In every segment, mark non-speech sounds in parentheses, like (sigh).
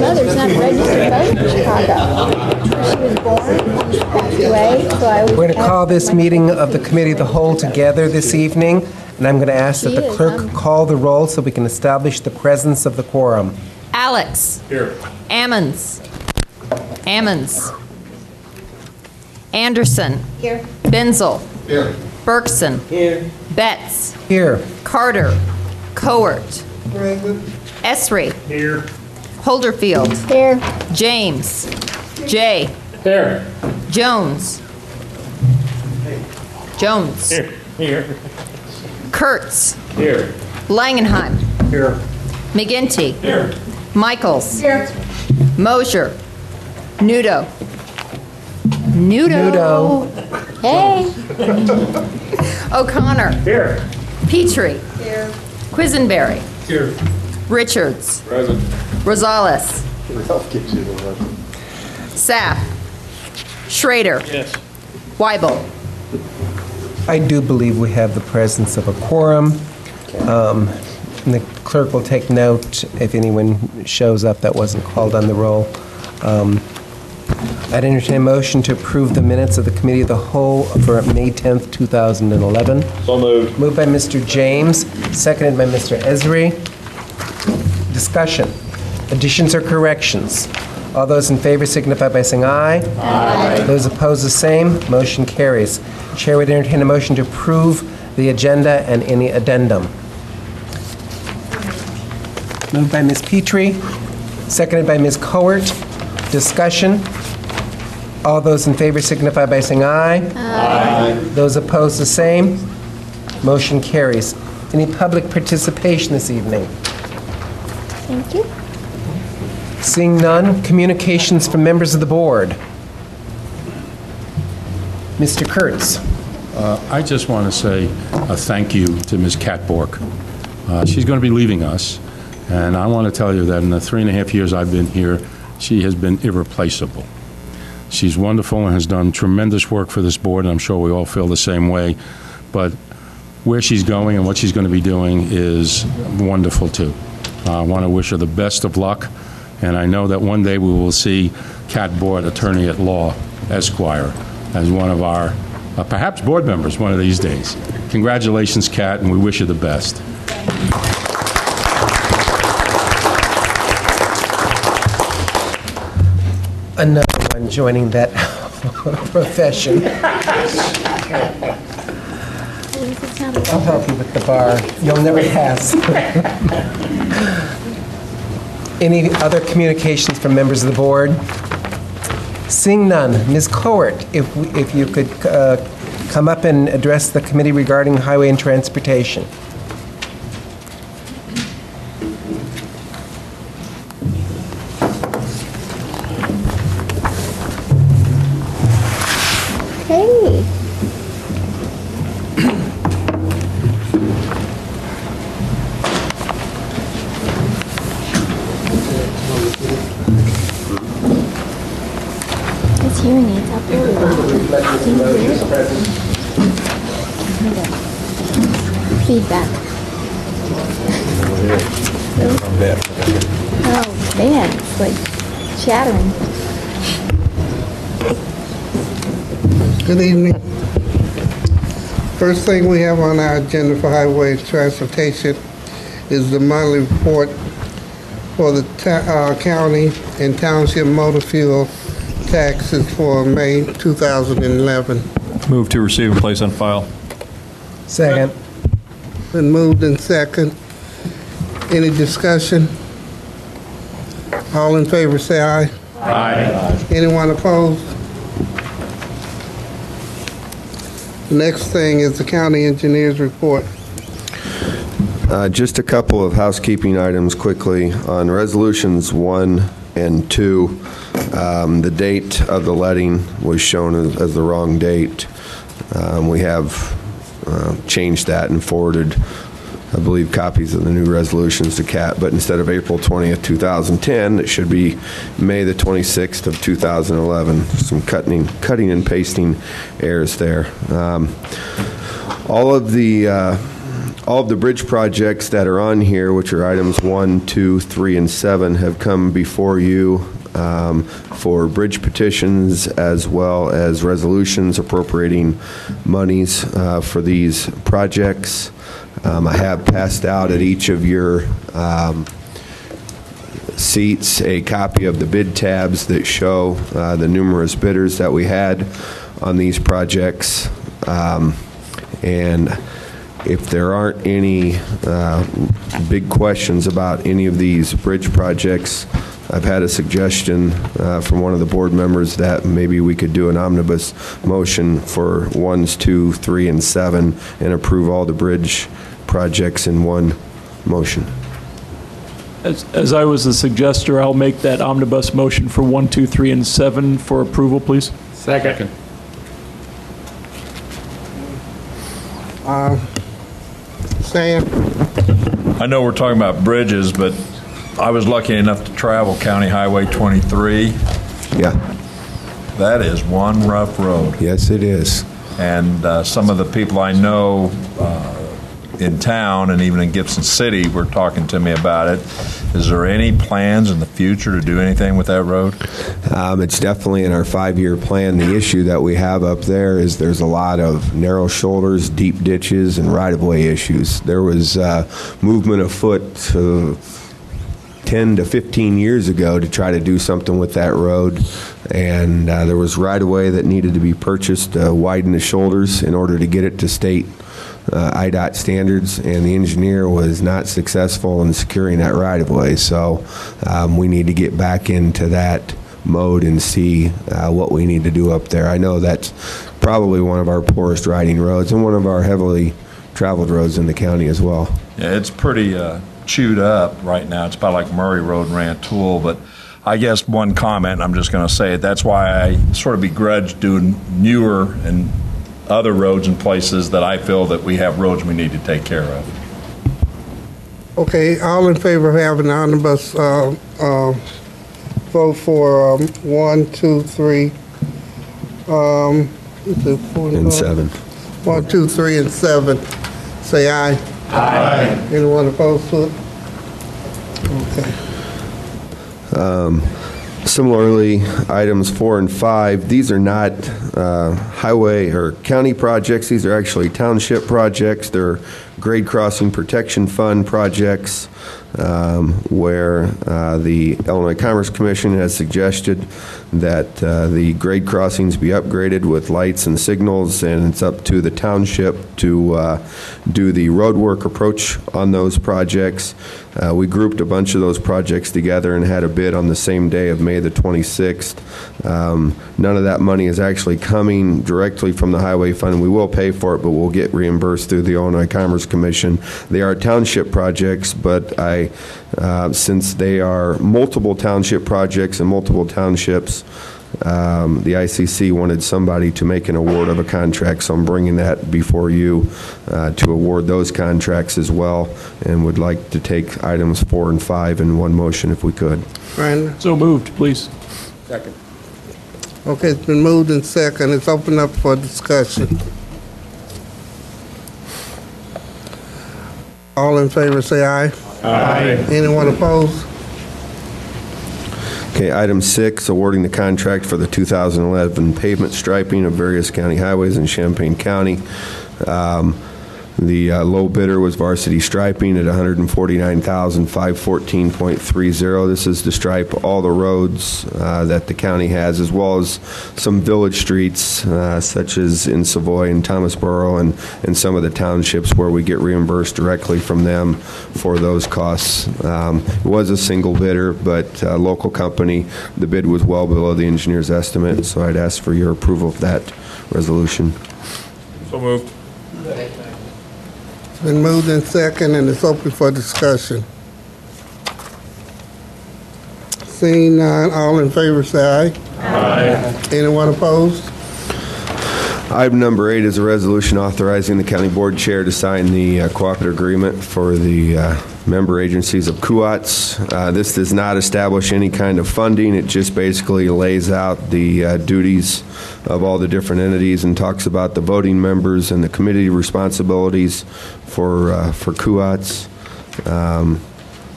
mother's not a registered voter in Chicago. She was born, she passed away, so I always We're going to call this meeting of the Committee of the Whole together this evening, and I'm going to ask that the clerk um, call the roll so we can establish the presence of the quorum. Alix. Here. Ammons. Ammons. Anderson. Here. Benzel. Here. Berkson. Here. Betz. Here. Carter. Cowart. Esri. Here. Holderfield. Here. James. Jay. Here. Jones. Jones. Here. Here. Kurtz. Here. Langenheim. Here. McGinty. Here. Michaels. Here. Moser. Nudo. Nudo. Nudo. Hey. O'Connor. Here. Petrie. Here. Quisenberry. Here. Richards. Present. Rosales. Sapp. Schrader. Yes. Weibel. I do believe we have the presence of a quorum. Um, and The clerk will take note if anyone shows up that wasn't called on the roll. Um, I'd entertain a motion to approve the minutes of the Committee of the Whole for May 10th, 2011. So moved. Moved by Mr. James, seconded by Mr. Esri. Discussion. Additions or corrections? All those in favor signify by saying aye. Aye. Those opposed, the same. Motion carries. Chair would entertain a motion to approve the agenda and any addendum. Moved by Ms. Petrie, seconded by Ms. Cowart. Discussion. All those in favor signify by saying aye. Aye. Those opposed, the same. Motion carries. Any public participation this evening? Thank you. Seeing none, communications from members of the board. Mr. Kurtz. I just want to say a thank you to Ms. Kat Bork. Uh, She's going to be leaving us, and I want to tell you that in the three and a half years I've been here, she has been irreplaceable. She's wonderful and has done tremendous work for this board, and I'm sure we all feel the same way. But where she's going and what she's going to be doing is wonderful, too. Uh, I want to wish her the best of luck, and I know that one day we will see Cat Bork, Attorney at Law, Esquire, as one of our, uh, perhaps board members one of these days. Congratulations, Kat, and we wish you the best. Another one joining that (laughs) profession. (laughs) I'll help you with the bar. You'll never pass. Any other communications from members of the board? Seeing none, Ms. Cowart, if if you could uh, come up and address the committee regarding highway and transportation. First thing we have on our agenda for highway and transportation is the monthly report for the ta- uh, county and township motor fuel taxes for May 2011. Move to receive and place on file. Second. Been moved and second. Any discussion? All in favor, say aye. Aye. Anyone opposed? The Next thing is the county engineer's report. Uh, Just a couple of housekeeping items quickly. On resolutions one and two, um, the date of the letting was shown as as the wrong date. Um, We have uh, changed that and forwarded, I believe, copies of the new resolutions to CAT, but instead of April 20th, 2010, it should be May the 26th of 2011. Some cutting cutting and pasting errors there. Um, All of the uh, All of the bridge projects that are on here, which are items one, two, three, and seven, have come before you um, for bridge petitions as well as resolutions appropriating monies uh, for these projects. Um, I have passed out at each of your um, seats a copy of the bid tabs that show uh, the numerous bidders that we had on these projects. Um, And if there aren't any uh, big questions about any of these bridge projects, I've had a suggestion uh, from one of the board members that maybe we could do an omnibus motion for ones, two, three, and seven, and approve all the bridge projects in one motion. As as I was the suggester, I'll make that omnibus motion for 1, 2, 3, and 7 for approval, please. Second. Sam? I know we're talking about bridges, but I was lucky enough to travel County Highway 23. Yeah, That is one rough road. yes, it is. And uh, some of the people I know uh, in town and even in Gibson City were talking to me about it. Is there any plans in the future to do anything with that road? Um, It's definitely in our five-year plan. The issue that we have up there is there's a lot of narrow shoulders, deep ditches, and right-of-way issues. There was uh, movement afoot uh, 10 to 15 years ago to try to do something with that road, and uh, there was right-of-way that needed to be purchased to widen the shoulders in order to get it to state uh, IDOT standards, and the engineer was not successful in securing that right-of-way. So um, we need to get back into that mode and see uh, what we need to do up there. I know that's probably one of our poorest riding roads and one of our heavily traveled roads in the county as well. Yeah, it's pretty uh, chewed up right now. It's about like Murray Road and Rantoul, but I guess one comment, I'm just going to say it, that's why I sort of begrudge doing newer and other roads and places that I feel that we have roads we need to take care of. Okay, all in favor of having the omnibus, uh, uh, vote for, um, one, two, three, um, is it four And five? seven. One, two, three, and seven, say aye. Aye. Anyone opposed to it? Okay. Similarly, items four and five, these are not uh, highway or county projects, these are actually township projects. They're grade crossing protection fund projects um, where uh, the Illinois Commerce Commission has suggested that uh, the grade crossings be upgraded with lights and signals, and it's up to the township to uh, do the roadwork approach on those projects. Uh, We grouped a bunch of those projects together and had a bid on the same day of May the 26th. Um, None of that money is actually coming directly from the highway fund. We will pay for it, but we'll get reimbursed through the Illinois Commerce Commission. They are township projects, but I, uh, since they are multiple township projects and multiple townships, um, the ICC wanted somebody to make an award of a contract, so I'm bringing that before you uh, to award those contracts as well, and would like to take items four and five in one motion if we could. Brandon? So moved, please. Second. Okay, it's been moved and second. It's open up for discussion. All in favor, say aye. Aye. Anyone opposed? Okay, item six, awarding the contract for the 2011 pavement striping of various county highways in Champaign County. Um, The uh, low bidder was Varsity Striping at $149,514.30. This is to stripe all the roads uh, that the county has, as well as some village streets, uh, such as in Savoy and Thomasboro, and, and some of the townships where we get reimbursed directly from them for those costs. Um, It was a single bidder, but a local company. The bid was well below the engineer's estimate, so I'd ask for your approval of that resolution. So moved. It's been moved in second, and it's open for discussion. Seeing none, all in favor, say aye. Aye. Anyone opposed? Item number eight is a resolution authorizing the county board chair to sign the uh, cooperative agreement for the uh, member agencies of CUATS. Uh, This does not establish any kind of funding. It just basically lays out the uh, duties of all the different entities and talks about the voting members and the committee responsibilities for, uh, for CUATS. Um,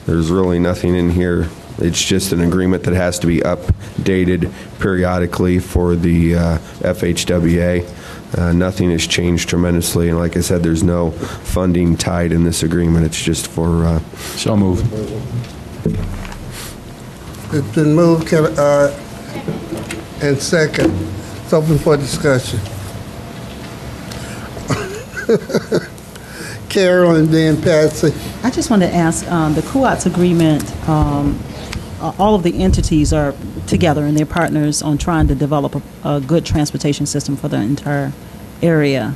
There's really nothing in here. It's just an agreement that has to be updated periodically for the uh, FHWA. Uh, Nothing has changed tremendously, and like I said, there's no funding tied in this agreement. It's just for, uh, So moved. It's been moved, can, uh, and second. It's open for discussion. (laughs) Carol and then Pattsi. I just wanted to ask, um, the CUATS agreement, um, a- all of the entities are together and they're partners on trying to develop a, a good transportation system for the entire area.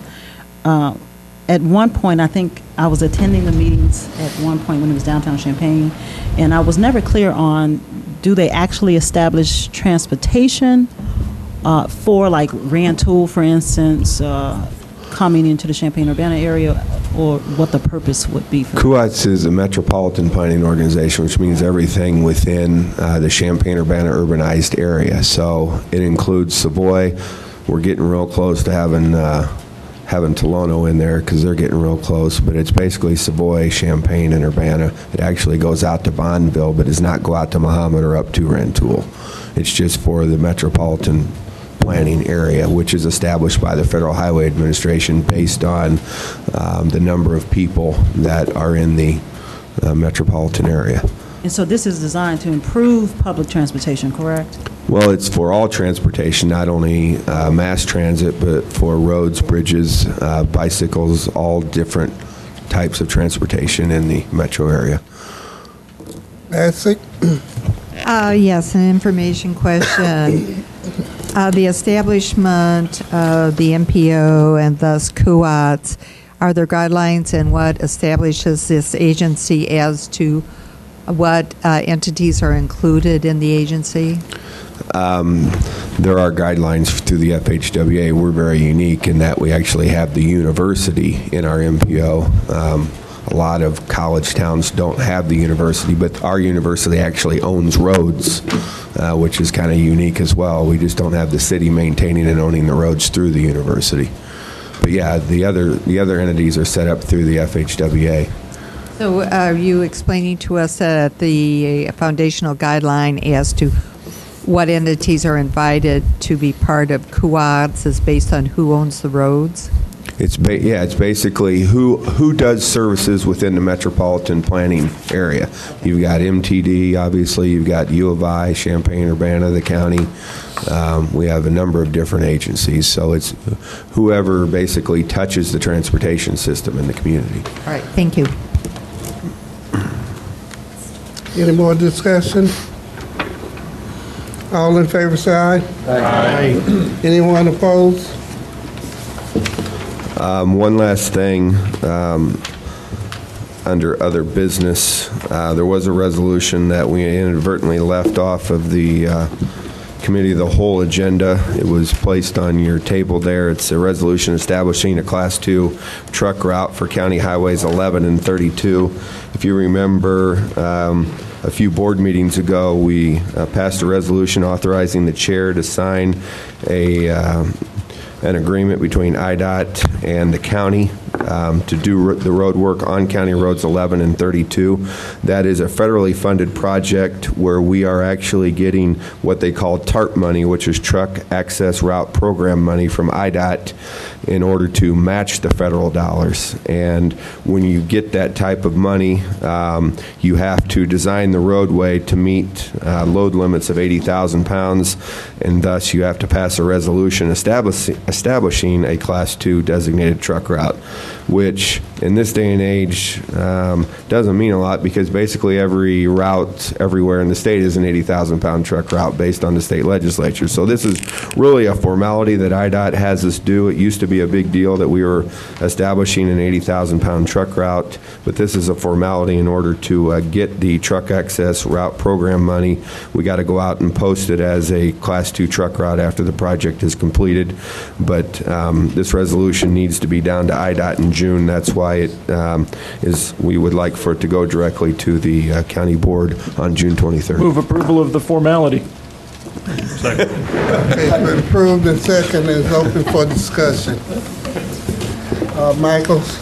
Uh, At one point, I think I was attending the meetings at one point when it was downtown Champaign, and I was never clear on, do they actually establish transportation uh, for like Rantoul, for instance, uh, coming into the Champaign-Urbana area, or what the purpose would be for? CUATS is a metropolitan planning organization, which means everything within uh, the Champaign-Urbana urbanized area. So it includes Savoy. We're getting real close to having uh, having Tolono in there because they're getting real close. But it's basically Savoy, Champaign, and Urbana. It actually goes out to Bondville, but does not go out to Mahomet or up to Rantoul. It's just for the metropolitan planning area, which is established by the Federal Highway Administration based on um, the number of people that are in the uh, metropolitan area. And so this is designed to improve public transportation, correct? Well, it's for all transportation, not only uh, mass transit, but for roads, bridges, uh, bicycles, all different types of transportation in the metro area. Pattsi? Uh, Yes, an information question. (coughs) (coughs) Uh, The establishment of the MPO and thus CUATS, are there guidelines and what establishes this agency as to what uh, entities are included in the agency? There are guidelines through the FHWA. We're very unique in that we actually have the university in our MPO. Um, A lot of college towns don't have the university, but our university actually owns roads, uh, which is kind of unique as well. We just don't have the city maintaining and owning the roads through the university. But yeah, the other, the other entities are set up through the FHWA. So are you explaining to us the foundational guideline as to what entities are invited to be part of CUATS is based on who owns the roads? It's, ba- yeah, it's basically who, who does services within the metropolitan planning area. You've got MTD, obviously, you've got U of I, Champaign-Urbana, the county. Um, We have a number of different agencies, so it's whoever basically touches the transportation system in the community. All right, thank you. Any more discussion? All in favor, say aye. Aye. Anyone opposed? Um, One last thing, um, under other business, uh, there was a resolution that we inadvertently left off of the uh, Committee of the Whole agenda. It was placed on your table there. It's a resolution establishing a Class 2 truck route for County Highways 11 and 32. If you remember, um, a few board meetings ago, we uh, passed a resolution authorizing the chair to sign a um, an agreement between IDOT and the county um, to do the road work on County Roads 11 and 32. That is a federally funded project where we are actually getting what they call TARP money, which is Truck Access Route Program money from IDOT in order to match the federal dollars. And when you get that type of money, um, you have to design the roadway to meet uh, load limits of 80,000 pounds, and thus you have to pass a resolution establishing, establishing a Class 2 designated truck route, which in this day and age um, doesn't mean a lot because basically every route everywhere in the state is an 80,000 pound truck route based on the state legislature. So this is really a formality that IDOT has us do. It used to be a big deal that we were establishing an 80,000 pound truck route, but this is a formality in order to uh, get the truck access route program money. We got to go out and post it as a Class 2 truck route after the project is completed. But um, this resolution needs to be down to IDOT in June. That's why it um, is, we would like for it to go directly to the uh, county board on June 23rd. Move approval of the formality. Second. Okay, It's been approved and second is open for discussion. Uh, Michaels?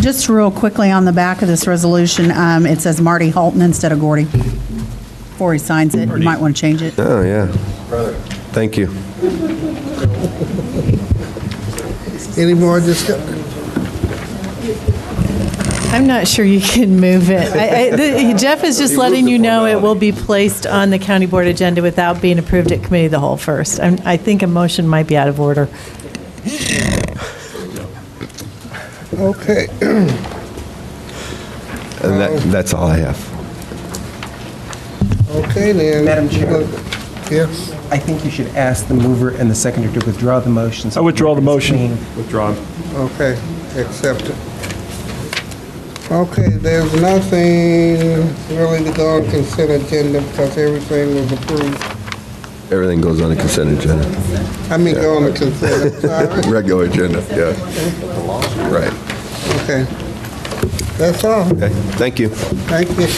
Just real quickly on the back of this resolution, um, it says Marty Hulten instead of Gordy. Before he signs it, you might want to change it. Oh, yeah. Brother. Thank you. Any more discussion? I'm not sure you can move it. I- I- the- Jeff is just letting you know it will be placed on the county board agenda without being approved at committee of the whole first. I'm- I think a motion might be out of order. Okay. (clears throat) And that, that's all I have. Okay, then. Madam Chair. Yes. I think you should ask the mover and the seconder to withdraw the motion. so I withdraw the motion. clean. Withdrawn. Okay, accepted. Okay, there's nothing really to go on consent agenda because everything was approved. Everything goes on a consent agenda. I mean, go on the consent, I'm sorry. (laughs) Regular agenda, yeah. Right. Okay. That's all. Okay, thank you. Thank you.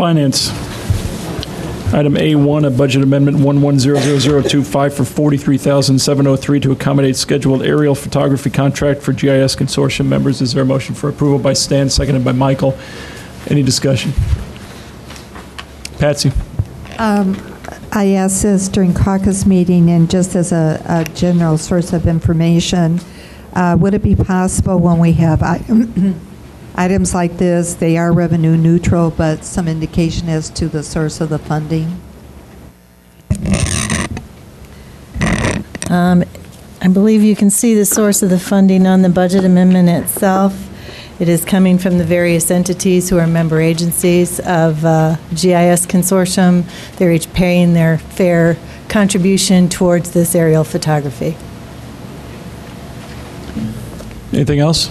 Finance, item A1, a budget amendment 110025 for 43703 to accommodate scheduled aerial photography contract for GIS consortium members. Is there a motion for approval by Stan, seconded by Michael? Any discussion? Pattsi? I asked this during caucus meeting, and just as a, a general source of information, uh, would it be possible when we have (clears throat) items like this, they are revenue neutral, but some indication as to the source of the funding? Um, I believe you can see the source of the funding on the budget amendment itself. It is coming from the various entities who are member agencies of uh, GIS Consortium. They're each paying their fair contribution towards this aerial photography. Anything else?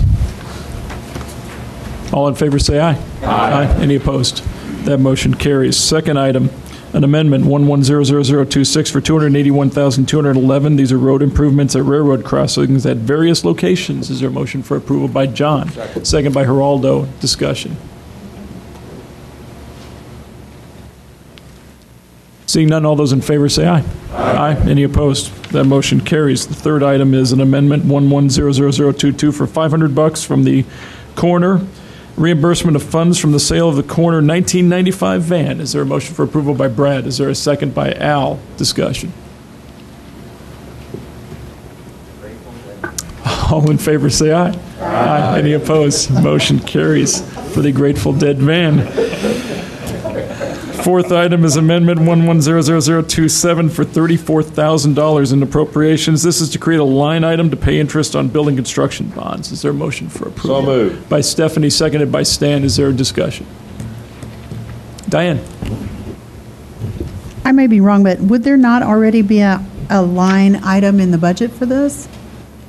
All in favor, say aye. Aye. Any opposed? That motion carries. Second item, an amendment 110026 for 281211 These are road improvements at railroad crossings at various locations. Is there a motion for approval by John? Second by Giraldo. Discussion. Seeing none, all those in favor say aye. Aye. Any opposed? That motion carries. The third item is an amendment 110022 for 500 bucks from the coroner. Reimbursement of funds from the sale of the corner 1995 van. Is there a motion for approval by Brad? Is there a second by Al? Discussion. All in favor, say aye. Aye. Any opposed? Motion carries for the Grateful Dead van. Fourth item is Amendment 110027 for $34,000 in appropriations. This is to create a line item to pay interest on building construction bonds. Is there a motion for approval? So moved. By Stephanie, seconded by Stan. Is there a discussion? Diane? I may be wrong, but would there not already be a, a line item in the budget for this?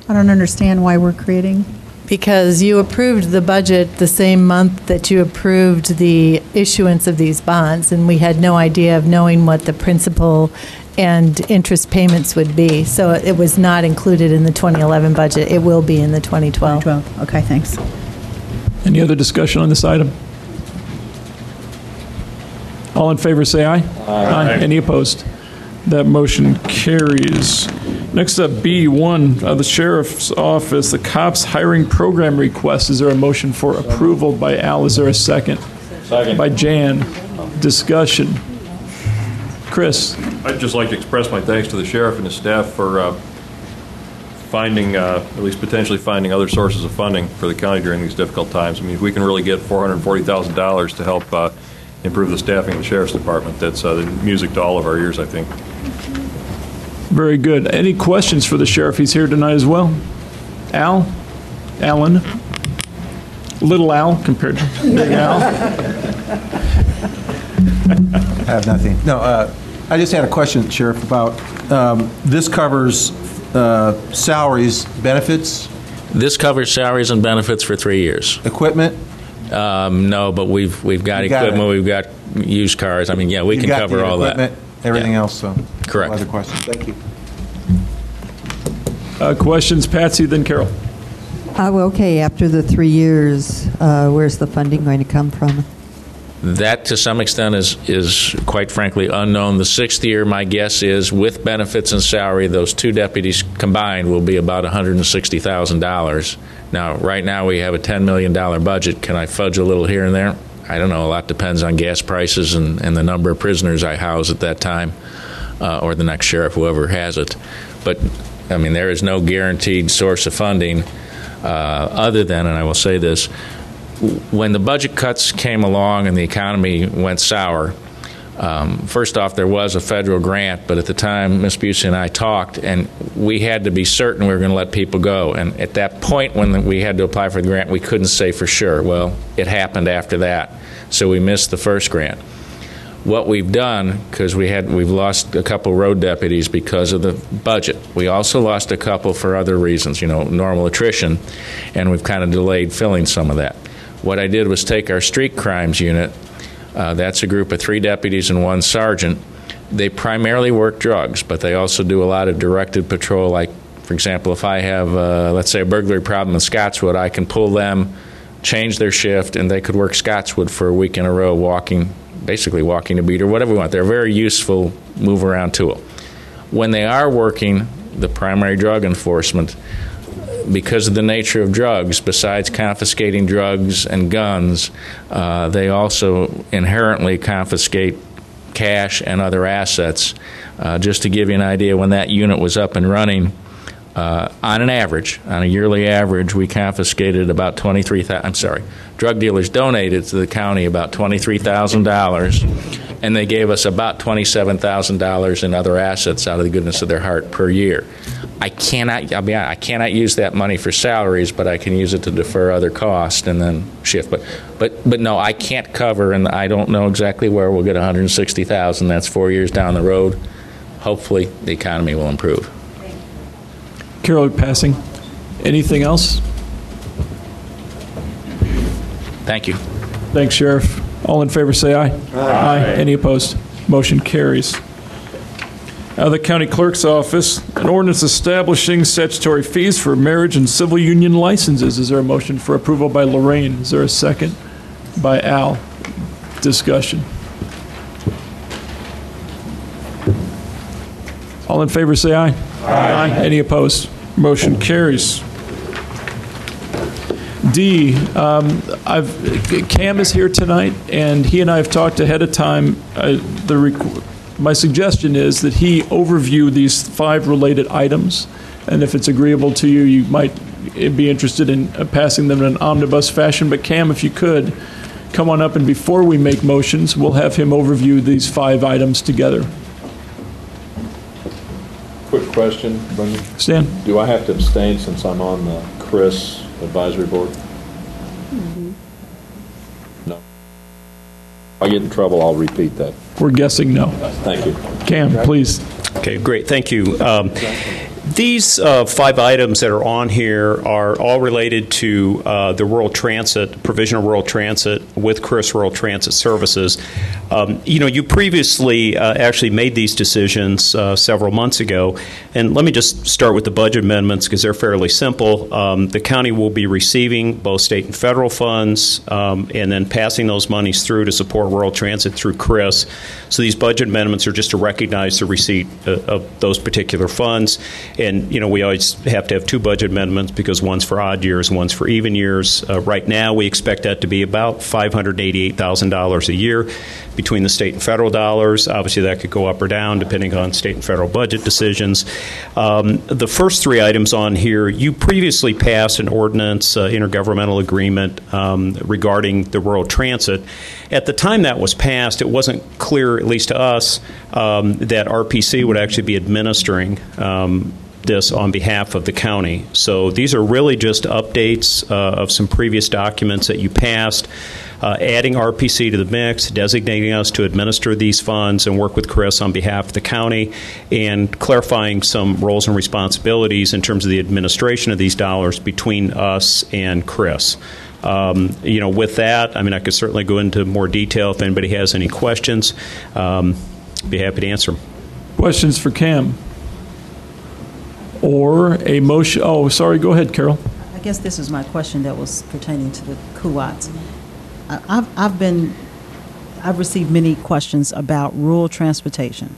I don't understand why we're creating. Because you approved the budget the same month that you approved the issuance of these bonds, and we had no idea of knowing what the principal and interest payments would be. So it was not included in the 2011 budget. It will be in the 2012. 12, okay, thanks. Any other discussion on this item? All in favor, say aye. Aye. Any opposed? That motion carries. Next up, B1, uh, the Sheriff's Office, the Cops Hiring Program Request. Is there a motion for approval by Al? Is there a second? Second. By Jan. Discussion. Chris? I'd just like to express my thanks to the sheriff and his staff for uh, finding, uh, at least potentially finding other sources of funding for the county during these difficult times. I mean, if we can really get $440,000 to help uh, improve the staffing of the sheriff's department, that's uh, music to all of our ears, I think. Very good. Any questions for the sheriff? He's here tonight as well. Al? Alan? Little Al compared to (laughs) Big Al? I have nothing. No, uh, I just had a question, Sheriff, about, um, this covers uh, salaries, benefits, This covers salaries and benefits for three years. equipment? Um, no, but we've, we've got You got equipment, it. we've got used cars. I mean, yeah, we You've can got cover the all that. equipment, Everything else, so. Correct. Other questions? Thank you. Uh, Questions, Pattsi, then Carol. Uh, well, okay, after the three years, uh, where's the funding going to come from? That, to some extent, is, is quite frankly unknown. The sixth year, my guess is, with benefits and salary, those two deputies combined will be about $160,000. Now, right now, we have a $10 million budget. Can I fudge a little here and there? I don't know. A lot depends on gas prices and, and the number of prisoners I house at that time, uh, or the next sheriff, whoever has it. But, I mean, there is no guaranteed source of funding uh, other than, and I will say this, when the budget cuts came along and the economy went sour, um, first off, there was a federal grant, but at the time, Ms. Busey and I talked, and we had to be certain we were going to let people go. And at that point, when we had to apply for the grant, we couldn't say for sure. Well, it happened after that, so we missed the first grant. What we've done, because we had we've lost a couple road deputies because of the budget. We also lost a couple for other reasons, you know, normal attrition, and we've kind of delayed filling some of that. What I did was take our street crimes unit. Uh, that's a group of three deputies and one sergeant. They primarily work drugs, but they also do a lot of directed patrol. Like, for example, if I have, uh, let's say, a burglary problem in Scottswood, I can pull them, change their shift, and they could work Scottswood for a week in a row, walking, basically walking a beat or whatever we want. They're a very useful move around tool. When they are working the primary drug enforcement, because of the nature of drugs, besides confiscating drugs and guns, uh, they also inherently confiscate cash and other assets. Uh, just to give you an idea, when that unit was up and running, uh, on an average, on a yearly average, we confiscated about 23,000, I'm sorry, drug dealers donated to the county about $23,000, and they gave us about $27,000 in other assets out of the goodness of their heart per year. I cannot, I'll be honest, I cannot use that money for salaries, but I can use it to defer other costs and then shift. But, but, but no, I can't cover, and I don't know exactly where we'll get 160,000. That's four years down the road. Hopefully, the economy will improve. Carol, passing. Anything else? Thank you. Thanks, Sheriff. All in favor, say aye. Aye. Any opposed? Motion carries. Out of the County Clerk's Office, an ordinance establishing statutory fees for marriage and civil union licenses. Is there a motion for approval by Lorraine? Is there a second? By Al. Discussion. All in favor, say aye. Aye. Any opposed? Motion carries. D, um, I've, Cam is here tonight, and he and I have talked ahead of time. Uh, The, my suggestion is that he overview these five related items, and if it's agreeable to you, you might be interested in uh, passing them in an omnibus fashion. But Cam, if you could, come on up, and before we make motions, we'll have him overview these five items together. Quick question, Brendan. Stan? Do I have to abstain since I'm on the CRIS Advisory Board? No. If I get in trouble, I'll repeat that. We're guessing no. Thank you. Cam, please. Okay, great, thank you. Um, These uh, five items that are on here are all related to uh, the rural transit, provision of rural transit with CRIS Rural Transit Services. Um, You know, you previously uh, actually made these decisions uh, several months ago, and let me just start with the budget amendments because they're fairly simple. Um, The county will be receiving both state and federal funds um, and then passing those monies through to support rural transit through CRIS. So these budget amendments are just to recognize the receipt uh, of those particular funds. And, you know, we always have to have two budget amendments because one's for odd years one's for even years. Uh, Right now, we expect that to be about $588,000 a year between the state and federal dollars. Obviously, that could go up or down depending on state and federal budget decisions. Um, The first three items on here, you previously passed an ordinance, uh, intergovernmental agreement um, regarding the rural transit. At the time that was passed, it wasn't clear, at least to us, um, that RPC would actually be administering um, this on behalf of the county. So these are really just updates uh, of some previous documents that you passed. uh, adding RPC to the mix, designating us to administer these funds and work with CRIS on behalf of the county, and clarifying some roles and responsibilities in terms of the administration of these dollars between us and CRIS. Um, you know, with that, I mean, I could certainly go into more detail if anybody has any questions. Um, be happy to answer them. Questions for Cam? Or a motion, oh, sorry, go ahead, Carol. I guess this is my question that was pertaining to the CUATS. I- I've, I've been, I've received many questions about rural transportation.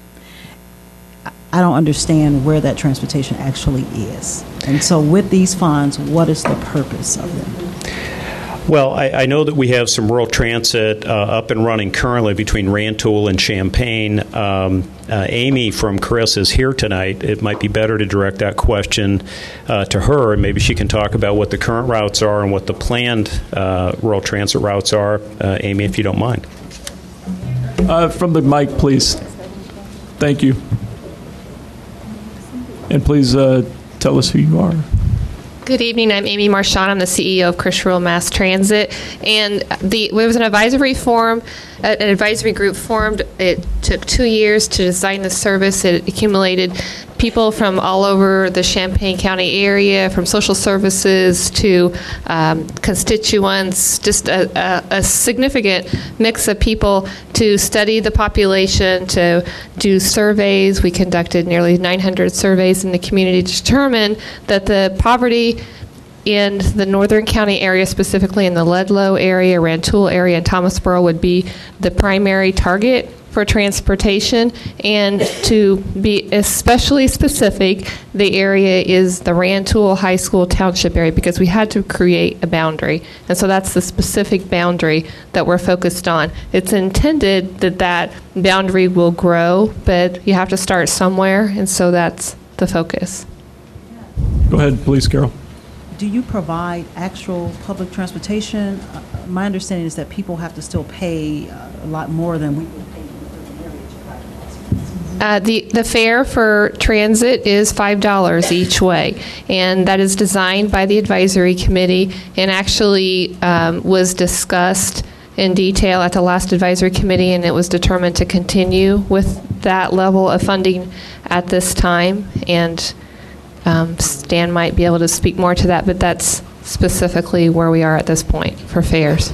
I- I don't understand where that transportation actually is. And so with these funds, what is the purpose of them? Well, I, I know that we have some rural transit uh, up and running currently between Rantoul and Champaign. Um, uh, Amy from CRIS is here tonight. It might be better to direct that question uh, to her, and maybe she can talk about what the current routes are and what the planned uh, rural transit routes are. Uh, Amy, if you don't mind. Uh, From the mic, please. Thank you. And please tell us who you are. Good evening. I'm Amy Marchand. I'm the CEO of CRIS Rural Mass Transit. And the there was an advisory form, an advisory group formed. It took two years to design the service. It accumulated people from all over the Champaign County area, from social services to um, constituents, just a, a, a significant mix of people to study the population, to do surveys. We conducted nearly 900 surveys in the community to determine that the poverty in the northern county area, specifically in the Ludlow area, Rantoul area, and Thomasboro, would be the primary target for transportation. And to be especially specific, the area is the Rantoul High School Township area because we had to create a boundary. And so that's the specific boundary that we're focused on. It's intended that that boundary will grow, but you have to start somewhere, and so that's the focus. Go ahead, please, Carol. Do you provide actual public transportation? Uh, My understanding is that people have to still pay uh, a lot more than we Uh, the, the fare for transit is $5 each way, and that is designed by the advisory committee and actually um, was discussed in detail at the last advisory committee, and it was determined to continue with that level of funding at this time. And um, Stan might be able to speak more to that, but that's specifically where we are at this point for fares.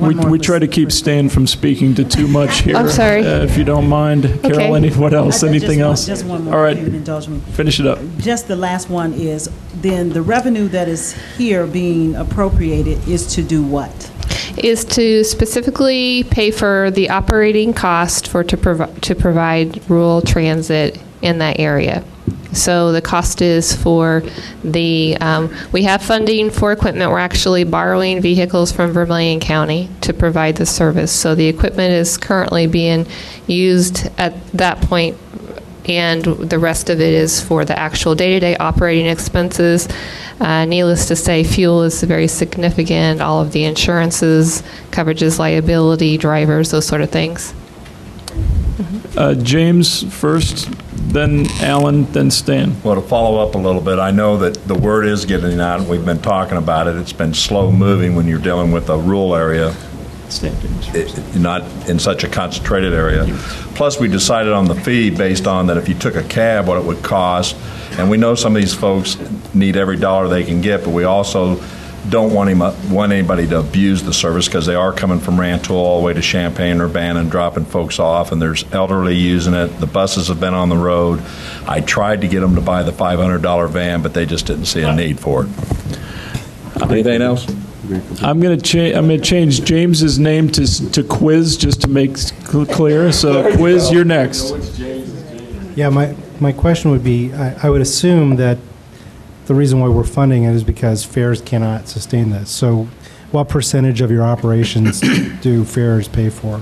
We, we try to keep Stan from speaking to too much (laughs) here. I'm sorry. uh, If you don't mind. Carol, Okay. any, what else? I- I just Anything want- else? just one more, All right. if you would indulge me. Finish it up. Just the last one is, then the revenue that is here being appropriated is to do what? is to specifically pay for the operating cost for to, provi- to provide rural transit in that area. So the cost is for the, um, we have funding for equipment. We're actually borrowing vehicles from Vermilion County to provide the service. So the equipment is currently being used at that point and the rest of it is for the actual day-to-day operating expenses. Uh, needless to say, fuel is very significant. All of the insurances, coverages, liability, drivers, those sort of things. Uh, James first, then Alan, then Stan. Well, to follow up a little bit, I know that the word is getting out, and we've been talking about it. It's been slow moving when you're dealing with a rural area, it- not in such a concentrated area. Plus, we decided on the fee based on that if you took a cab, what it would cost. And we know some of these folks need every dollar they can get, but we also don't want him, want anybody to abuse the service because they are coming from Rantoul all the way to Champaign, Urbana, and dropping folks off, and there's elderly using it. The buses have been on the road. I tried to get them to buy the $500 van, but they just didn't see a need for it. Anything else? I'm going to change, I'm going to change James's name to, to Quiz, just to make cl- clear. So Quiz, you're next. Yeah, my, my question would be, I, I would assume that the reason why we're funding it is because fares cannot sustain this. So what percentage of your operations (coughs) do fares pay for?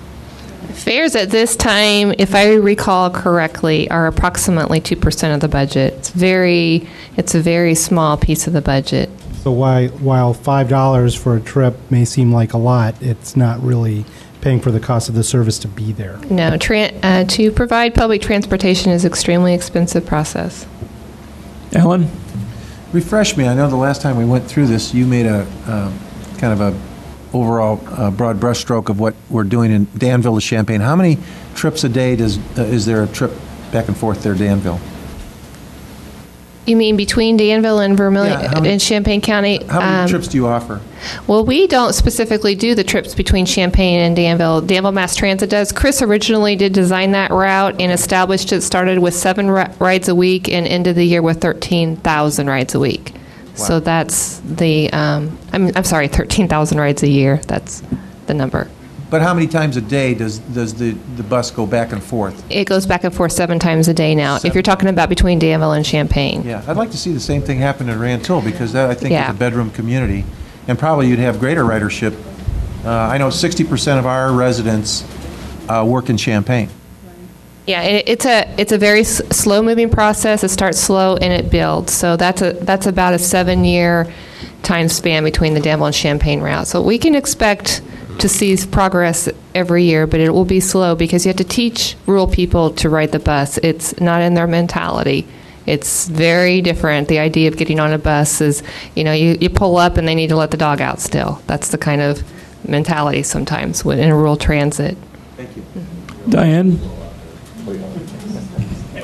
Fares at this time, if I recall correctly, are approximately 2% of the budget. It's very, it's a very small piece of the budget. So why, while $5 for a trip may seem like a lot, it's not really paying for the cost of the service to be there. No, tran- uh, to provide public transportation is extremely expensive process. Alan? Refresh me, I know the last time we went through this, you made a, um, kind of a overall uh, broad brushstroke of what we're doing in Danville to Champaign, how many trips a day does, uh, is there a trip back and forth there, Danville? You mean between Danville and Yeah, how many- and Champaign County? How many Um, trips do you offer? Well, we don't specifically do the trips between Champaign and Danville. Danville Mass Transit does. CRIS originally did design that route and established it. Started with seven ri- rides a week and ended the year with thirteen thousand rides a week. So that's the. Um, I'm I'm sorry, thirteen thousand rides a year. That's the number. But how many times a day does, does the, the bus go back and forth? It goes back and forth seven times a day now. If you're talking about between Danville and Champaign. Yeah, I'd like to see the same thing happen in Rantoul, because that, I think, is Yeah. a bedroom community, and probably you'd have greater ridership. Uh, I know 60% of our residents uh, work in Champaign. Yeah, it, it's a it's a very s- slow moving process. It starts slow and it builds. So that's a that's about a seven year time span between the Danville and Champaign route. So we can expect to see progress every year, but it will be slow because you have to teach rural people to ride the bus. It's not in their mentality. It's very different. The idea of getting on a bus is, you know, you, you pull up and they need to let the dog out still. That's the kind of mentality sometimes when- in a rural transit. Thank you. Diane?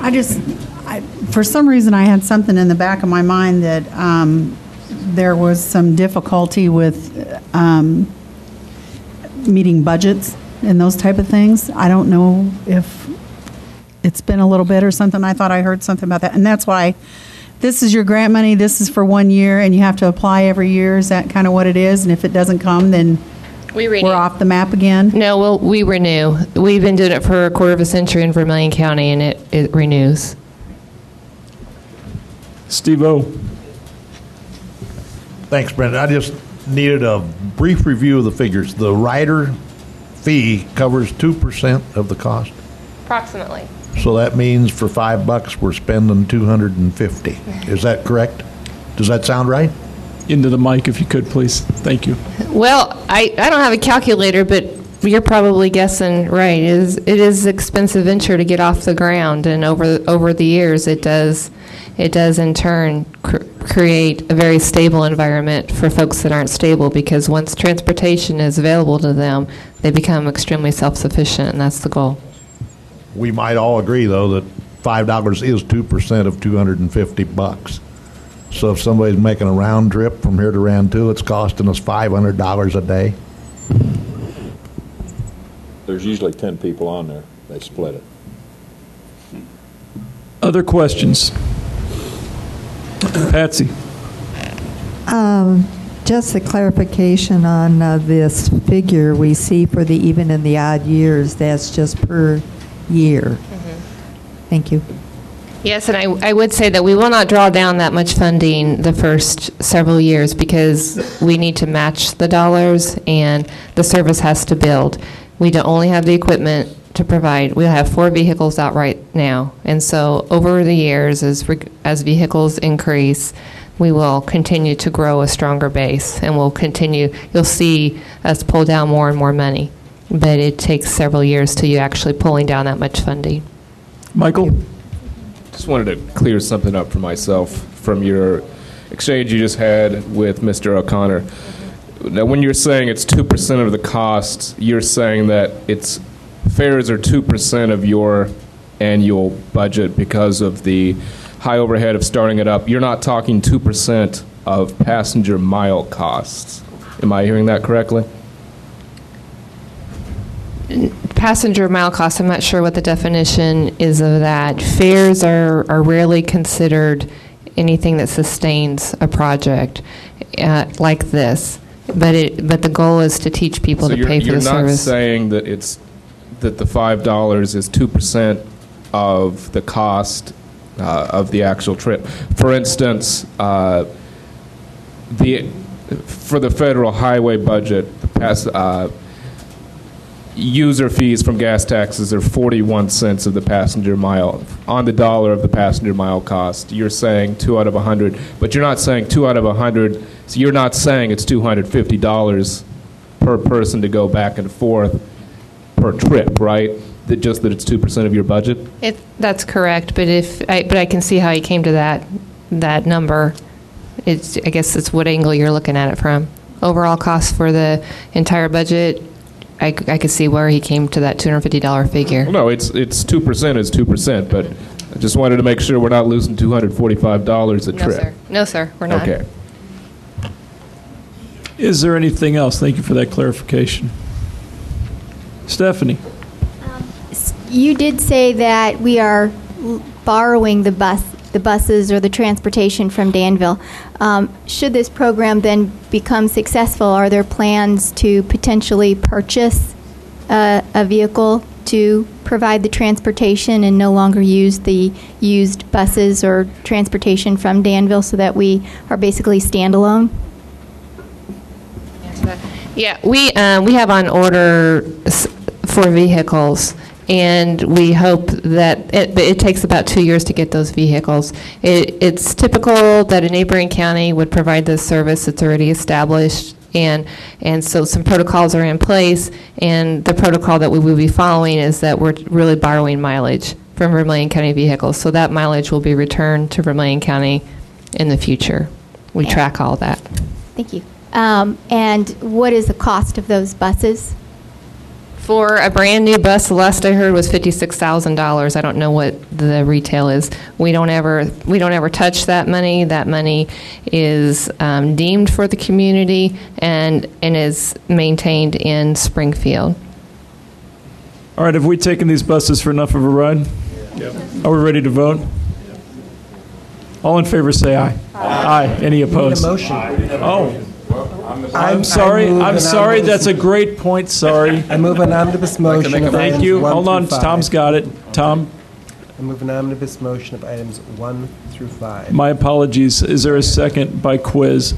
I just, I, for some reason, I had something in the back of my mind that um, there was some difficulty with um, meeting budgets and those type of things. I don't know if it's been a little bit or something. I thought I heard something about that. And that's why this is your grant money, this is for one year, and you have to apply every year. Is that kind of what it is? And if it doesn't come, then we renew. we're off the map again? No, well, we renew. We've been doing it for a quarter of a century in Vermilion County, and it, it renews. Steve O. Thanks, Brenda. I just needed a brief review of the figures. The rider fee covers 2% of the cost. Approximately. So that means for five bucks, we're spending 250. Is that correct? Does that sound right? Into the mic, if you could, please. Thank you. Well, I, I don't have a calculator, but you're probably guessing right. It is it is expensive venture to get off the ground, and over over the years, it does it does in turn cr- create a very stable environment for folks that aren't stable because once transportation is available to them, they become extremely self-sufficient, and that's the goal. We might all agree, though, that $5 is 2% of 250 bucks. So if somebody's making a round trip from here to Rantoul, it's costing us $500 a day. There's usually 10 people on there. They split it. Other questions? Pattsi? Um, Just a clarification on uh, this figure we see for the even and the odd years, that's just per year. Thank you. Yes, and I, I would say that we will not draw down that much funding the first several years because we need to match the dollars and the service has to build. We don't only have the equipment to provide, we have four vehicles out right now. And so over the years, as, as vehicles increase, we will continue to grow a stronger base and we'll continue, you'll see us pull down more and more money. But it takes several years to you actually pulling down that much funding. Michael? Just wanted to clear something up for myself from your exchange you just had with Mr. O'Connor. Now, when you're saying it's 2% of the cost, you're saying that it's fares are 2% of your annual budget because of the high overhead of starting it up. You're not talking 2% of passenger mile costs. Am I hearing that correctly? passenger mile costs, I'm not sure what the definition is of that. Fares are, are rarely considered anything that sustains a project uh, like this. But it, but the goal is to teach people so to pay for you're not saying that it's that the five dollars is two percent of the cost uh, of the actual trip. For instance, uh, the for the federal highway budget, the pass, uh, user fees from gas taxes are 41 cents of the passenger mile on the dollar of the passenger mile cost. You're saying two out of 100, but you're not saying two out of 100. So you're not saying it's 250 dollars per person to go back and forth per trip, right? That just that it's two percent of your budget. It, that's correct, but if, I, but I can see how you came to that, that number. It's, I guess it's what angle you're looking at it from. overall cost for the entire budget, I, I could see where he came to that $250 figure. No, it's, it's 2% is 2%, but I just wanted to make sure we're not losing $245 a trip. No, trip. sir. No, sir, we're not. Okay. Is there anything else? Thank you for that clarification. Stephanie? You did say that we are borrowing the bus, the buses or the transportation from Danville. Um, Should this program then become successful, are there plans to potentially purchase uh, a vehicle to provide the transportation and no longer use the used buses or transportation from Danville so that we are basically standalone? Yeah, we, um, we have on order s- for vehicles, and we hope that, it, it takes about two years to get those vehicles. It, it's typical that a neighboring county would provide this service that's already established, and, and so some protocols are in place, and the protocol that we will be following is that we're really borrowing mileage from Vermilion County vehicles, so that mileage will be returned to Vermilion County in the future. We track all that. Thank you. Um, And what is the cost of those buses? For a brand-new bus, the last I heard was fifty-six thousand dollars. I don't know what the retail is. We don't ever, we don't ever touch that money. That money is um, deemed for the community and, and is maintained in Springfield. All right, have we taken these buses for enough of a ride? Are we ready to vote? All in favor, say aye. Aye. Any opposed? motion. Oh. I'm- I'm sorry, I move I'm sorry, that's a great point, sorry. (laughs) I move an omnibus motion of Thank items you, one hold on, five. Tom's got it. Tom, I move an omnibus motion of items one through five. my apologies. Is there a second by quiz?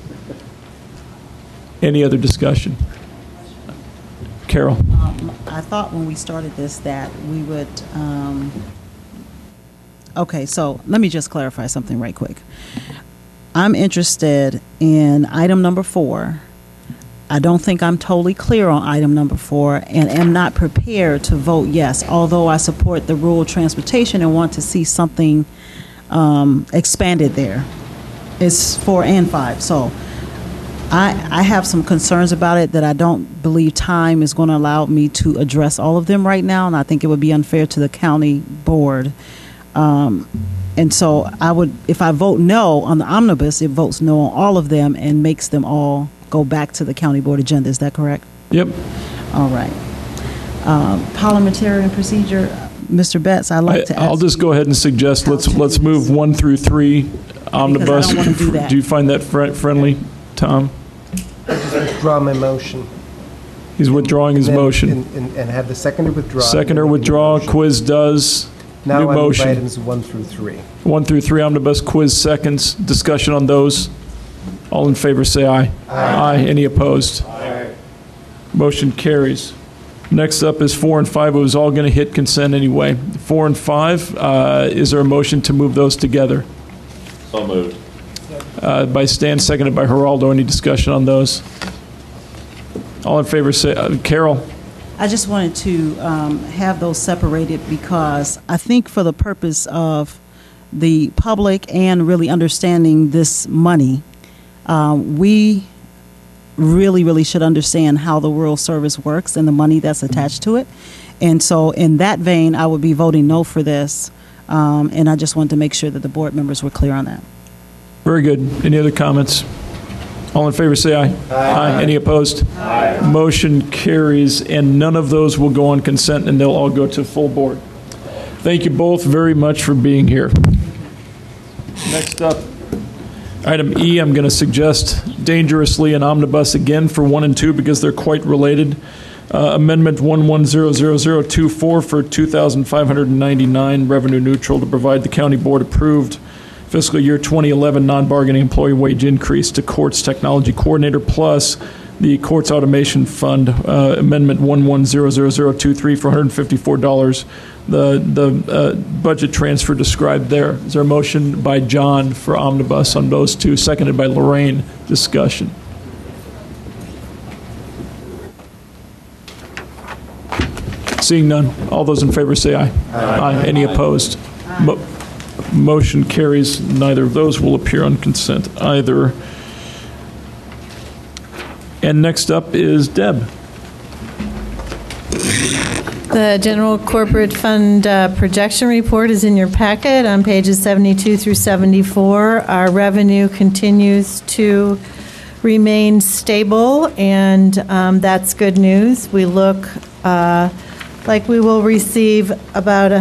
Any other discussion? Carol? I thought when we started this that we would, um, okay, so let me just clarify something right quick. I'm interested in item number four. I don't think I'm totally clear on item number four and am not prepared to vote yes, although I support the rural transportation and want to see something um, expanded there. It's four and five, so I, I have some concerns about it that I don't believe time is going to allow me to address all of them right now, and I think it would be unfair to the county board. Um, and so I would, if I vote no on the omnibus, it votes no on all of them and makes them all go back to the county board agenda. Is that correct? Yep. All right. Um, Parliamentarian procedure, Mr. Betz, I'd like to I- I'll ask. just go ahead and suggest, let's, let's move one through three omnibus. wanna do that. Do you find that fri- friendly, Tom? Withdraw my motion. He's withdrawing his And then- motion. And and- and have the seconder withdraw. Seconder withdraw, quiz does, Now new I move motion. items one through three. One through three omnibus quiz seconds. Discussion on those. All in favor, say aye. Aye. Any opposed? Aye. Motion carries. Next up is four and five. It was all going to hit consent anyway. Four and five, uh, is there a motion to move those together? So moved. Uh, By Stan, seconded by Giraldo. Any discussion on those? All in favor, say, uh, Carol? I just wanted to um, have those separated because I think for the purpose of the public and really understanding this money, um, we really, really should understand how the rural service works and the money that's attached to it. And so, in that vein, I would be voting no for this. Um, and I just wanted to make sure that the board members were clear on that. Very good. Any other comments? All in favor, say aye. Aye. Any opposed? Aye. Motion carries, and none of those will go on consent, and they'll all go to full board. Thank you both very much for being here. Next up, item E, I'm going to suggest dangerously an omnibus again for one and two because they're quite related. Uh, Amendment 11000024 for 2599 revenue neutral to provide the county board approved fiscal year 2011 non-bargaining employee wage increase to courts technology coordinator plus the courts automation fund uh, amendment 110023 for $154 the the uh, budget transfer described there. Is there a motion by john for omnibus on those two seconded by lorraine? Discussion. Seeing none all those in favor say aye. Aye, any opposed? Mo- Motion carries. Neither of those will appear on consent either. And next up is Deb. The general corporate fund uh, projection report is in your packet on pages 72 through 74. Our revenue continues to remain stable, and um, that's good news. We look uh, like we will receive about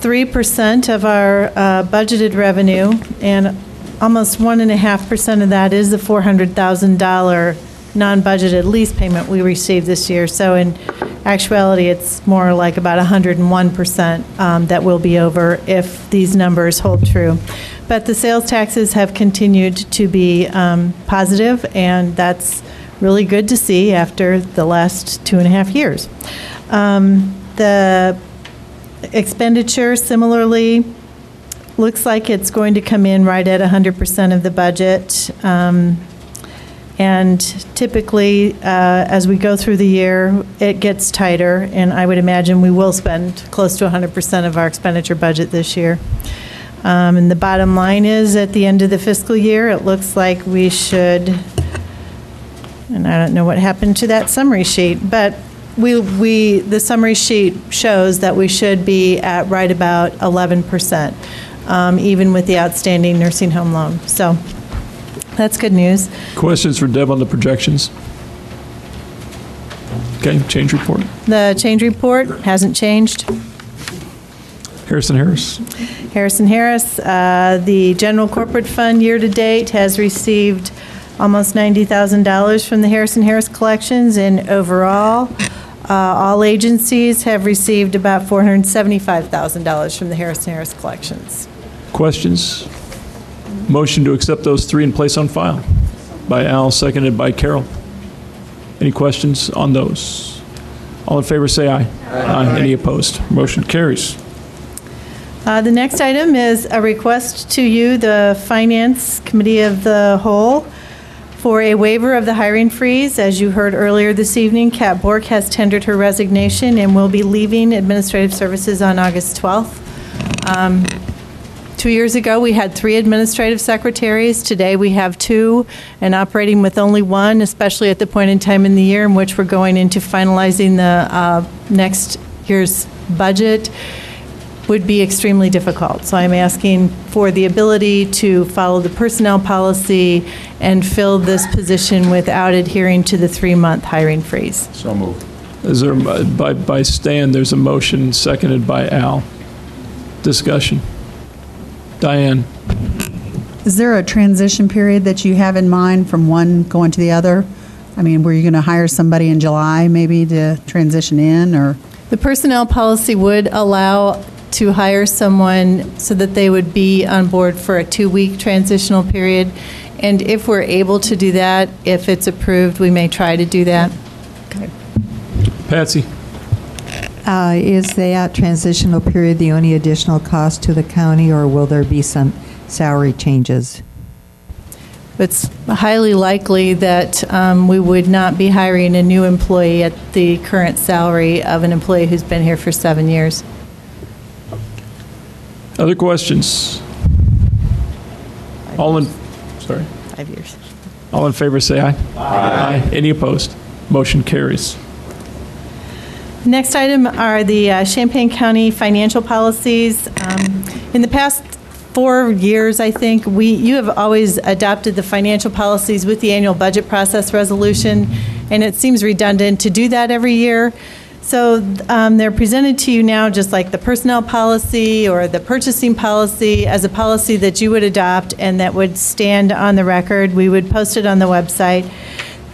103% of our uh, budgeted revenue, and almost 1.5% of that is the $400,000 non-budgeted lease payment we received this year. So in actuality, it's more like about 101% um, that will be over if these numbers hold true. But the sales taxes have continued to be um, positive, and that's really good to see after the last two and a half years. Um, The expenditure similarly looks like it's going to come in right at 100% of the budget. Um, and typically, uh, as we go through the year, it gets tighter, and I would imagine we will spend close to 100% of our expenditure budget this year. Um, And the bottom line is, at the end of the fiscal year, it looks like we should, and I don't know what happened to that summary sheet, but we, we, the summary sheet shows that we should be at right about 11%, um, even with the outstanding nursing home loan. So that's good news. Questions for Deb on the projections? Okay, change report. The change report hasn't changed. Harrison Harris. Harrison Harris, uh, the general corporate fund year-to-date has received almost $90,000 from the Harrison Harris collections, and overall, all agencies have received about $475,000 from the Harrison Harris collections. Questions? Motion to accept those three and place on file by Al, seconded by Carol. Any questions on those? All in favor, say aye. Aye. Any opposed? Motion carries. Uh, The next item is a request to you, the Finance Committee of the Whole, for a waiver of the hiring freeze. As you heard earlier this evening, Kat Bork has tendered her resignation and will be leaving Administrative Services on August 12th. Um, Two years ago, we had three administrative secretaries. Today, we have two, and operating with only one, especially at the point in time in the year in which we're going into finalizing the uh, next year's budget, would be extremely difficult. So I'm asking for the ability to follow the personnel policy and fill this position without adhering to the three-month hiring freeze. So moved. Is there, by, by Stan, there's a motion seconded by Al. Discussion. Diane? Is there a transition period that you have in mind from one going to the other? I mean, were you going to hire somebody in July maybe to transition in, or? The personnel policy would allow to hire someone so that they would be on board for a two-week transitional period. And if we're able to do that, if it's approved, we may try to do that. Pattsi? Uh, Is that transitional period the only additional cost to the county, or will there be some salary changes? It's highly likely that um, we would not be hiring a new employee at the current salary of an employee who's been here for seven years. Other questions? All in, sorry. Five years. All in favor, say aye. Aye. Any opposed? Motion carries. Next item are the uh, Champaign County financial policies. Um, In the past four years, I think, we, you have always adopted the financial policies with the annual budget process resolution, and it seems redundant to do that every year. So um, they're presented to you now, just like the personnel policy or the purchasing policy, as a policy that you would adopt and that would stand on the record. We would post it on the website.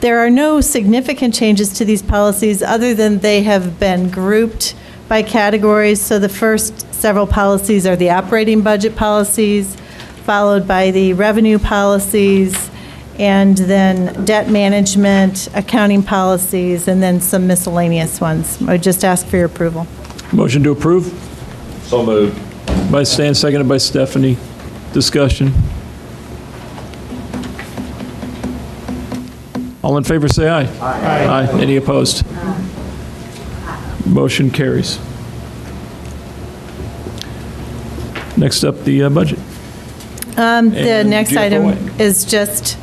There are no significant changes to these policies other than they have been grouped by categories. So the first several policies are the operating budget policies, followed by the revenue policies, and then debt management, accounting policies, and then some miscellaneous ones. I would just ask for your approval. Motion to approve? So moved. By Stan, seconded by Stephanie. Discussion. All in favor, say aye. Aye. Aye. Any opposed? Motion carries. Next up, the uh, budget. Um, The And next GFOA. item is just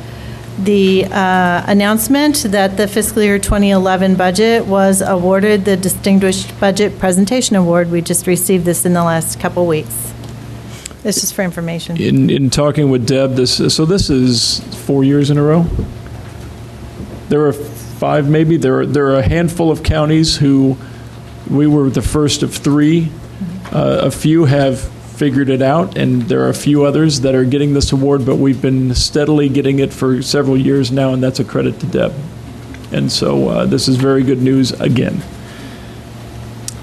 the uh, announcement that the fiscal year 2011 budget was awarded the Distinguished Budget Presentation Award. We just received this in the last couple weeks. This is for information. In, in talking with Deb, this, so this is four years in a row? There are five, maybe? There are, there are a handful of counties who, we were the first of three. Uh, A few have figured it out, and there are a few others that are getting this award, but we've been steadily getting it for several years now, and that's a credit to Deb. And so uh, this is very good news again.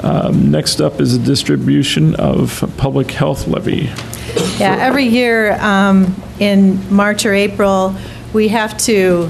Um, Next up is a distribution of public health levy. Yeah, every year um, in March or April, we have to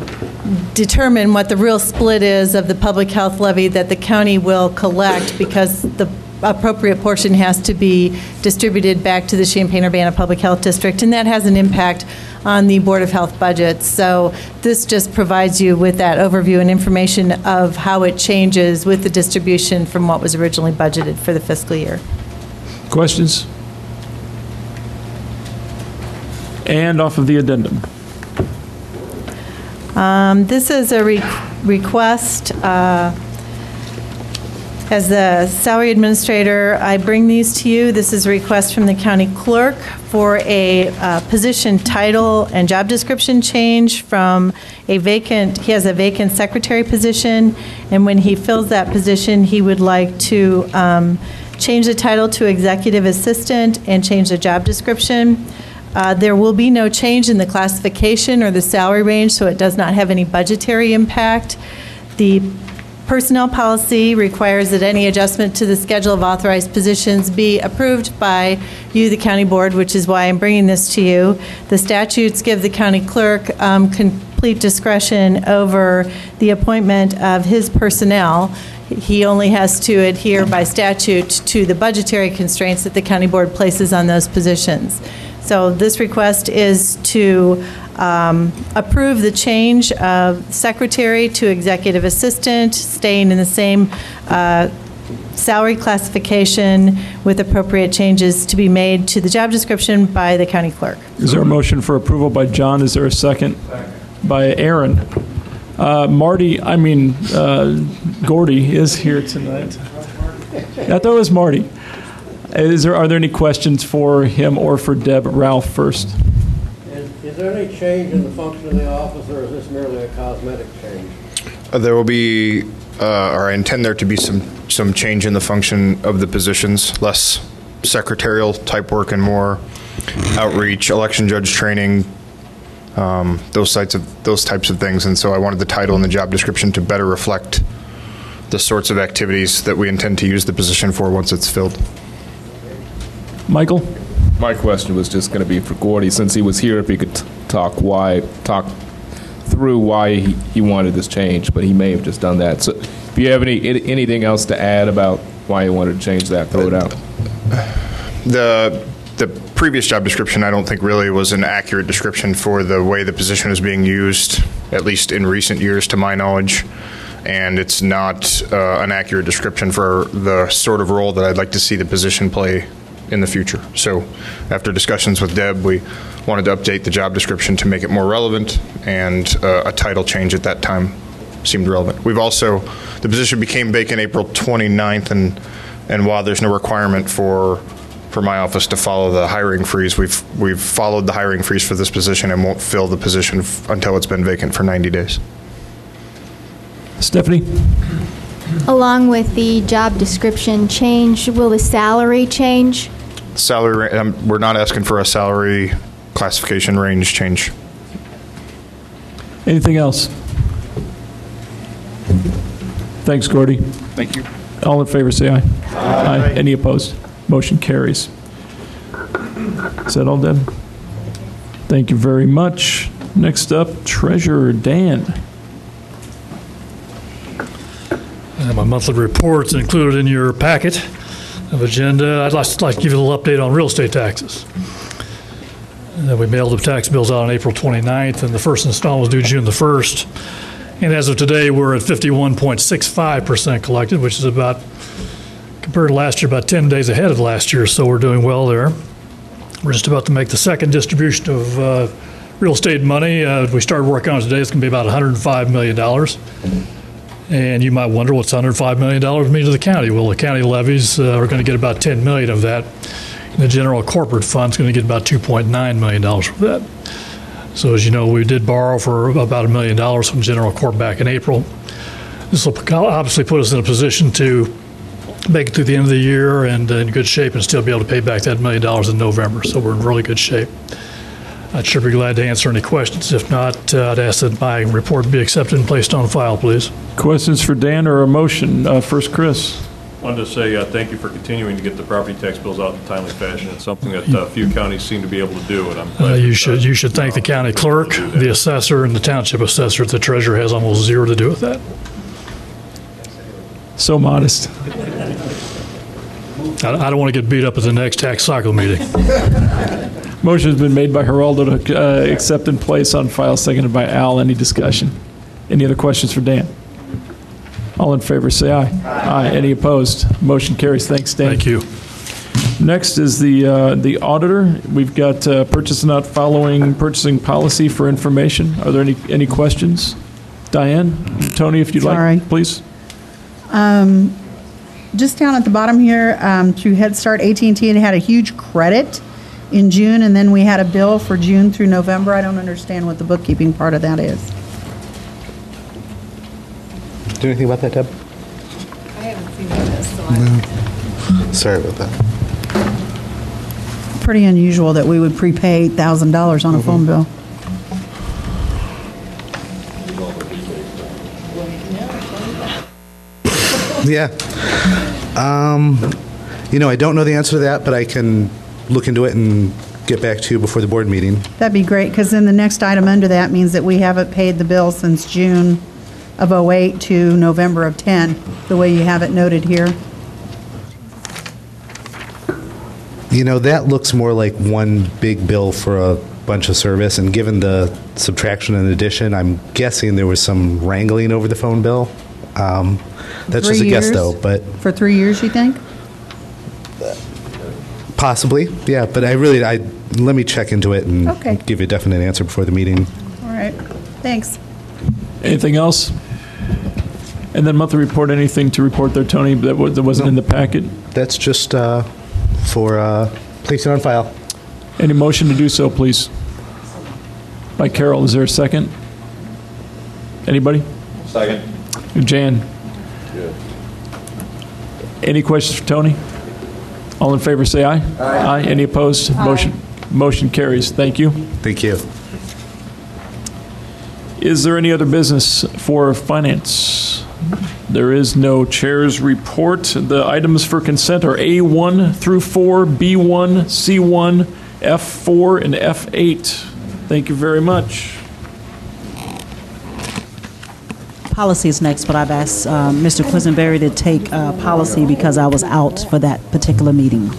determine what the real split is of the public health levy that the county will collect because the appropriate portion has to be distributed back to the Champaign-Urbana Public Health District, and that has an impact on the Board of Health budget. So this just provides you with that overview and information of how it changes with the distribution from what was originally budgeted for the fiscal year. Questions? And off of the addendum. Um, This is a re- request, uh, as the salary administrator, I bring these to you. This is a request from the county clerk for a uh, position title and job description change from a vacant, he has a vacant secretary position, and when he fills that position, he would like to um, change the title to executive assistant and change the job description. Uh, There will be no change in the classification or the salary range, so it does not have any budgetary impact. The personnel policy requires that any adjustment to the schedule of authorized positions be approved by you, the county board, which is why I'm bringing this to you. The statutes give the county clerk um, complete discretion over the appointment of his personnel. He only has to adhere by statute to the budgetary constraints that the county board places on those positions. So this request is to um, approve the change of secretary to executive assistant, staying in the same uh, salary classification with appropriate changes to be made to the job description by the county clerk. Is there a motion for approval by John? Is there a second? By Aaron. Uh, Marty, I mean, uh, Gordy is here tonight. I thought it was Marty. Is there, are there any questions for him or for Deb? Ralph first. Is is there any change in the function of the office, or is this merely a cosmetic change? Uh, There will be, uh, or I intend there to be some, some change in the function of the positions, less secretarial type work and more outreach, election judge training, um, those sites of, those types of things. And so I wanted the title and the job description to better reflect the sorts of activities that we intend to use the position for once it's filled. Michael? My question was just going to be for Gordy, since he was here, if he could t- talk why, talk through why he, he wanted this change, but he may have just done that. So if you have any, any- anything else to add about why he wanted to change that, throw it out. The, the previous job description, I don't think really was an accurate description for the way the position is being used, at least in recent years, to my knowledge. And it's not uh, an accurate description for the sort of role that I'd like to see the position play in the future. So after discussions with Deb, we wanted to update the job description to make it more relevant, and uh, a title change at that time seemed relevant. We've also, the position became vacant April 29th, and, and while there's no requirement for, for my office to follow the hiring freeze, we've, we've followed the hiring freeze for this position and won't fill the position f- until it's been vacant for 90 days. Stephanie? Along with the job description change, will the salary change? Salary, um, we're not asking for a salary classification range change. Anything else? Thanks, Gordy. Thank you. All in favor, say aye. Aye. Any opposed? Motion carries. Is that all, Deb? Thank you very much. Next up, Treasurer Dan. Uh, My monthly report's included in your packet of agenda. I'd like like to give you a little update on real estate taxes. Uh, We mailed the tax bills out on April 29th, and the first installment was due June the 1st. And as of today, we're at 51.65% collected, which is about, compared to last year, about 10 days ahead of last year, so we're doing well there. We're just about to make the second distribution of uh, real estate money, uh, we started working on it today, it's going to be about $105 million. And you might wonder, what's $105 million mean to the county? Well, the county levies uh, are going to get about 10 million of that. The general corporate fund is going to get about 2.9 million dollars for that. So as you know, we did borrow for about a million dollars from general corp back in April. This will obviously put us in a position to make it through the end of the year and in good shape and still be able to pay back that million dollars in November. So we're in really good shape. I'd sure be glad to answer any questions. If not, uh, I'd ask that my report be accepted and placed on file, please. Questions for Dan or a motion? Uh, First, Chris. Wanted to say uh, thank you for continuing to get the property tax bills out in a timely fashion. It's something that uh, few counties seem to be able to do, and I'm Uh, glad. You should, you should thank the county clerk, the assessor, and the township assessor. The treasurer has almost zero to do with that. So modest. I I don't want to get beat up at the next tax cycle meeting. (laughs) Motion's been made by Giraldo to uh, accept and place on file, seconded by Al. Any discussion? Any other questions for Dan? All in favor, say aye. Aye. Any opposed? Motion carries. Thanks, Dan. Thank you. Next is the, uh, the auditor. We've got uh, purchase not following purchasing policy for information. Are there any, any questions? Diane, Tony, if you'd Sorry. like, please. Um, Just down at the bottom here, um, through Head Start, at and T had a huge credit in June, and then we had a bill for June through November. I don't understand what the bookkeeping part of that is. Do anything about that, Deb? I haven't seen this, so Sorry about that. Pretty unusual that we would prepay $1,000 on a phone bill. Yeah. Um, you know, I don't know the answer to that, but I can look into it and get back to you before the board meeting. That'd be great, because then the next item under that means that we haven't paid the bill since June of '08 to November of '10, the way you have it noted here. You know, that looks more like one big bill for a bunch of service, and given the subtraction and addition, I'm guessing there was some wrangling over the phone bill. Um, that's just a guess, years? though, but For three years, you think? Possibly, yeah. But I really, I let me check into it and Okay. give you a definite answer before the meeting. All right, thanks. Anything else? And then monthly report, anything to report there, Tony, that wa- that wasn't in the packet? That's just uh, for uh, placing on file. Any motion to do so, please? By Carol, is there a second? Anybody? Second. Jan? Any questions for Tony? All in favor, say aye. Aye. Any opposed? Motion, motion carries. Thank you. Thank you. Is there any other business for finance? There is no chair's report. The items for consent are A1 through 4, B1, C1, F4, and F8. Thank you very much. Policy is next, but I've asked uh, Mr. Quisenberry to take uh, policy because I was out for that particular meeting.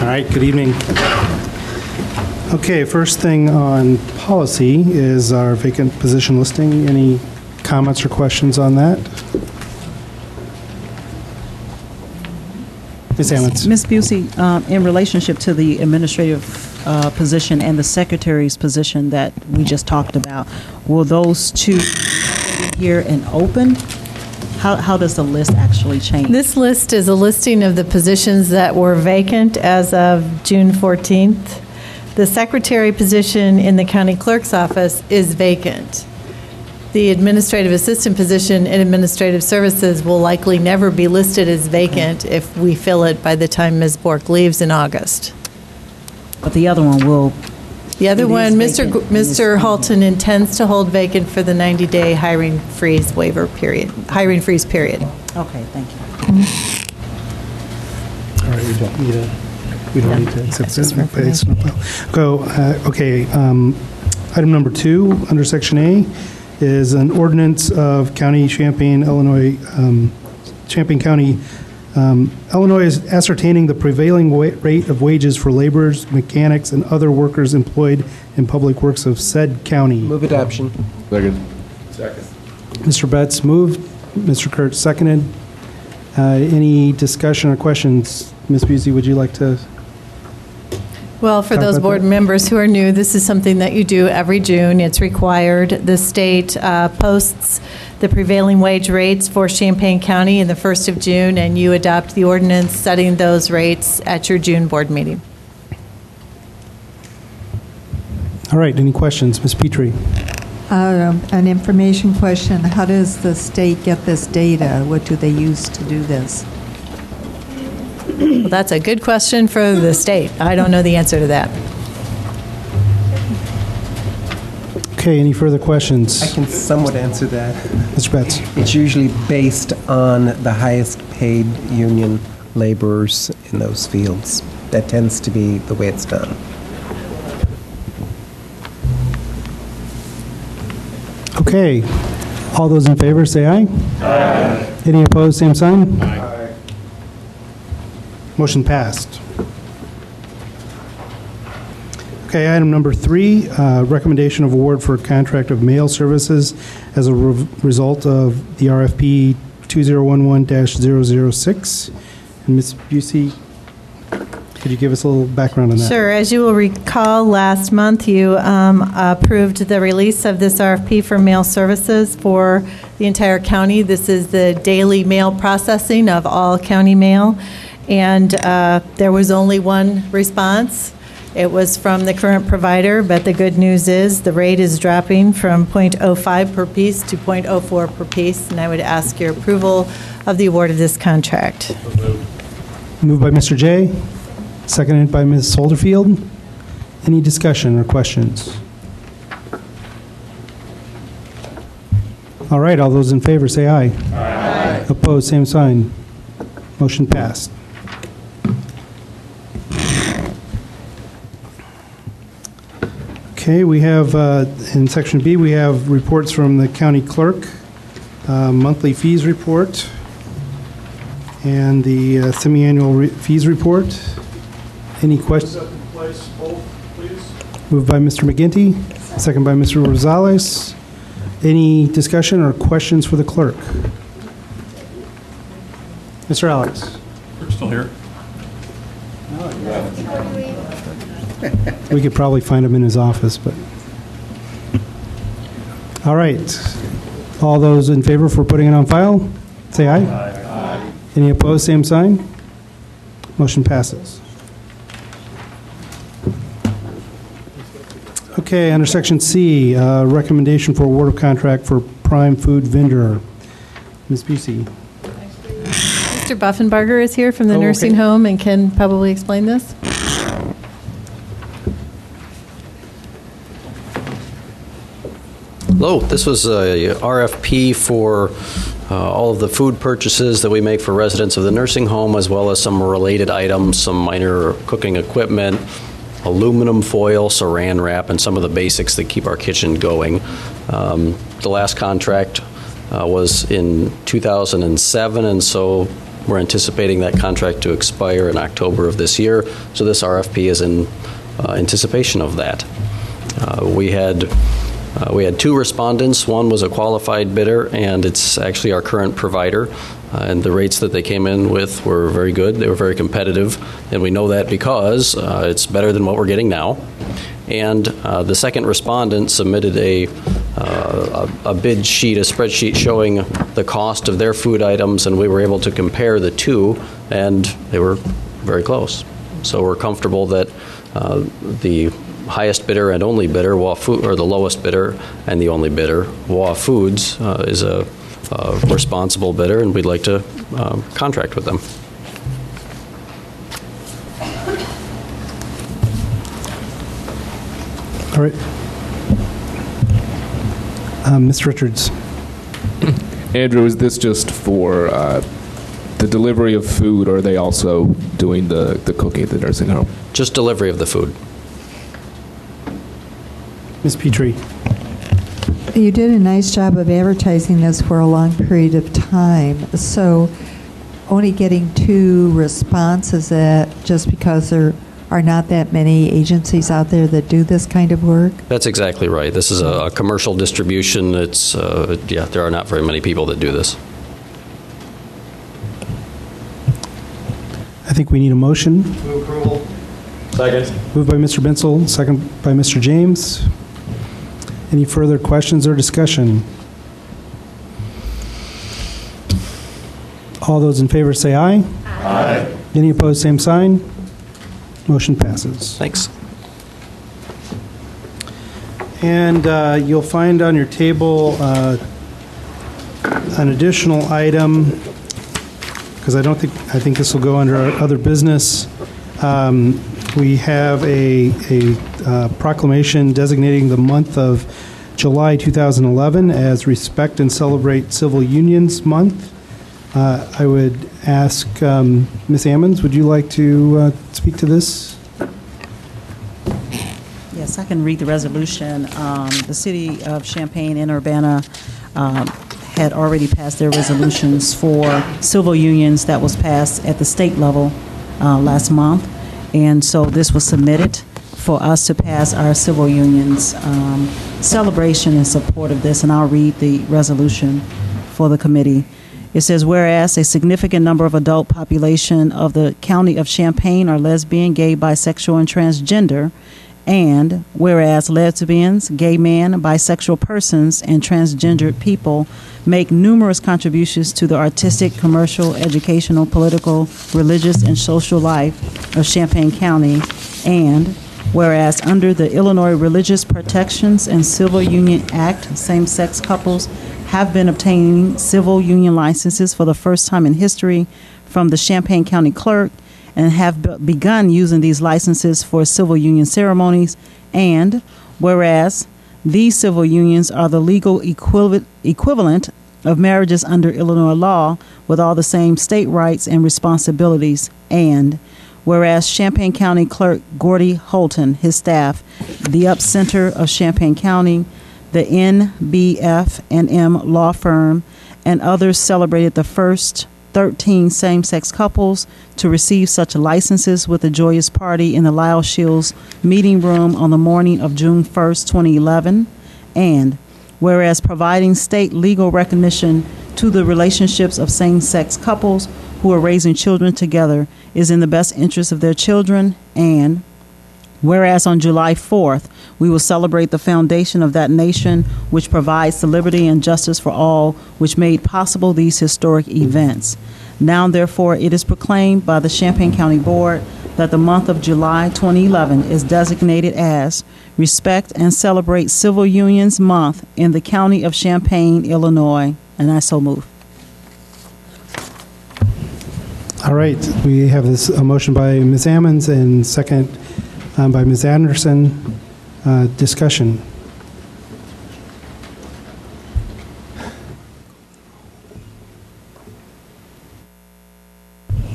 All right, good evening. Okay, first thing on policy is our vacant position listing. Any comments or questions on that? Ms. Ammons? Ms. Busey, um, in relationship to the administrative uh, position and the secretary's position that we just talked about, will those two be here and open? How, how does the list actually change? This list is a listing of the positions that were vacant as of June 14th. The secretary position in the county clerk's office is vacant. The administrative assistant position in administrative services will likely never be listed as vacant if we fill it by the time Ms. Bork leaves in August. But the other one will. The other It one, Mr. vacant Gu- and is Mr. Hulten intends to hold vacant for the 90-day hiring freeze waiver period, hiring freeze period. Okay, thank you. All right, we don't need a, we don't need to accept this. Okay, it's no. Go, uh, okay, um, item number two, under section A, is an ordinance of County Champaign, Illinois, um, Champaign County, um, Illinois is ascertaining the prevailing wa- rate of wages for laborers, mechanics, and other workers employed in public works of said county. Move adoption. Second. Second. Mr. Betz moved, Mr. Kurtz seconded. Uh, Any discussion or questions? Ms. Busey, would you like to? Well, for those board that. members who are new, this is something that you do every June. It's required. The state uh, posts the prevailing wage rates for Champaign County in the first of June, and you adopt the ordinance setting those rates at your June board meeting. All right, any questions? Ms. Petrie? Um, An information question, how does the state get this data? What do they use to do this? Well, that's a good question for the state. I don't know the answer to that. Okay, any further questions? I can somewhat answer that. Mr. Betz? It's usually based on the highest paid union laborers in those fields. That tends to be the way it's done. Okay, all those in favor, say aye. Aye. Any opposed, same sign? Aye. Motion passed. Okay, item number three, uh, recommendation of award for contract of mail services as a re- result of the RFP 2011-006. And Ms. Busey, could you give us a little background on that? Sure. As you will recall, last month you um, approved the release of this RFP for mail services for the entire county. This is the daily mail processing of all county mail. And uh, there was only one response. It was from the current provider, but the good news is the rate is dropping from .05 per piece to .04 per piece. And I would ask your approval of the award of this contract. Moved by Mr. J, seconded by Ms. Holderfield. Any discussion or questions? All right, all those in favor, say aye. Aye. Opposed, same sign. Motion passed. Okay, we have, uh, in section B, we have reports from the county clerk, uh, monthly fees report, and the uh, semi-annual re- fees report. Any questions? Up place both, please? Moved by Mr. McGinty, second by Mr. Rosales. Any discussion or questions for the clerk? Mr. Alix? We're still here. (laughs) We could probably find him in his office, but. All right. All those in favor for putting it on file, say aye. Aye. Any opposed, same sign. Motion passes. Okay, under section C, uh, recommendation for award of contract for prime food vendor. Ms. Busey. Mr. Buffenbarger is here from the Oh, okay. nursing home and can probably explain this. Hello, this was a RFP for uh, all of the food purchases that we make for residents of the nursing home, as well as some related items, some minor cooking equipment, aluminum foil, saran wrap, and some of the basics that keep our kitchen going. Um, The last contract uh, was in 2007, and so we're anticipating that contract to expire in October of this year. So this RFP is in uh, anticipation of that. Uh, We had uh, We had two respondents. One was a qualified bidder, and it's actually our current provider. Uh, And the rates that they came in with were very good. They were very competitive, and we know that because uh, it's better than what we're getting now. And uh, the second respondent submitted a uh, a a bid sheet, a spreadsheet showing the cost of their food items, and we were able to compare the two, and they were very close. So we're comfortable that uh, the highest bidder and only bidder, Waugh Food, or the lowest bidder and the only bidder, Waugh Foods, uh, is a uh, responsible bidder, and we'd like to um, contract with them. All right. Um, Ms. Richards. (clears throat) Andrew, is this just for uh, the delivery of food, or are they also doing the, the cooking at the nursing home? Just delivery of the food. Ms. Petrie. You did a nice job of advertising this for a long period of time. So only getting two responses, that just because there are not that many agencies out there that do this kind of work? That's exactly right. This is a, a commercial distribution. It's, uh, yeah, there are not very many people that do this. I think we need a motion. Move approval. Second. Moved by Mr. Bensel, second by Mr. James. Any further questions or discussion? All those in favor say aye. Aye. Any opposed, same sign. Motion passes. Thanks. And uh, you'll find on your table uh, an additional item, because I don't think, I think this will go under our other business. Um, We have a a uh, proclamation designating the month of July 2011 as Respect and Celebrate Civil Unions Month. Uh, I would ask um, Ms. Ammons, would you like to uh, speak to this? Yes, I can read the resolution. Um, The city of Champaign and Urbana um, had already passed their resolutions for civil unions that was passed at the state level uh, last month. And so this was submitted for us to pass our civil unions um, celebration in support of this, and I'll read the resolution for the committee. It says, whereas a significant number of adult population of the county of Champaign are lesbian, gay, bisexual, and transgender, and whereas lesbians, gay men, bisexual persons, and transgendered people make numerous contributions to the artistic, commercial, educational, political, religious, and social life of Champaign County, and whereas under the Illinois Religious Protections and Civil Union Act, same-sex couples have been obtaining civil union licenses for the first time in history from the Champaign County Clerk and have be- begun using these licenses for civil union ceremonies. And whereas these civil unions are the legal equivalent, equivalent of marriages under Illinois law with all the same state rights and responsibilities. And whereas Champaign County Clerk Gordy Hulten, his staff, the Up Center of Champaign County, the NBF and M law firm, and others celebrated the first 13 same-sex couples to receive such licenses with a joyous party in the Lyle Shields Meeting Room on the morning of June 1st, 2011. And whereas providing state legal recognition to the relationships of same-sex couples who are raising children together is in the best interest of their children, and Whereas on July 4th, we will celebrate the foundation of that nation which provides the liberty and justice for all, which made possible these historic events. Now, therefore, it is proclaimed by the Champaign County Board that the month of July 2011 is designated as Respect and Celebrate Civil Unions Month in the County of Champaign, Illinois. And I so move. All right, we have this, a motion by Ms. Ammons and second um, by Ms. Anderson. Uh, Discussion.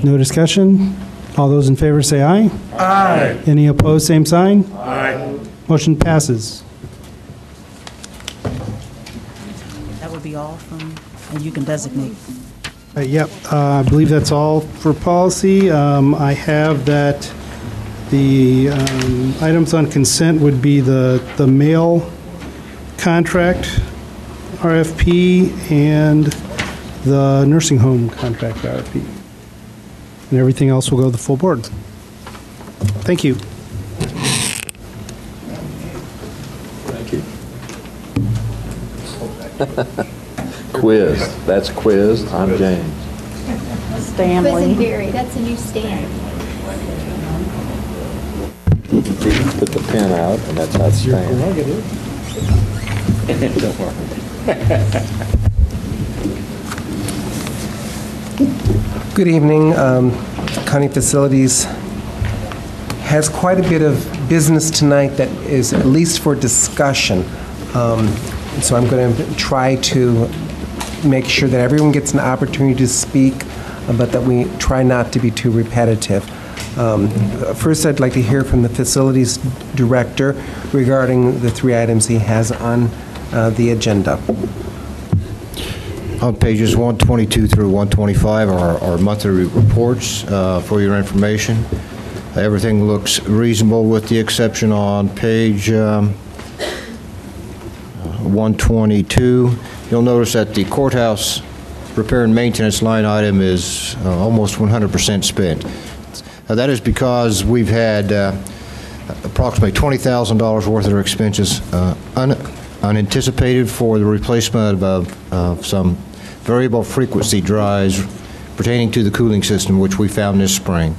No discussion? All those in favor say aye. Aye. Any opposed, same sign? Aye. Motion passes. That would be all from, and you can designate. Uh, Yep, uh, I believe that's all for policy. Um, I have that the um, items on consent would be the, the mail contract, RFP, and the nursing home contract RFP. And everything else will go to the full board. Thank you. Thank you. Quiz, that's quiz, I'm James. Stanley. Quiz and Barry, that's a new stand. Put the pen out, and that's how Stan. Don't worry. Good evening. Um, County Facilities has quite a bit of business tonight that is at least for discussion. Um, So I'm going to try to make sure that everyone gets an opportunity to speak, uh, but that we try not to be too repetitive. Um, First, I'd like to hear from the Facilities Director regarding the three items he has on uh, the agenda. On pages 122 through 125 are our monthly reports uh, for your information. Everything looks reasonable with the exception on page um, 122. You'll notice that the courthouse repair and maintenance line item is uh, almost 100% spent. That is because we've had uh, approximately $20,000 worth of expenses uh, un- unanticipated for the replacement of of some variable frequency drives pertaining to the cooling system, which we found this spring.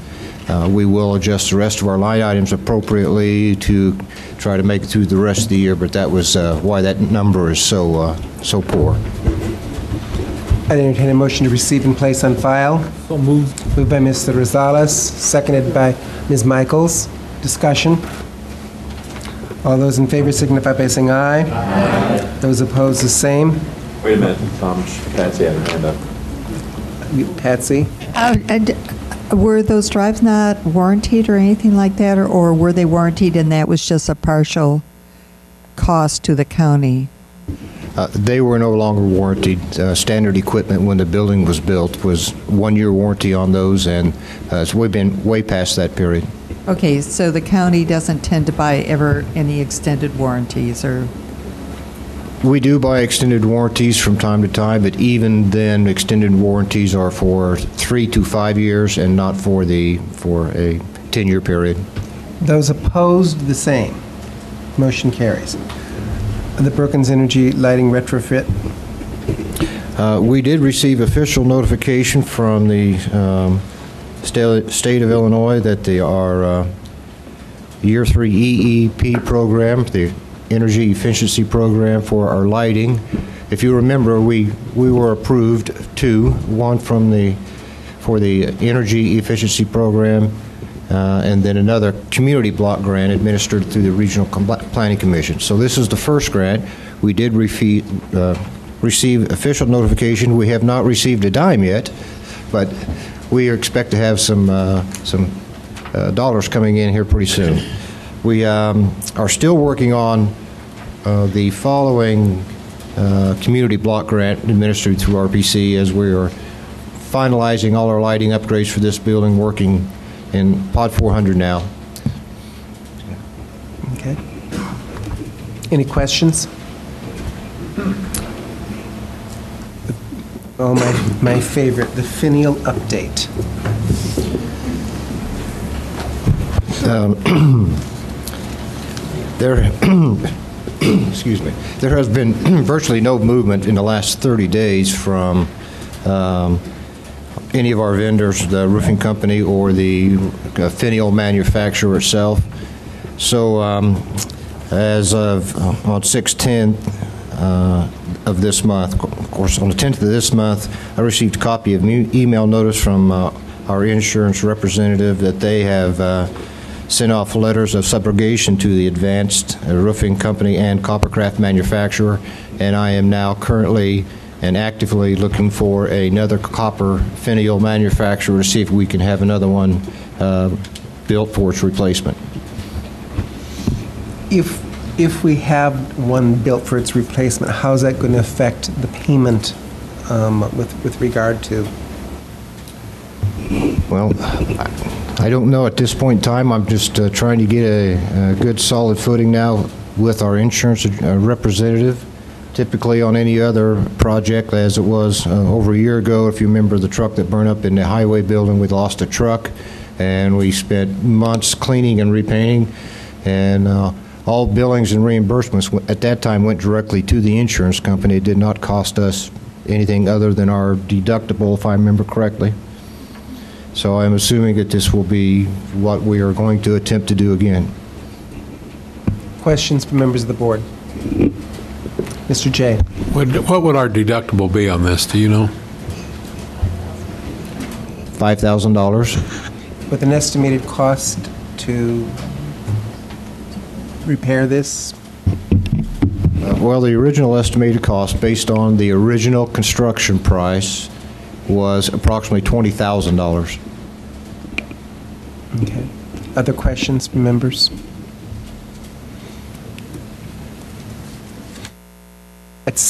Uh, We will adjust the rest of our line items appropriately to try to make it through the rest of the year, but that was uh, why that number is so, uh, so poor. I entertain a motion to receive and place on file. So moved. Moved by Mr. Rosales, seconded by Ms. Michaels. Discussion? All those in favor signify by saying aye. Aye. Those opposed, the same. Wait a minute, Tom, Pattsi had her hand up. Pattsi? Uh, and Were those drives not warranted or anything like that, or- or were they warranted and that was just a partial cost to the county? Uh, They were no longer warranted. Uh, Standard equipment, when the building was built, was one-year warranty on those, and uh, so we've been way past that period. Okay, so the county doesn't tend to buy ever any extended warranties, or, We do buy extended warranties from time to time, but even then, extended warranties are for three to five years and not for the, for a 10-year period. Those opposed, the same. Motion carries. The Brookens Energy Lighting retrofit. Uh, We did receive official notification from the um, sta- state of Illinois that they are uh, Year 3 EEP program, the Energy Efficiency Program for our lighting. If you remember, we we were approved two, one from the, for the Energy Efficiency Program, uh, and then another community block grant administered through the Regional Com- Planning Commission. So this is the first grant. We did refe- uh, receive official notification. We have not received a dime yet, but we expect to have some, uh, some uh, dollars coming in here pretty soon. We um, are still working on uh, the following uh, community block grant administered through RPC as we are finalizing all our lighting upgrades for this building, working in Pod 400 now. Okay. Any questions? Oh, my, my favorite, the finial update. Um, (clears throat) There, (clears throat) excuse me, there has been (clears throat) virtually no movement in the last 30 days from um, any of our vendors, the roofing company or the uh, finial manufacturer itself. So um, as of, uh, on 6/10 uh, of this month, of course, on the 10th of this month, I received a copy of email notice from uh, our insurance representative that they have uh, sent off letters of subrogation to the Advanced Roofing Company and Coppercraft manufacturer, and I am now currently and actively looking for another copper finial manufacturer to see if we can have another one uh, built for its replacement. If, if we have one built for its replacement, how's that going to affect the payment um, with, with regard to? Well, I- I don't know at this point in time. I'm just uh, trying to get a a good, solid footing now with our insurance uh, representative. Typically, on any other project, as it was uh, over a year ago, if you remember the truck that burned up in the highway building, we lost a truck, and we spent months cleaning and repainting, and uh, all billings and reimbursements at that time went directly to the insurance company. It did not cost us anything other than our deductible, if I remember correctly. So I'm assuming that this will be what we are going to attempt to do again. Questions from members of the board? Mr. Jay. What what would our deductible be on this, do you know? $5,000. With an estimated cost to repair this? Well, the original estimated cost, based on the original construction price, was approximately $20,000. Okay. Other questions members?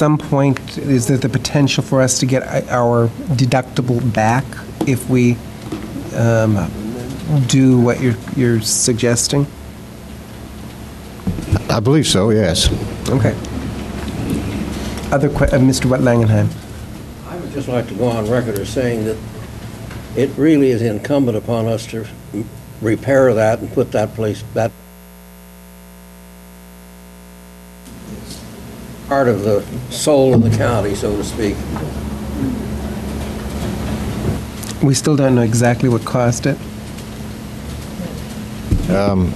Some point, is there the potential for us to get our deductible back if we um, do what you're, you're suggesting? I believe so, yes. Okay. Other, que- uh, Mr. Wat Langenheim? I would just like to go on record as saying that it really is incumbent upon us to repair that and put that place, that part of the soul of the county, so to speak. We still don't know exactly what caused it. Um,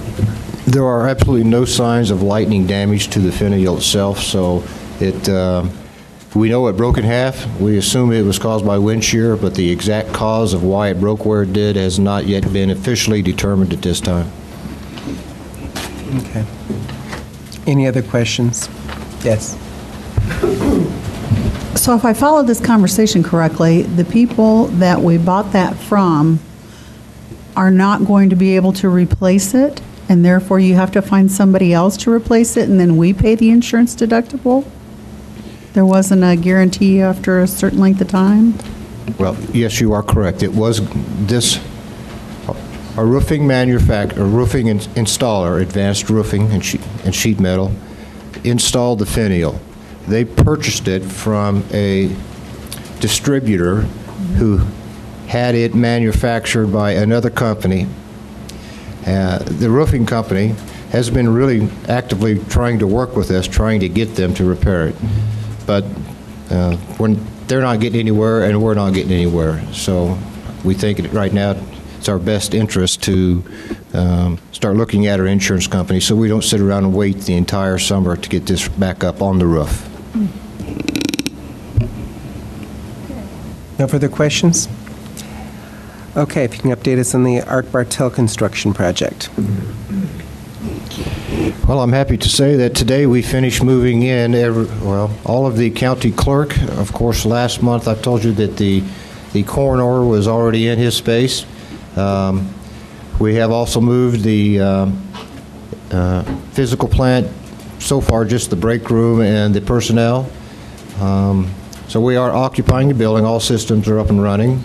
There are absolutely no signs of lightning damage to the finial itself, so it, uh, we know it broke in half. We assume it was caused by wind shear, but the exact cause of why it broke where it did has not yet been officially determined at this time. Okay. Any other questions? Yes. So if I followed this conversation correctly, the people that we bought that from are not going to be able to replace it, and therefore you have to find somebody else to replace it, and then we pay the insurance deductible? There wasn't a guarantee after a certain length of time? Well, yes, you are correct. It was this, a roofing manufac, a roofing ins- installer, Advanced Roofing and sheet, and sheet metal, installed the finial. They purchased it from a distributor who had it manufactured by another company. Uh, The roofing company has been really actively trying to work with us, trying to get them to repair it. But uh, we're, they're not getting anywhere, and we're not getting anywhere. So we think right now it's our best interest to um, start looking at our insurance company so we don't sit around and wait the entire summer to get this back up on the roof. No further questions? Okay, if you can update us on the Art Bartel construction project. Well, I'm happy to say that today we finished moving in, every, well, all of the county clerk. Of course, last month I told you that the, the coroner was already in his space. Um, we have also moved the um, uh, physical plant, so far just the break room and the personnel. Um, so we are occupying the building. All systems are up and running.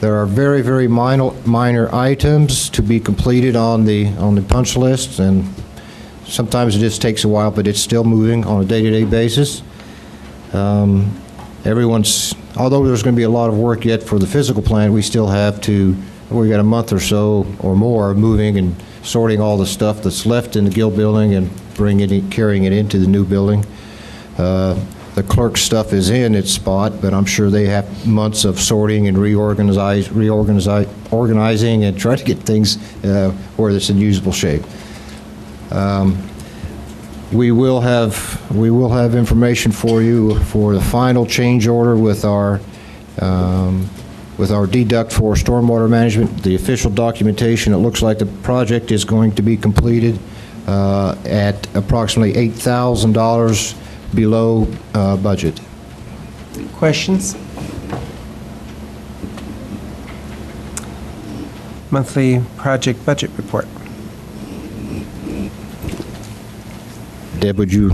There are very, very minor, minor items to be completed on the, on the punch list, and sometimes it just takes a while, but it's still moving on a day-to-day basis. Um, Everyone's, although there's going to be a lot of work yet for the physical plant, we still have to, we got a month or so or more moving and sorting all the stuff that's left in the guild building and bringing it, carrying it into the new building. Uh, The clerk stuff is in its spot, but I'm sure they have months of sorting and reorganize, reorganize, organizing and (laughs) trying to get things uh, where it's in usable shape. Um, We will have, we will have information for you for the final change order with our, um, with our deduct for stormwater management, the official documentation. It looks like the project is going to be completed uh, at approximately $8,000 below uh, budget. Questions? Monthly project budget report. Deb, would you,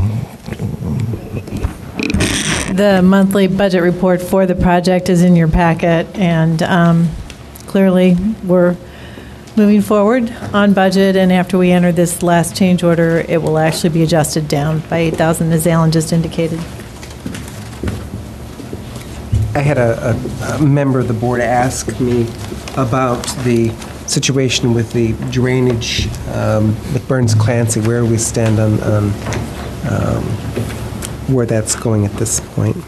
The monthly budget report for the project is in your packet, and um, clearly, we're moving forward on budget, and after we enter this last change order, it will actually be adjusted down by 8,000, as Alan just indicated. I had a, a, a member of the board ask me about the situation with the drainage um, with Berns Clancy, where we stand on, on um, where that's going at this point.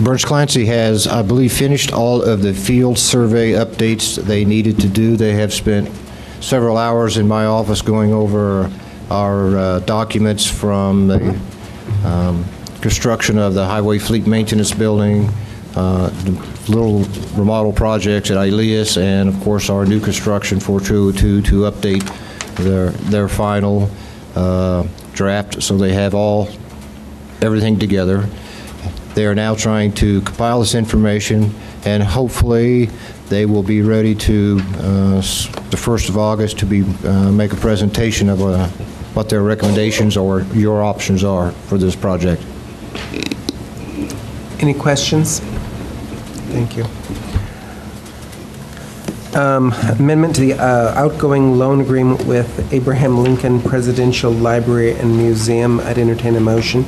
Berns Clancy has, I believe, finished all of the field survey updates they needed to do. They have spent several hours in my office going over our uh, documents from the um, construction of the Highway Fleet Maintenance Building, uh, little remodel projects at ILEAS, and of course, our new construction for 202 to update their, their final uh, draft, so they have all, everything together. They are now trying to compile this information, and hopefully, they will be ready to, uh, the 1st of August, to be, uh, make a presentation of uh, what their recommendations or your options are for this project. Any questions? Thank you. Um, Amendment to the uh, outgoing loan agreement with Abraham Lincoln Presidential Library and Museum. I'd entertain a motion.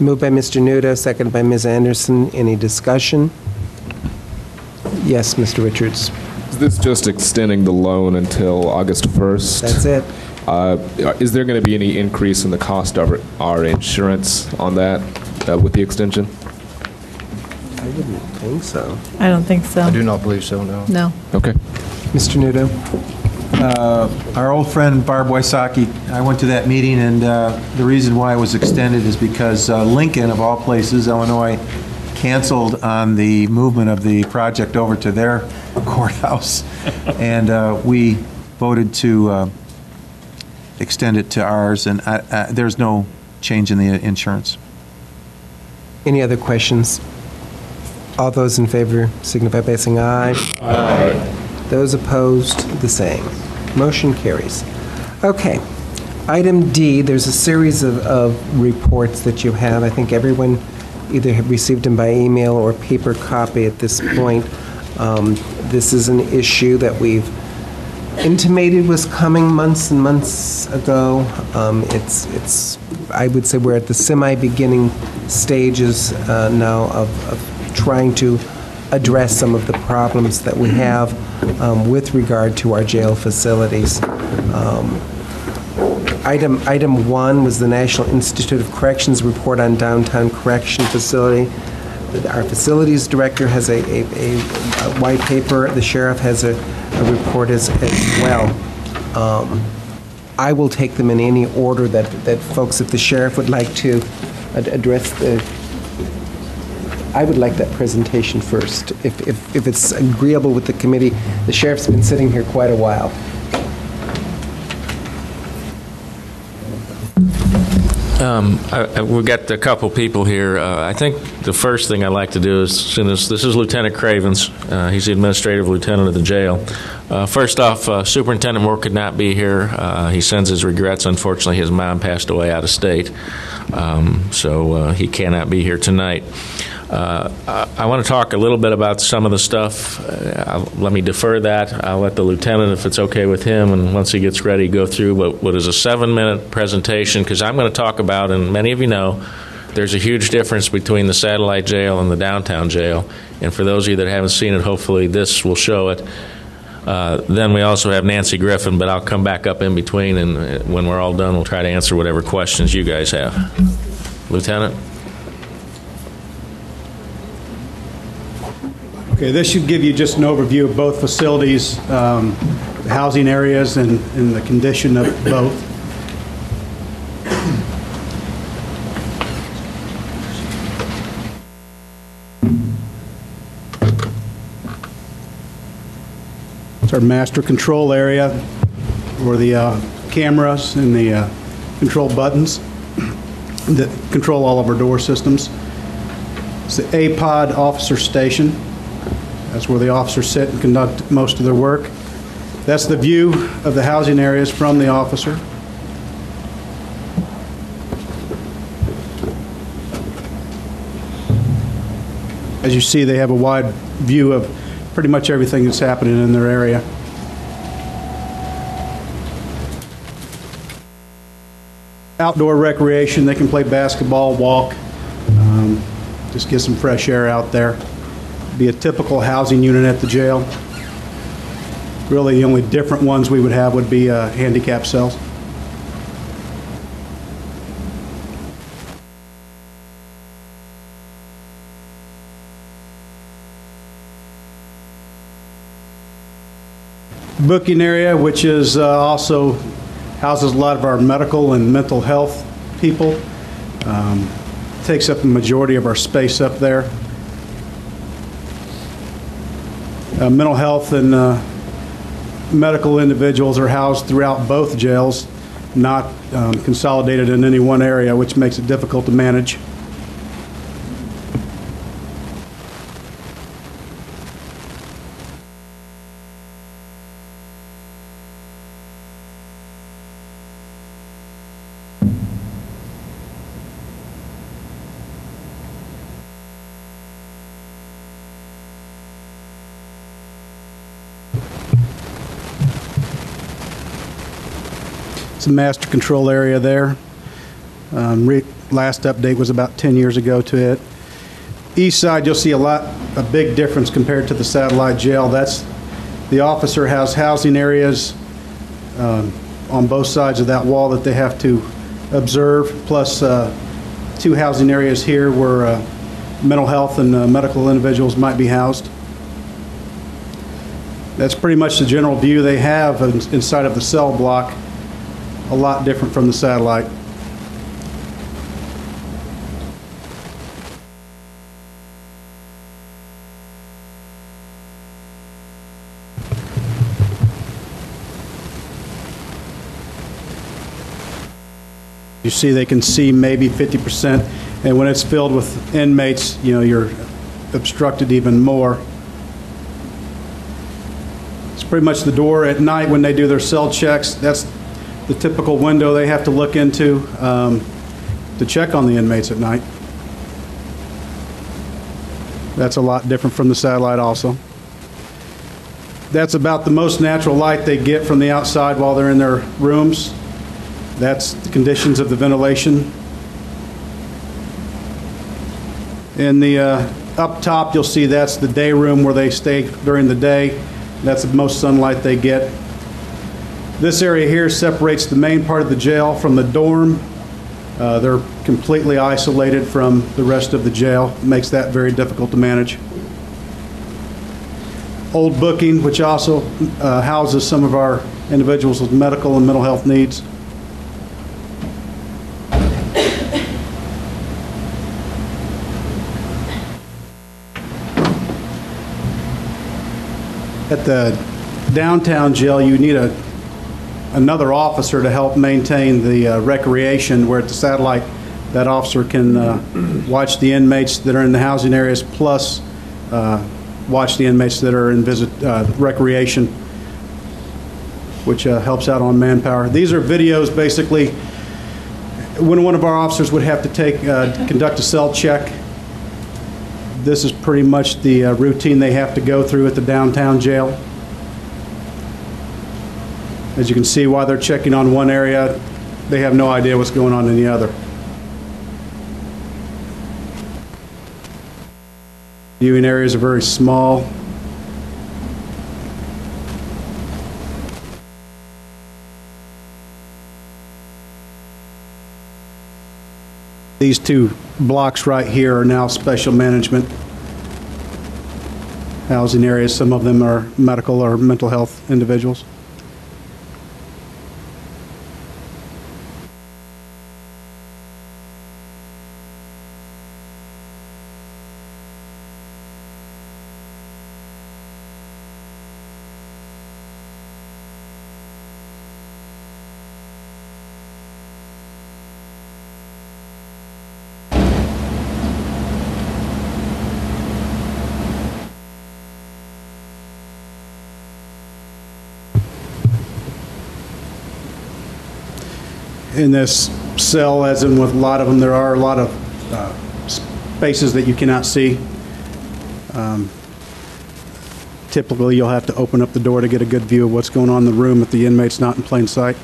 Moved by Mr. Nudo, seconded by Ms. Anderson. Any discussion? Yes, Mr. Richards. Is this just extending the loan until August 1st? That's it. Uh, Is there going to be any increase in the cost of our insurance on that uh, with the extension? I wouldn't think so. I don't think so. I do not believe so, no. No. Okay. Mr. Nudo? Uh, Our old friend Barb Wysocki, I went to that meeting, and uh, the reason why it was extended is because uh, Lincoln, of all places, Illinois, canceled on the movement of the project over to their (laughs) courthouse, and uh, we voted to uh, extend it to ours, and I- I- there's no change in the insurance. Any other questions? All those in favor signify by saying aye. Aye. Those opposed, the same. Motion carries. Okay. Item D, there's a series of, of reports that you have. I think everyone either have received them by email or paper copy at this point. Um, This is an issue that we've intimated was coming months and months ago. Um, It's, it's, I would say we're at the semi-beginning stages uh, now of, of trying to address some of the problems that we have um, with regard to our jail facilities. Um, Item, item one was the National Institute of Corrections report on downtown correction facility. Our facilities director has a, a, a white paper, the sheriff has a, a report as, as well. Um, I will take them in any order that, that folks, if the sheriff would like to address the, I would like that presentation first, if, if, if it's agreeable with the committee. The sheriff's been sitting here quite a while. Um, I- I- We've got a couple people here. Uh, I think the first thing I'd like to do is, this this is Lieutenant Cravens. Uh, He's the administrative lieutenant of the jail. Uh, First off, uh, Superintendent Moore could not be here. Uh, He sends his regrets. Unfortunately, his mom passed away out of state, Um, so uh, he cannot be here tonight. Uh, I I want to talk a little bit about some of the stuff. Uh, Let me defer that. I'll let the lieutenant, if it's okay with him, and once he gets ready, go through what what is a seven-minute presentation, because I'm going to talk about, and many of you know, there's a huge difference between the satellite jail and the downtown jail. And for those of you that haven't seen it, hopefully this will show it. Uh, Then we also have Nancy Griffin, but I'll come back up in between, and uh, when we're all done, we'll try to answer whatever questions you guys have. Lieutenant? Okay, this should give you just an overview of both facilities, um, housing areas, and and the condition of both. It's our master control area, where the uh, cameras and the uh, control buttons that control all of our door systems. It's the APOD officer station. That's where the officers sit and conduct most of their work. That's the view of the housing areas from the officer. As you see, they have a wide view of pretty much everything that's happening in their area. Outdoor recreation, they can play basketball, walk, um, just get some fresh air out there. Be a typical housing unit at the jail. Really, the only different ones we would have would be uh, handicap cells. Booking area, which is uh, also houses a lot of our medical and mental health people. Um, Takes up the majority of our space up there. Uh, Mental health and uh, medical individuals are housed throughout both jails, not um, consolidated in any one area, which makes it difficult to manage. That's the master control area there. Um, Last update was about 10 years ago to it. East side, you'll see a lot, a big difference compared to the satellite jail. That's, the officer has housing areas um, on both sides of that wall that they have to observe, plus uh, two housing areas here where uh, mental health and uh, medical individuals might be housed. That's pretty much the general view they have inside of the cell block, a lot different from the satellite. You see, they can see maybe 50%, and when it's filled with inmates, you know, you're obstructed even more. It's pretty much the door at night when they do their cell checks. That's the typical window they have to look into um, to check on the inmates at night. That's a lot different from the satellite also. That's about the most natural light they get from the outside while they're in their rooms. That's the conditions of the ventilation. In the uh, up top, you'll see that's the day room where they stay during the day. That's the most sunlight they get. This area here separates the main part of the jail from the dorm. Uh, They're completely isolated from the rest of the jail. Makes that very difficult to manage. Old booking, which also uh, houses some of our individuals with medical and mental health needs. At the downtown jail, you need a, another officer to help maintain the uh, recreation, where at the satellite, that officer can uh, watch the inmates that are in the housing areas, plus uh, watch the inmates that are in visit, uh, recreation, which uh, helps out on manpower. These are videos, basically, when one of our officers would have to take, uh, conduct a cell check, this is pretty much the routine they have to go through at the downtown jail. As you can see, while they're checking on one area, they have no idea what's going on in the other. Viewing areas are very small. These two blocks right here are now special management housing areas. Some of them are medical or mental health individuals. In this cell, as in with a lot of them, there are a lot of uh, spaces that you cannot see. Um, Typically, you'll have to open up the door to get a good view of what's going on in the room if the inmate's not in plain sight.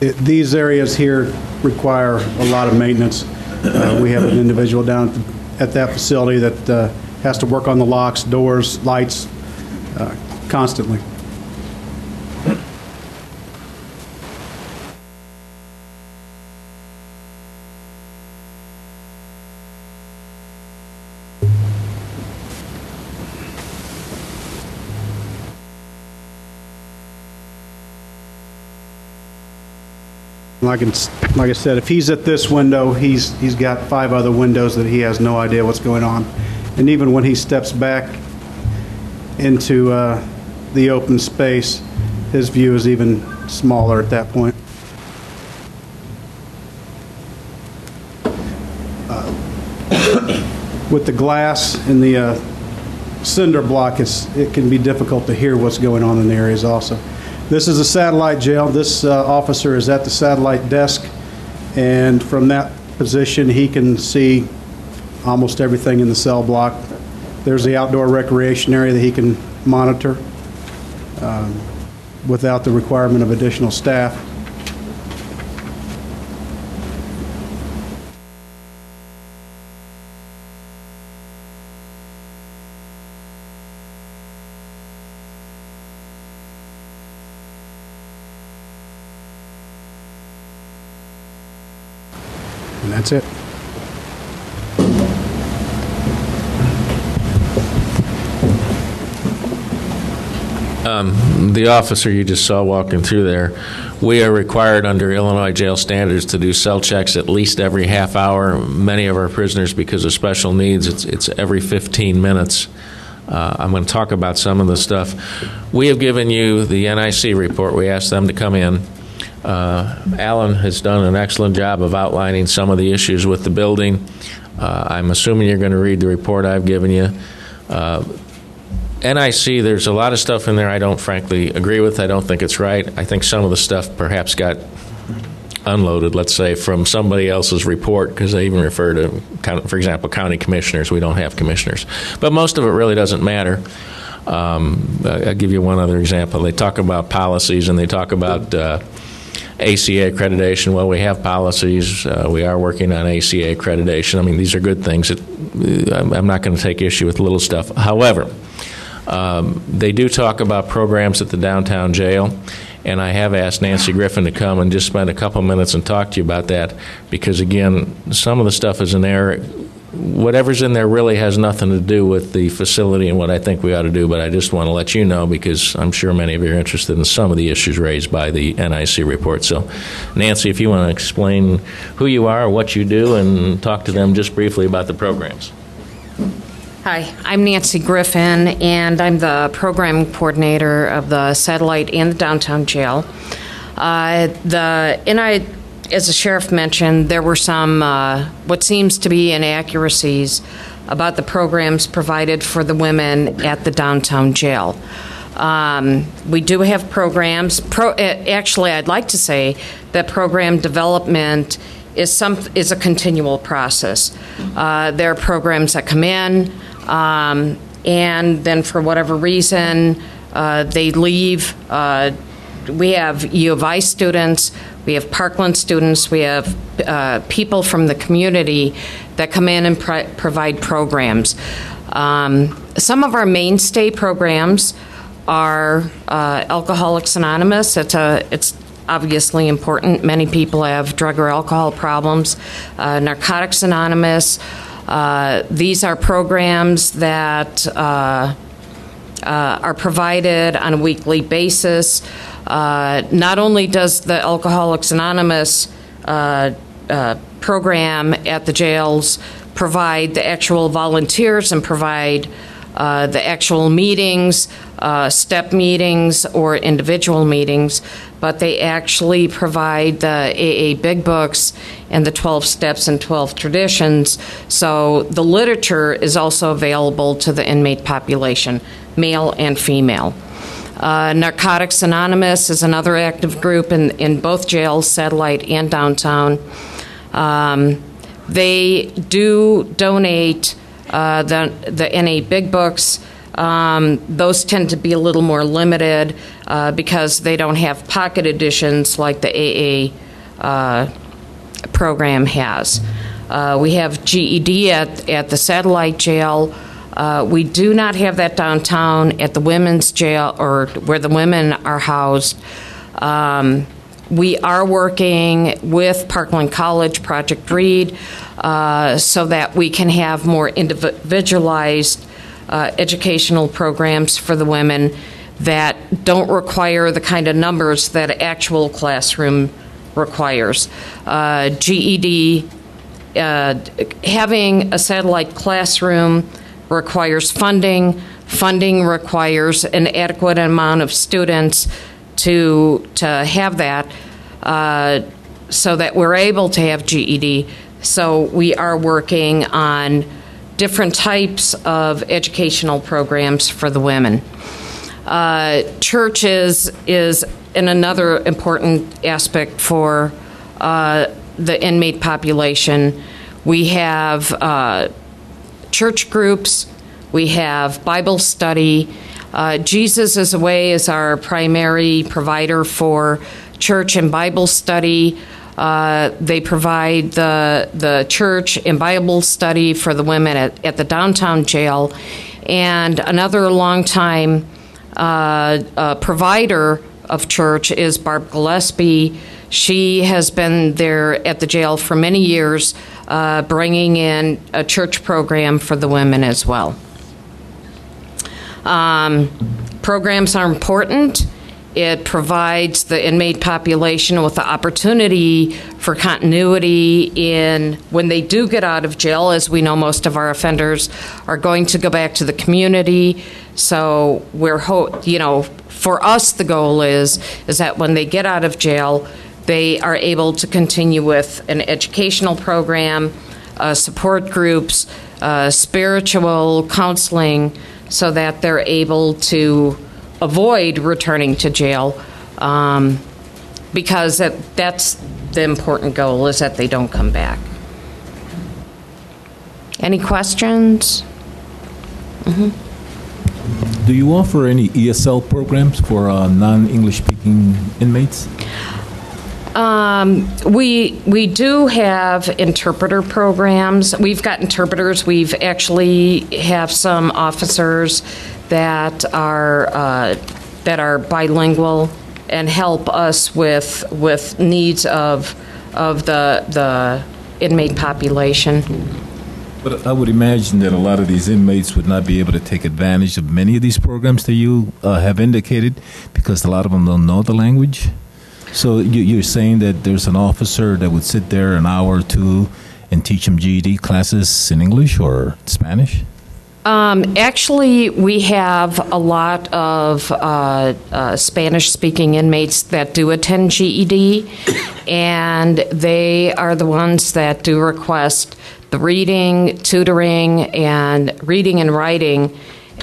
It- These areas here require a lot of maintenance. Uh, We have an individual down at that facility that uh, has to work on the locks, doors, lights uh, constantly. Like, like I said, if he's at this window, he's, he's got five other windows that he has no idea what's going on. And even when he steps back into uh, the open space, his view is even smaller at that point. Uh, (coughs) With the glass and the uh, cinder block, it's, it can be difficult to hear what's going on in the areas also. This is a satellite jail. This uh, officer is at the satellite desk, and from that position, he can see almost everything in the cell block. There's the outdoor recreation area that he can monitor um, without the requirement of additional staff. That's it. Um, The officer you just saw walking through there, we are required under Illinois jail standards to do cell checks at least every half hour. Many of our prisoners, because of special needs, it's, it's every 15 minutes. Uh, I'm going to talk about some of the stuff. We have given you the NIC report. We asked them to come in. Uh, Alan has done an excellent job of outlining some of the issues with the building. Uh, I'm assuming you're going to read the report I've given you. Uh, NIC, there's a lot of stuff in there I don't frankly agree with. I don't think it's right. I think some of the stuff perhaps got unloaded, let's say, from somebody else's report because they even refer to, for example, county commissioners. We don't have commissioners. But most of it really doesn't matter. Um, I'll give you one other example. They talk about policies and they talk about uh, ACA accreditation. Well, we have policies. Uh, we are working on ACA accreditation. I mean, these are good things. I'm I'm not going to take issue with little stuff. However, um, They do talk about programs at the downtown jail, and I have asked Nancy Griffin to come and just spend a couple minutes and talk to you about that, because again, some of the stuff is in there, whatever's in there really has nothing to do with the facility and what I think we ought to do, but I just want to let you know, because I'm sure many of you are interested in some of the issues raised by the NIC report. So Nancy, if you want to explain who you are, what you do, and talk to them just briefly about the programs. Hi, I'm Nancy Griffin, and I'm the program coordinator of the satellite and the downtown jail. Uh, the I, as the sheriff mentioned, there were some uh, what seems to be inaccuracies about the programs provided for the women at the downtown jail. Um, we do have programs. Pro, uh, actually, I'd like to say that program development is some is a continual process. Uh, there are programs that come in, um, and then for whatever reason uh, they leave. We have U of I students, we have Parkland students, we have uh, people from the community that come in and pro- provide programs. Um, some of our mainstay programs are uh, Alcoholics Anonymous. It's a it's obviously important. Many people have drug or alcohol problems. Uh, Narcotics Anonymous. Uh, these are programs that uh, uh, are provided on a weekly basis. Uh, not only does the Alcoholics Anonymous uh, uh, program at the jails provide the actual volunteers and provide uh, the actual meetings, uh, step meetings, or individual meetings, but they actually provide the AA Big Books and the 12 Steps and 12 Traditions. So the literature is also available to the inmate population, male and female. Uh, Narcotics Anonymous is another active group in, in both jails, satellite and downtown. Um, they do donate uh, the, the NA Big Books. Um, those tend to be a little more limited uh, because they don't have pocket editions like the AA uh, program has. Uh, we have GED at, at the satellite jail. Uh, we do not have that downtown at the women's jail or where the women are housed. Um, we are working with Parkland College, Project Read, uh, so that we can have more individualized uh, educational programs for the women that don't require the kind of numbers that actual classroom requires. Uh, GED, uh, having a satellite classroom requires funding. Funding requires an adequate amount of students to to have that, uh, so that we're able to have GED. So we are working on different types of educational programs for the women. Uh, church is, another important aspect for uh, the inmate population. We have uh, church groups, we have Bible study. Uh, Jesus is Away is our primary provider for church and Bible study. Uh, they provide the the church and Bible study for the women at, at the downtown jail, and another longtime uh, uh, provider of church is Barb Gillespie. She has been there at the jail for many years, uh, bringing in a church program for the women as well. Um, programs are important. It provides the inmate population with the opportunity for continuity in when they do get out of jail. As we know, most of our offenders are going to go back to the community. So we're, ho- you know, for us, the goal is is that when they get out of jail, they are able to continue with an educational program, uh, support groups, uh, spiritual counseling, so that they're able to avoid returning to jail um, because that, that's the important goal is that they don't come back. Any questions? Do you offer any ESL programs for uh, non-English speaking inmates? Um, we we do have interpreter programs. We've got interpreters. We've actually have some officers that are uh, that are bilingual and help us with with needs of of the the inmate population. But I would imagine that a lot of these inmates would not be able to take advantage of many of these programs that you uh, have indicated because a lot of them don't know the language. So you, you're saying that there's an officer that would sit there an hour or two and teach them GED classes in English or Spanish? Um, actually, we have a lot of uh, uh, Spanish speaking inmates that do attend GED, (coughs) and they are the ones that do request the reading, tutoring, and reading and writing,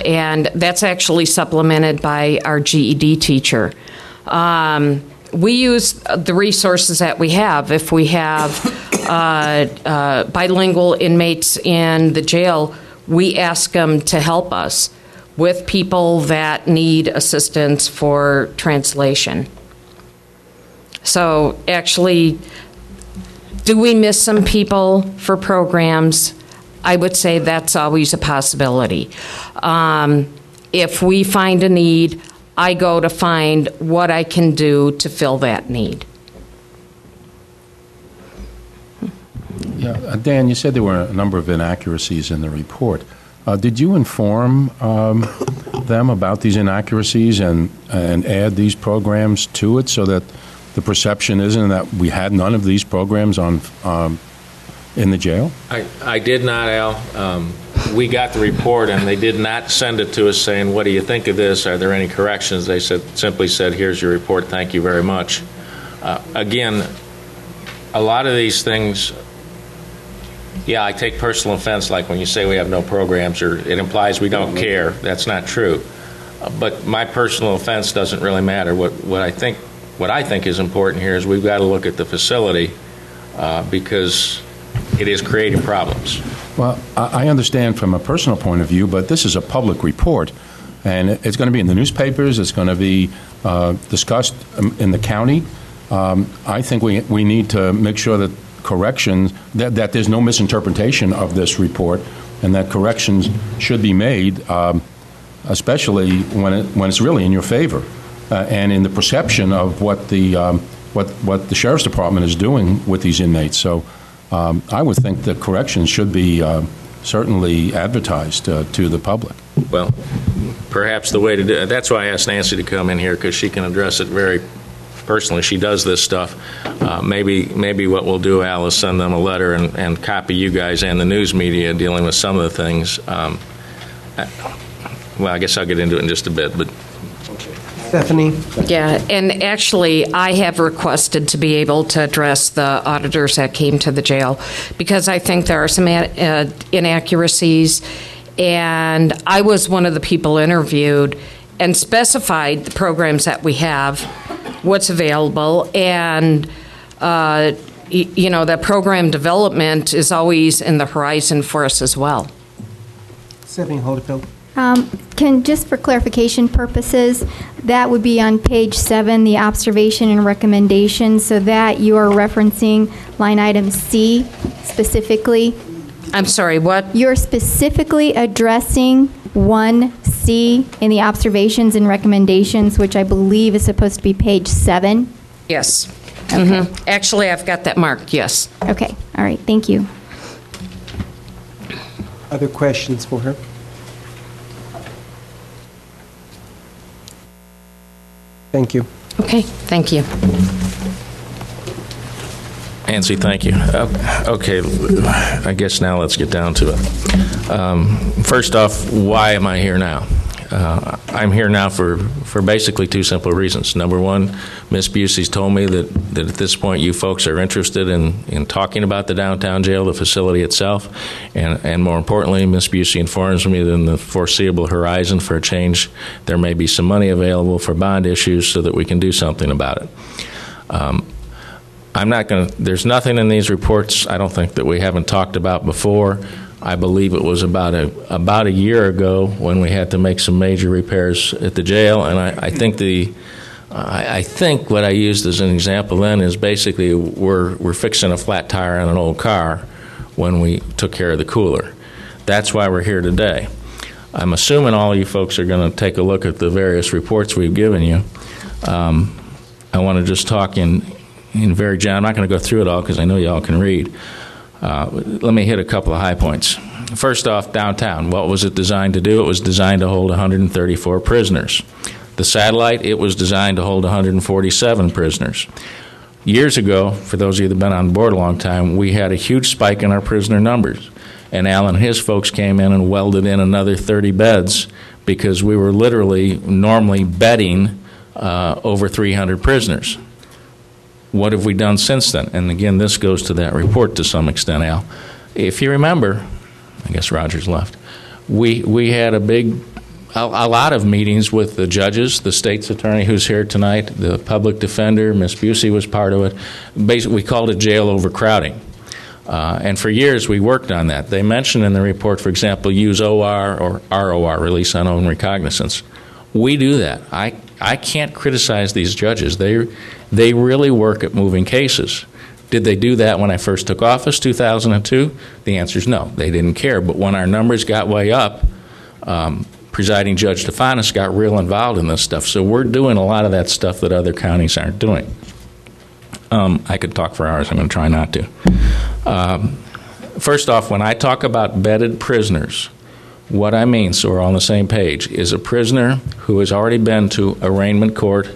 and that's actually supplemented by our GED teacher. Um, we use the resources that we have. If we have uh, uh, bilingual inmates in the jail, we ask them to help us with people that need assistance for translation. So, actually, do we miss some people for programs? I would say that's always a possibility. Um, if we find a need, I go to find what I can do to fill that need. Yeah, uh, Dan, you said there were a number of inaccuracies in the report. Uh, Did you inform um, them about these inaccuracies and, and add these programs to it so that the perception isn't that we had none of these programs on, um, in the jail? I, I did not, Al. Um, we got the report, and they did not send it to us saying, "What do you think of this? Are there any corrections?" They said simply said, "Here's your report. Thank you very much." Uh, again, a lot of these things. Yeah, I take personal offense, like when you say we have no programs, or it implies we don't care. That's not true. Uh, but my personal offense doesn't really matter. What what I think what I think is important here is we've got to look at the facility uh, because it is creating problems. Well, I understand from a personal point of view, but this is a public report, and it's going to be in the newspapers, it's going to be uh, discussed um, in the county. Um, I think we we need to make sure that corrections, that that there's no misinterpretation of this report, and that corrections should be made, um, especially when it when it's really in your favor, uh, and in the perception of what the um, what what the sheriff's department is doing with these inmates. So um, I would think that corrections should be uh, certainly advertised uh, to the public. Well, perhaps the way to do it, that's why I asked Nancy to come in here, because she can address it very personally. She does this stuff. Uh, Maybe, maybe what we'll do, Al, is send them a letter and, and copy you guys and the news media dealing with some of the things. Um, I- Well, I guess I'll get into it in just a bit, but Stephanie? Yeah, and actually, I have requested to be able to address the auditors that came to the jail because I think there are some uh, inaccuracies. And I was one of the people interviewed and specified the programs that we have, what's available, and uh, you know that program development is always in the horizon for us as well. Stephanie? Um, Can, just for clarification purposes, that would be on page seven, the observation and recommendation, so that you are referencing line item C specifically? I'm sorry, what? You're specifically addressing 1C in the observations and recommendations, which I believe is supposed to be page seven? Yes. Mhm. Actually, I've got that marked, yes. Okay, all right, thank you. Other questions for her? Thank you. Okay, thank you. Nancy, thank you. Uh, Okay, I guess now let's get down to it. Um, First off, why am I here now? Uh, I'm here now for, for basically two simple reasons. Number one, Ms. Busey's told me that, that at this point you folks are interested in, in talking about the downtown jail, the facility itself, and, and more importantly, Ms. Busey informs me that in the foreseeable horizon for a change, there may be some money available for bond issues so that we can do something about it. Um, I'm not going to, there's nothing in these reports, I don't think, that we haven't talked about before. I believe it was about a, about a year ago when we had to make some major repairs at the jail, and I, I think the, I, I think what I used as an example then is basically we're, we're fixing a flat tire on an old car when we took care of the cooler. That's why we're here today. I'm assuming all you folks are going to take a look at the various reports we've given you. Um, I want to just talk in, in very general. I'm not going to go through it all because I know you all can read. Uh, let me hit a couple of high points. First off, downtown. What was it designed to do? It was designed to hold 134 prisoners. The satellite, it was designed to hold 147 prisoners. Years ago, for those of you that have been on board a long time, we had a huge spike in our prisoner numbers. And Al and his folks came in and welded in another 30 beds because we were literally normally bedding uh, over 300 prisoners. What have we done since then? And again, this goes to that report to some extent, Al. If you remember, I guess Roger's left, we, we had a big, a, a lot of meetings with the judges, the state's attorney who's here tonight, the public defender, Miss Busey was part of it. Basically, we called it jail overcrowding. Uh, and for years, we worked on that. They mentioned in the report, for example, use OR or ROR, release on own recognizance. We do that. I, I can't criticize these judges. They, they really work at moving cases. Did they do that when I first took office, 2002? The answer is no. They didn't care. But when our numbers got way up, um, presiding Judge Difanis got real involved in this stuff. So we're doing a lot of that stuff that other counties aren't doing. Um, I could talk for hours. I'm going to try not to. Um, first off, when I talk about bedded prisoners, what I mean, so we're on the same page, is a prisoner who has already been to arraignment court,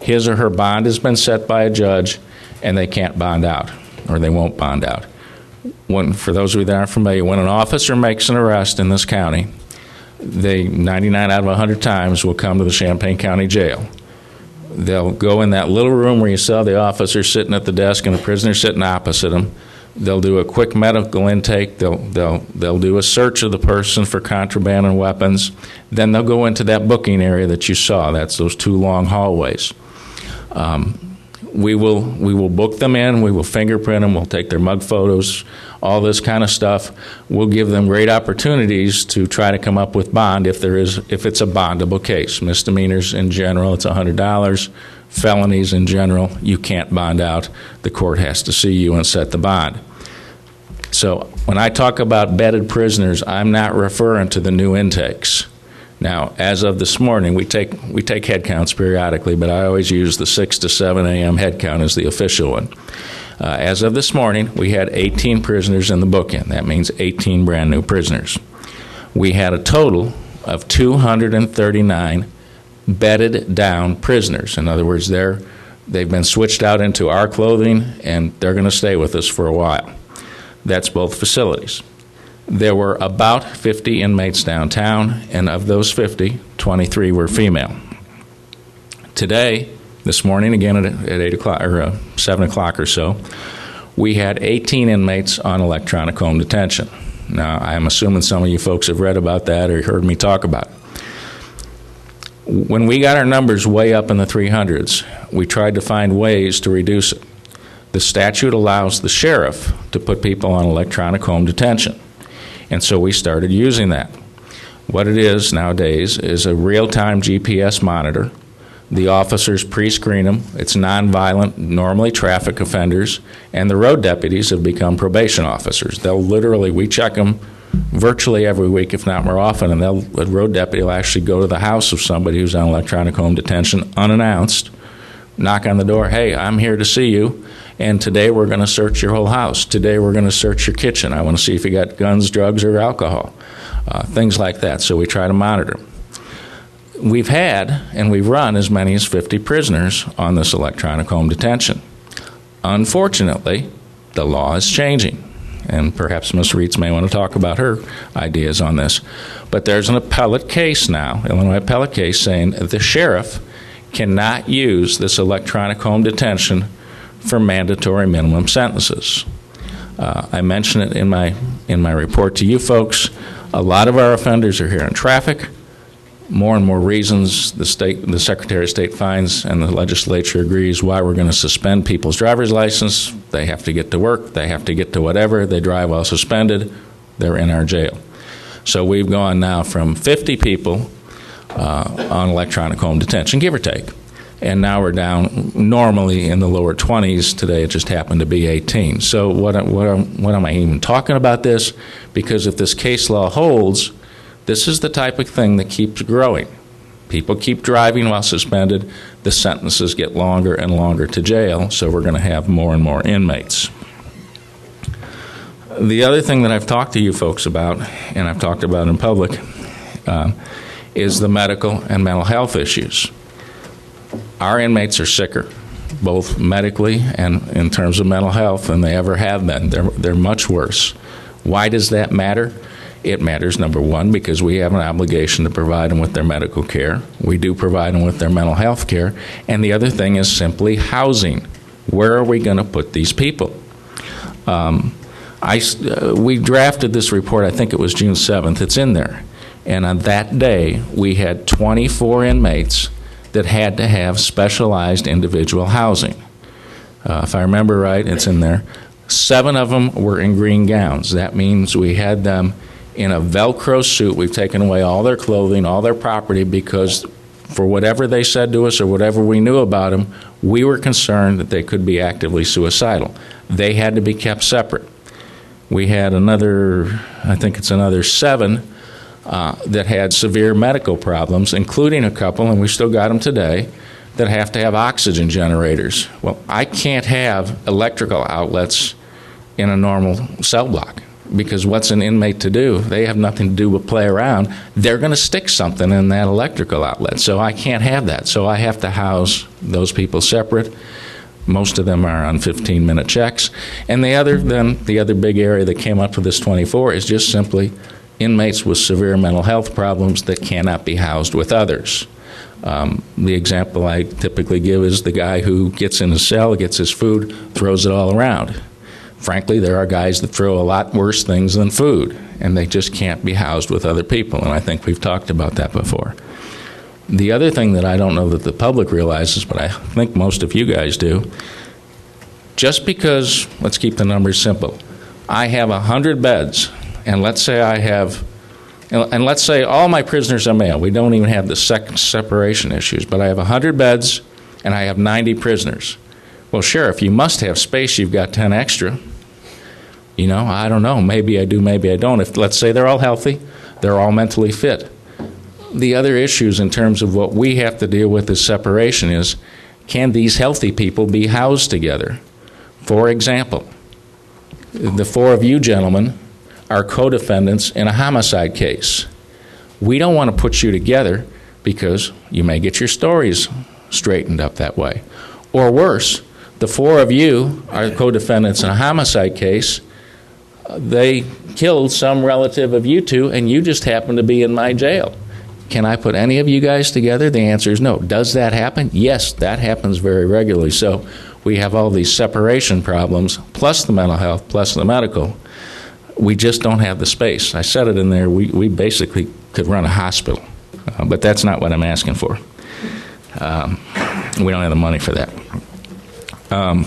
his or her bond has been set by a judge, and they can't bond out, or they won't bond out. When, for those of you that aren't familiar, when an officer makes an arrest in this county, they 99 out of 100 times will come to the Champaign County Jail. They'll go in that little room where you saw the officer sitting at the desk and the prisoner sitting opposite him. They'll do a quick medical intake. They'll, they'll, they'll do a search of the person for contraband and weapons. Then they'll go into that booking area that you saw. That's those two long hallways. Um, we will we will book them in. We will fingerprint them. We'll take their mug photos, all this kind of stuff. We'll give them great opportunities to try to come up with bond if there is if it's a bondable case. Misdemeanors in general, it's hundred dollars. Felonies in general, you can't bond out. The court has to see you and set the bond. So when I talk about bedded prisoners, I'm not referring to the new intakes. Now, as of this morning, we take we take head counts periodically, but I always use the 6 to 7 a.m. head count as the official one. Uh, as of this morning, we had 18 prisoners in the book-in. That means 18 brand new prisoners. We had a total of 239 bedded down prisoners. In other words, they're they've been switched out into our clothing, and they're going to stay with us for a while. That's both facilities. There were about 50 inmates downtown, and of those 50, 23 were female. Today, this morning, again at, at 8 o'clock or uh, 7 o'clock or so, we had 18 inmates on electronic home detention. Now, I'm assuming some of you folks have read about that or heard me talk about it. When we got our numbers way up in the 300s, we tried to find ways to reduce it. The statute allows the sheriff to put people on electronic home detention. And so we started using that. What it is nowadays is a real time GPS monitor. The officers pre screen them. It's nonviolent, normally traffic offenders, and the road deputies have become probation officers. They'll literally, we check them virtually every week, if not more often, and they'll, a road deputy will actually go to the house of somebody who's on electronic home detention unannounced, knock on the door, hey, I'm here to see you, and today we're going to search your whole house. Today we're going to search your kitchen. I want to see if you got guns, drugs, or alcohol, uh, things like that. So we try to monitor. We've had and we've run as many as 50 prisoners on this electronic home detention. Unfortunately, the law is changing and perhaps Ms. Rietz may want to talk about her ideas on this. But there's an appellate case now, Illinois appellate case, saying the sheriff cannot use this electronic home detention for mandatory minimum sentences. Uh, I mentioned it in my in my report to you folks. A lot of our offenders are here in traffic. More and more reasons the state, the Secretary of State finds, and the legislature agrees why we're going to suspend people's driver's license. They have to get to work. They have to get to whatever. They drive while suspended. They're in our jail. So we've gone now from 50 people uh, on electronic home detention, give or take, and now we're down normally in the lower 20s. Today it just happened to be 18. So what, what, what am I even talking about this? Because if this case law holds, this is the type of thing that keeps growing. People keep driving while suspended. The sentences get longer and longer to jail, so we're going to have more and more inmates. The other thing that I've talked to you folks about, and I've talked about in public, uh, is the medical and mental health issues. Our inmates are sicker, both medically and in terms of mental health, than they ever have been. They're, they're much worse. Why does that matter? It matters, number one, because we have an obligation to provide them with their medical care. We do provide them with their mental health care. And the other thing is simply housing. Where are we going to put these people? Um, I, uh, we drafted this report, I think it was June 7th. It's in there. And on that day, we had 24 inmates that had to have specialized individual housing. Uh, if I remember right, it's in there. Seven of them were in green gowns. That means we had them in a Velcro suit. We've taken away all their clothing, all their property, because for whatever they said to us or whatever we knew about them, we were concerned that they could be actively suicidal. They had to be kept separate. We had another, I think it's another seven uh, that had severe medical problems, including a couple, and we still got them today, that have to have oxygen generators. Well, I can't have electrical outlets in a normal cell block because what's an inmate to do? They have nothing to do but play around. They're going to stick something in that electrical outlet, so I can't have that. So I have to house those people separate. Most of them are on 15-minute checks, and the other then the other big area that came up with this 24 is just simply inmates with severe mental health problems that cannot be housed with others. Um, the example I typically give is the guy who gets in his cell, gets his food, throws it all around frankly, there are guys that throw a lot worse things than food, and they just can't be housed with other people. And I think we've talked about that before. The other thing that I don't know that the public realizes, but I think most of you guys do, just because, let's keep the numbers simple, I have 100 beds, and let's say I have, and let's say all my prisoners are male. We don't even have the sex separation issues, but I have 100 beds and I have 90 prisoners. Well, Sheriff, you must have space. You've got 10 extra. You know, I don't know. Maybe I do, maybe I don't. If let's say they're all healthy, they're all mentally fit. The other issues in terms of what we have to deal with is separation is can these healthy people be housed together? For example, the four of you gentlemen are co-defendants in a homicide case. We don't want to put you together because you may get your stories straightened up that way. Or worse, the four of you are co-defendants in a homicide case they killed some relative of you two, and you just happen to be in my jail. Can I put any of you guys together? The answer is no. Does that happen? Yes, that happens very regularly. So we have all these separation problems, plus the mental health, plus the medical. We just don't have the space. I said it in there. We, we basically could run a hospital, uh, but that's not what I'm asking for. Um, we don't have the money for that. Um,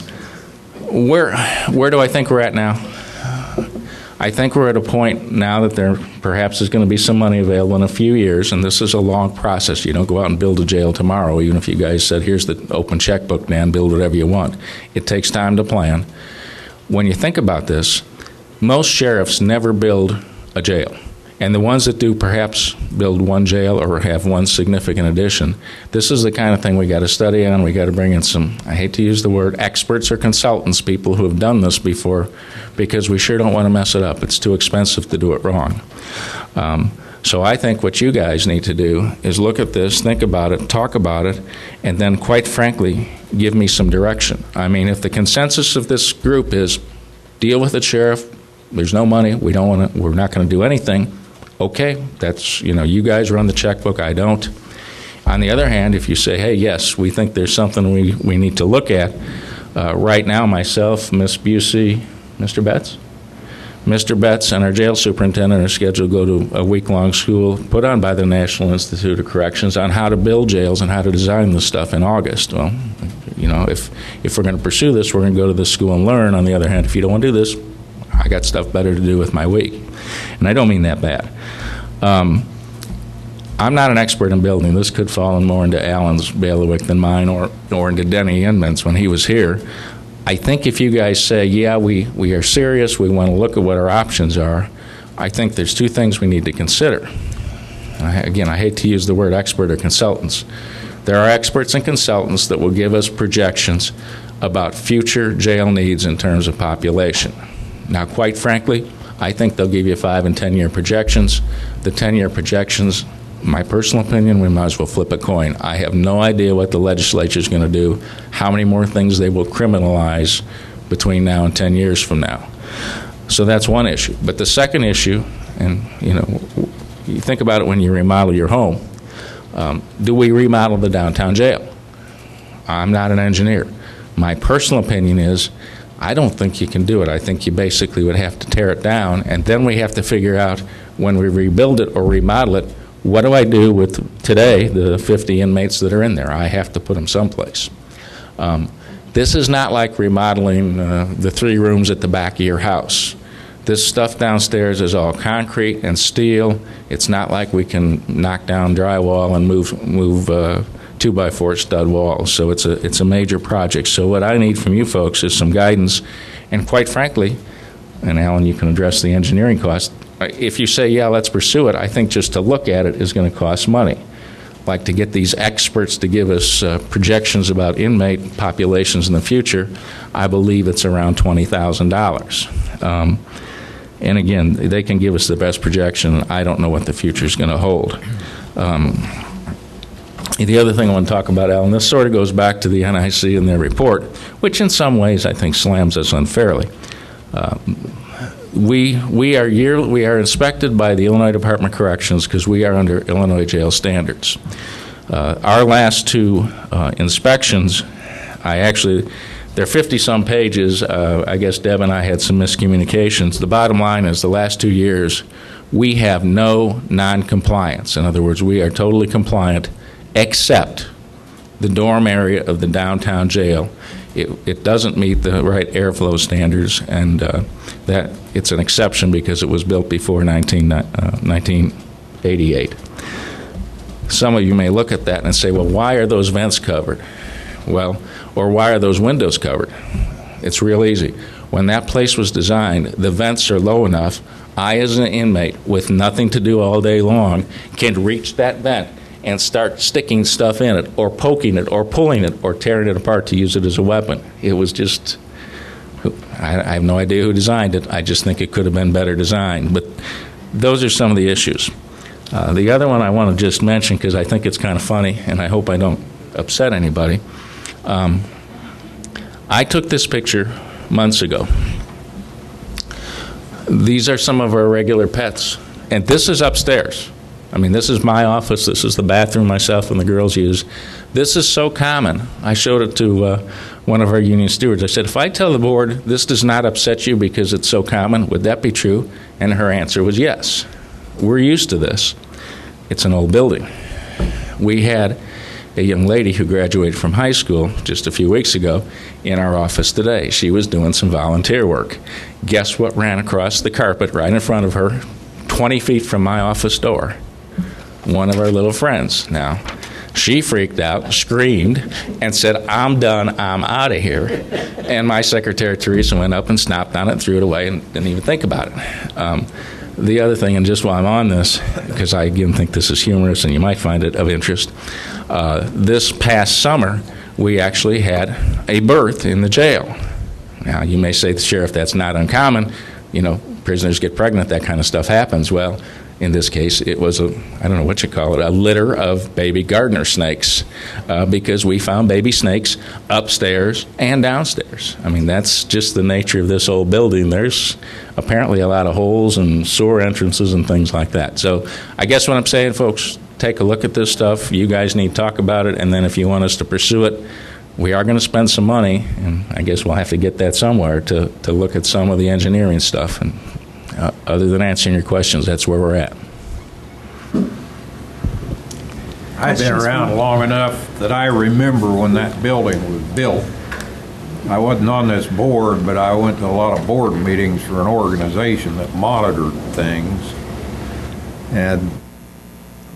where, where do I think we're at now? I think we're at a point now that there perhaps is going to be some money available in a few years, and this is a long process. You don't go out and build a jail tomorrow, even if you guys said, here's the open checkbook, man. build whatever you want. It takes time to plan. When you think about this, most sheriffs never build a jail. And the ones that do perhaps build one jail or have one significant addition, this is the kind of thing we got to study on. We got to bring in some, I hate to use the word experts or consultants, people who have done this before, because we sure don't want to mess it up. It's too expensive to do it wrong. Um, so I think what you guys need to do is look at this, think about it, talk about it, and then, quite frankly, give me some direction. I mean, if the consensus of this group is deal with it, sheriff, there's no money, we don't want to, we're not going to do anything okay, that's, you know, you guys run the checkbook, I don't. On the other hand, if you say, hey, yes, we think there's something we, we need to look at, uh, right now, myself, Ms. Busey, Mr. Betz, Mr. Betz and our jail superintendent are scheduled to go to a week-long school put on by the National Institute of Corrections on how to build jails and how to design this stuff in August. Well, you know, if, if we're going to pursue this, we're going to go to this school and learn. On the other hand, if you don't want to do this, I got stuff better to do with my week. And I don't mean that bad. Um, I'm not an expert in building. This could fall in more into Alan's bailiwick than mine or, or into Denny Inman's when he was here. I think if you guys say, yeah, we, we are serious, we want to look at what our options are, I think there's two things we need to consider. I, again, I hate to use the word expert or consultants. There are experts and consultants that will give us projections about future jail needs in terms of population. Now, quite frankly, I think they'll give you five and 10 year projections. The 10 year projections, my personal opinion, we might as well flip a coin. I have no idea what the legislature is going to do, how many more things they will criminalize between now and 10 years from now. So that's one issue. But the second issue, and you know, you think about it when you remodel your home. Um, do we remodel the downtown jail? I'm not an engineer. My personal opinion is I don't think you can do it. I think you basically would have to tear it down, and then we have to figure out when we rebuild it or remodel it, what do I do with today the 50 inmates that are in there? I have to put them someplace. Um, this is not like remodeling uh, the three rooms at the back of your house. This stuff downstairs is all concrete and steel. It's not like we can knock down drywall and move move uh, two by four stud walls. So it's a it's a major project. So what I need from you folks is some guidance, and quite frankly, and Alan, you can address the engineering cost. Uh, if you say yeah, let's pursue it, I think just to look at it is going to cost money. Like to get these experts to give us uh, projections about inmate populations in the future, I believe it's around twenty thousand dollars. Um, and again, they can give us the best projection. I don't know what the future is going to hold. Um, the other thing I want to talk about, Alan, this sort of goes back to the NIC and their report, which in some ways I think slams us unfairly. Uh, we we are year, we are inspected by the Illinois Department of Corrections because we are under Illinois jail standards. Uh, our last two uh, inspections, I actually they're 50 some pages. Uh, I guess Deb and I had some miscommunications. The bottom line is the last two years, we have no non compliance. In other words, we are totally compliant except the dorm area of the downtown jail. It, it doesn't meet the right airflow standards, and uh, that it's an exception because it was built before 19, uh, 1988. Some of you may look at that and say, well, why are those vents covered? Well, or why are those windows covered? It's real easy. When that place was designed, the vents are low enough. I, as an inmate with nothing to do all day long, can reach that vent and start sticking stuff in it, or poking it, or pulling it, or tearing it apart to use it as a weapon. It was just, I, have no idea who designed it. I just think it could have been better designed. But those are some of the issues. Uh, the other one I want to just mention because I think it's kind of funny, and I hope I don't upset anybody. Um, I took this picture months ago. These are some of our regular pets, and this is upstairs. I mean, this is my office, this is the bathroom myself and the girls use. This is so common. I showed it to uh, one of our union stewards. I said, if I tell the board this does not upset you because it's so common, would that be true? And her answer was yes. We're used to this. It's an old building. We had a young lady who graduated from high school just a few weeks ago in our office today. She was doing some volunteer work. Guess what ran across the carpet right in front of her, 20 feet from my office door? One of our little friends. Now, she freaked out, screamed, and said, I'm done, I'm out of here. And my secretary, Teresa, went up and snapped on it, threw it away, and didn't even think about it. Um, the other thing, and just while I'm on this, because I again think this is humorous and you might find it of interest, uh, this past summer we actually had a birth in the jail. Now, you may say, the Sheriff, that's not uncommon. You know, prisoners get pregnant, that kind of stuff happens. Well, in this case, it was a, I don't know what you call it, a litter of baby gardener snakes uh, because we found baby snakes upstairs and downstairs. I mean, that's just the nature of this old building. There's apparently a lot of holes and sewer entrances and things like that. So I guess what I'm saying, folks, take a look at this stuff. You guys need to talk about it, and then if you want us to pursue it, we are going to spend some money, and I guess we'll have to get that somewhere to, to look at some of the engineering stuff. And uh, other than answering your questions, that's where we're at. I've been around long enough that I remember when that building was built. I wasn't on this board, but I went to a lot of board meetings for an organization that monitored things. And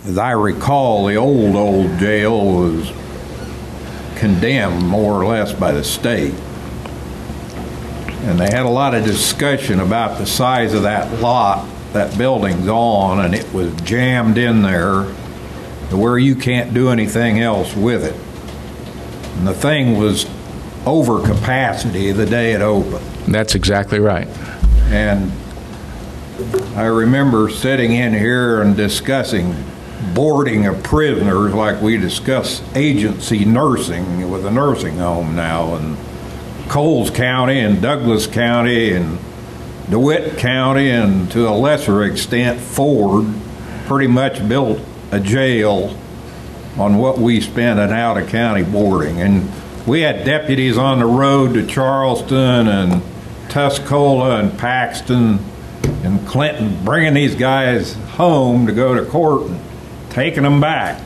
as I recall, the old, old jail was condemned more or less by the state. And they had a lot of discussion about the size of that lot that building's on, and it was jammed in there to where you can't do anything else with it. And the thing was over capacity the day it opened. That's exactly right. And I remember sitting in here and discussing boarding of prisoners like we discuss agency nursing with a nursing home now. And Coles County and Douglas County and DeWitt County and to a lesser extent Ford pretty much built a jail on what we spent in out of county boarding. And we had deputies on the road to Charleston and Tuscola and Paxton and Clinton bringing these guys home to go to court and taking them back.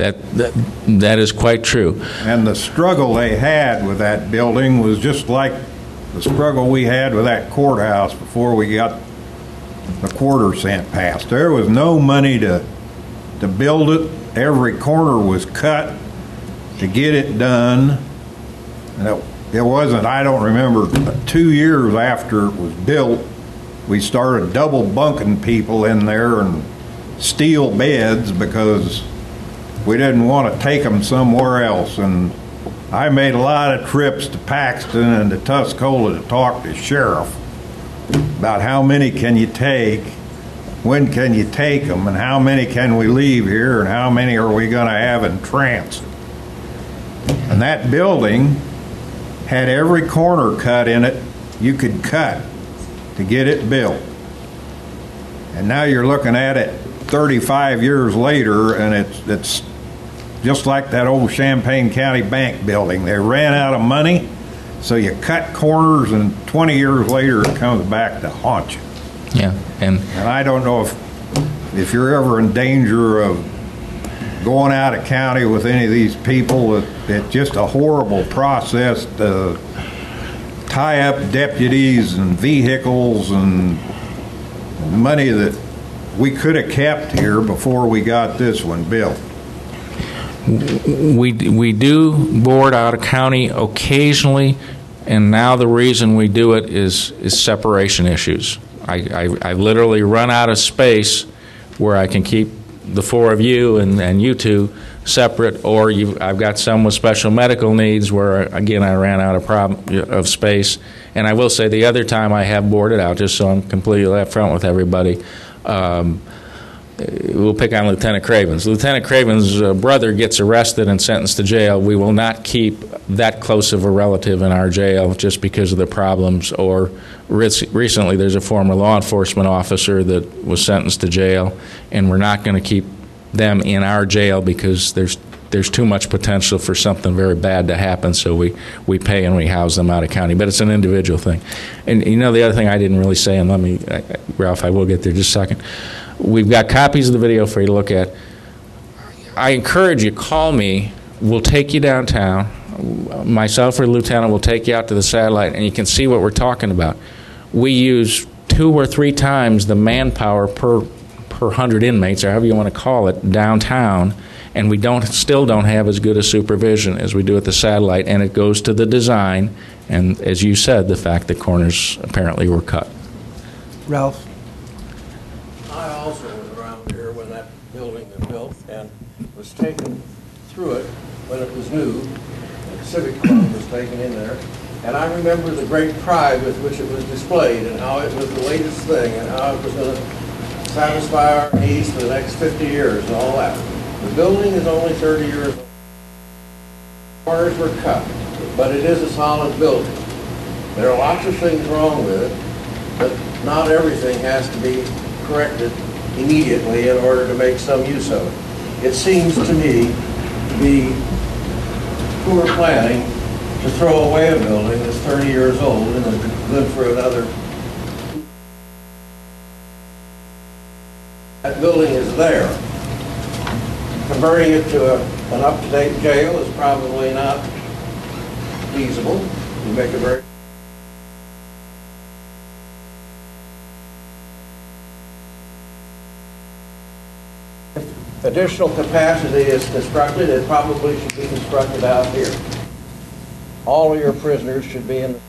That, that, is quite true. And the struggle they had with that building was just like the struggle we had with that courthouse before we got the quarter cent passed. There was no money to, to build it. Every corner was cut to get it done. And it, it wasn't, I don't remember, But two years after it was built, we started double bunking people in there and steel beds because we didn't want to take them somewhere else. And I made a lot of trips to Paxton and to Tuscola to talk to sheriff about how many can you take, when can you take them, and how many can we leave here, and how many are we going to have in transit. And that building had every corner cut in it you could cut to get it built. And now you're looking at it 35 years later, and it's, it's just like that old Champaign County Bank building. They ran out of money, so you cut corners, and 20 years later, it comes back to haunt you. Yeah, and And I don't know if, if you're ever in danger of going out of county with any of these people, it, it's just a horrible process to tie up deputies and vehicles and money that we could have kept here before we got this one built. We, we do board out of county occasionally, and now the reason we do it is, is separation issues. I, I, I literally run out of space where I can keep the four of you and, and you two separate, or I've got some with special medical needs where, again, I ran out of problem, of space. And I will say, the other time I have boarded out, just so I'm completely upfront with everybody, um, we'll pick on Lieutenant Cravens. Lieutenant Cravens' uh, brother gets arrested and sentenced to jail. We will not keep that close of a relative in our jail just because of the problems. Or rec- recently, there's a former law enforcement officer that was sentenced to jail, and we're not going to keep them in our jail because there's there's too much potential for something very bad to happen. So we we pay and we house them out of county. But it's an individual thing. And you know the other thing I didn't really say, and let me, I- Ralph, I will get there just a second. We've got copies of the video for you to look at. I encourage you, call me. We'll take you downtown. Myself or lieutenant will take you out to the satellite, and you can see what we're talking about. We use two or three times the manpower per per hundred inmates, or however you want to call it, downtown, and we don't still don't have as good a supervision as we do at the satellite. And it goes to the design, and as you said, the fact that corners apparently were cut. Ralph? I also was around here when that building was built and was taken through it when it was new. The Civic Club was taken in there. And I remember the great pride with which it was displayed and how it was the latest thing and how it was going to satisfy our needs for the next 50 years and all that. The building is only 30 years old. Corners were cut, but it is a solid building. There are lots of things wrong with it, but not everything has to be corrected immediately in order to make some use of it. It seems to me to be poor planning to throw away a building that's 30 years old and is good for another. That building is there. Converting it to a, an up-to-date jail is probably not feasible. You make a very additional capacity is constructed, it probably should be constructed out here. All of your prisoners should be in,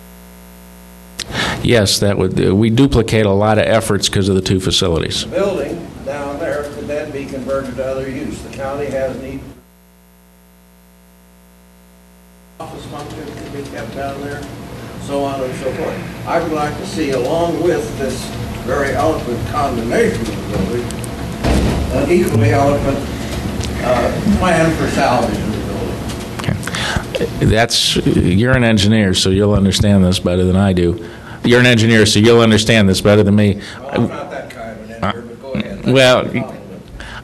Yes, that would, we duplicate a lot of efforts because of the two facilities. the building down there could then be converted to other use. The county has need. Office function could be kept down there, so on and so forth. I would like to see, along with this very eloquent condemnation of the building, an equally eloquent uh, plan for salvage of the building. That's, you're an engineer, so you'll understand this better than I do. You're an engineer, so you'll understand this better than me. I'm not that kind of an engineer, but go ahead. Well,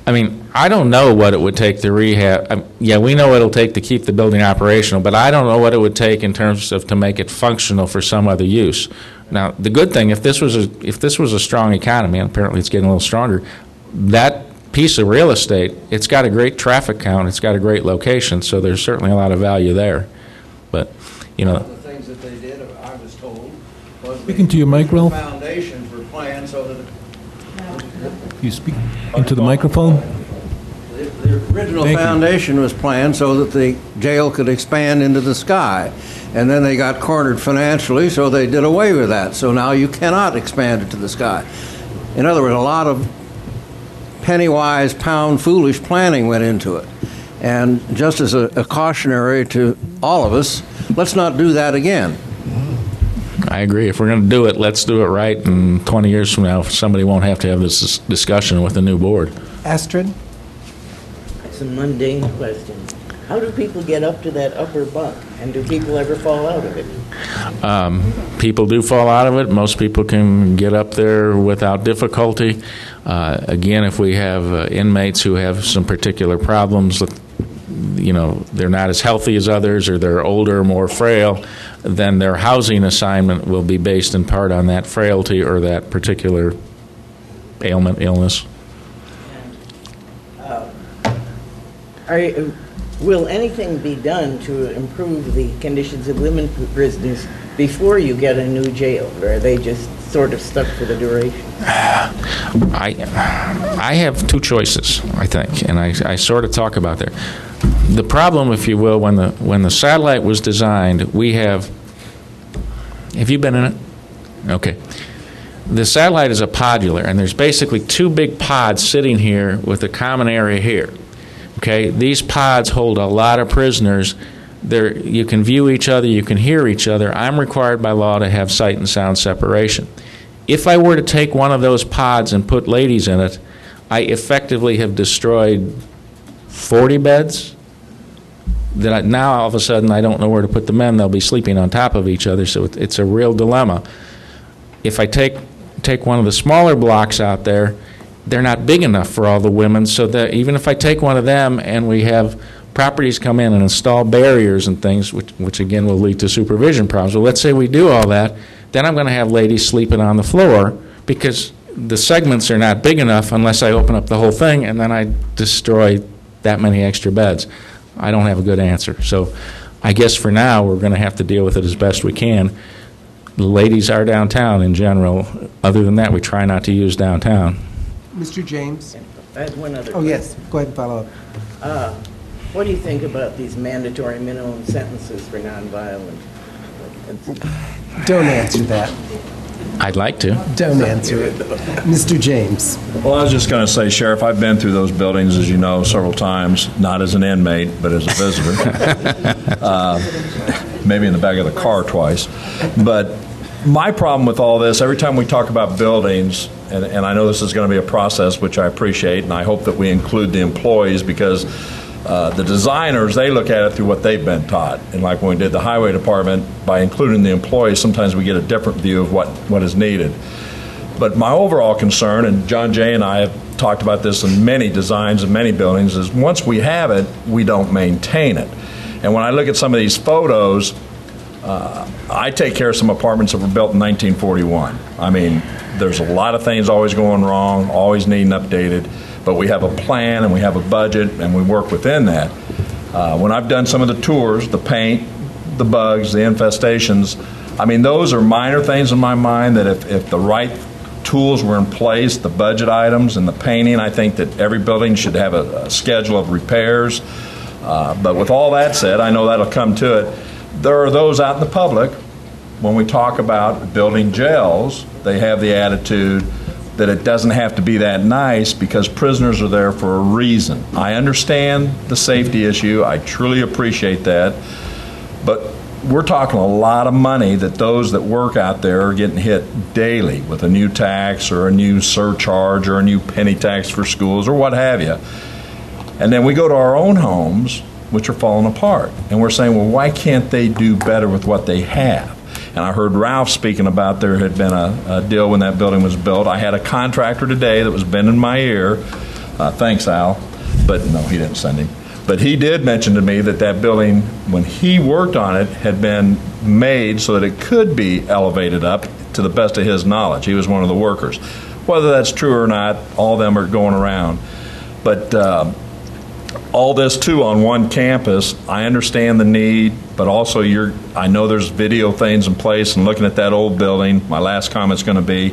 I mean, I don't know what it would take to rehab, um, yeah, we know what it'll take to keep the building operational, but I don't know what it would take in terms of to make it functional for some other use. Now, the good thing, if this was a, if this was a strong economy, and apparently it's getting a little stronger, that piece of real estate, it's got a great traffic count, it's got a great location, so there's certainly a lot of value there. But, you know, The things that they did, I was told, was the Speaking to your mic, Ralph. foundations were planned so that You speak into the microphone? the the original Thank you. foundation was planned so that the jail could expand into the sky. And then they got cornered financially, so they did away with that. So now you cannot expand it to the sky. In other words, a lot of penny wise, pound foolish planning went into it. And just as a a cautionary to all of us, let's not do that again. I agree. If we're going to do it, let's do it right, and 20 years from now, somebody won't have to have this discussion with the new board. Astrid? It's a mundane question. How do people get up to that upper bunk? And do people ever fall out of it? Um, People do fall out of it. Most people can get up there without difficulty. Uh, Again, if we have uh, inmates who have some particular problems, you know, they're not as healthy as others, or they're older, more frail, then their housing assignment will be based in part on that frailty or that particular ailment, illness. You- will anything be done to improve the conditions of women prisoners before you get a new jail? Or are they just sort of stuck for the duration? I, I have two choices, I think, and I, I sort of talk about there. The problem, if you will, when the, when the satellite was designed, we have, have you been in it? Okay. The satellite is a podular, and there's basically two big pods sitting here with a common area here. Okay, these pods hold a lot of prisoners. There, you can view each other, you can hear each other. I'm required by law to have sight and sound separation. If I were to take one of those pods and put ladies in it, I effectively have destroyed 40 beds that I, now all of a sudden I don't know where to put the men. They'll be sleeping on top of each other, so it, it's a real dilemma. If I take take one of the smaller blocks out there, they're not big enough for all the women. So that even if I take one of them and we have properties come in and install barriers and things, which, which again will lead to supervision problems. Well, let's say we do all that, then I'm going to have ladies sleeping on the floor because the segments are not big enough unless I open up the whole thing and then I destroy that many extra beds. I don't have a good answer. So I guess for now, we're going to have to deal with it as best we can. The ladies are downtown in general. Other than that, we try not to use downtown. Mr. James? I had one other. Oh, yes, go ahead and follow up. Uh, What do you think about these mandatory minimum sentences for nonviolent? Don't answer that. I'd like to. Don't answer it. Mr. James? Well, I was just going to say, Sheriff, I've been through those buildings, as you know, several times, not as an inmate, but as a visitor. (laughs) Uh, Maybe in the back of the car twice. But my problem with all this, every time we talk about buildings, and, and I know this is going to be a process, which I appreciate, and I hope that we include the employees, because uh, the designers, they look at it through what they've been taught. And like when we did the highway department, by including the employees, sometimes we get a different view of what, what is needed. But my overall concern, and John Jay and I have talked about this in many designs of many buildings, is once we have it, we don't maintain it. And when I look at some of these photos, uh, I take care of some apartments that were built in 1941. I mean, there's a lot of things always going wrong, always needing updated, but we have a plan and we have a budget and we work within that. Uh, when I've done some of the tours, the paint, the bugs, the infestations, I mean, those are minor things in my mind that if, if the right tools were in place, the budget items and the painting, I think that every building should have a, a schedule of repairs. Uh, but with all that said, I know that'll come to it. There are those out in the public, when we talk about building jails, they have the attitude that it doesn't have to be that nice because prisoners are there for a reason. I understand the safety issue, I truly appreciate that, but we're talking a lot of money that those that work out there are getting hit daily with a new tax or a new surcharge or a new penny tax for schools or what have you. And then we go to our own homes, which are falling apart. And we're saying, well, why can't they do better with what they have? And I heard Ralph speaking about there had been a, a deal when that building was built. I had a contractor today that was bending my ear. Uh, thanks, Al. But no, he didn't send him. But he did mention to me that that building, when he worked on it, had been made so that it could be elevated up to the best of his knowledge. He was one of the workers. Whether that's true or not, all of them are going around. But uh, all this too on one campus. I understand the need, but also you're. I know there's video things in place, and looking at that old building. My last comment's going to be,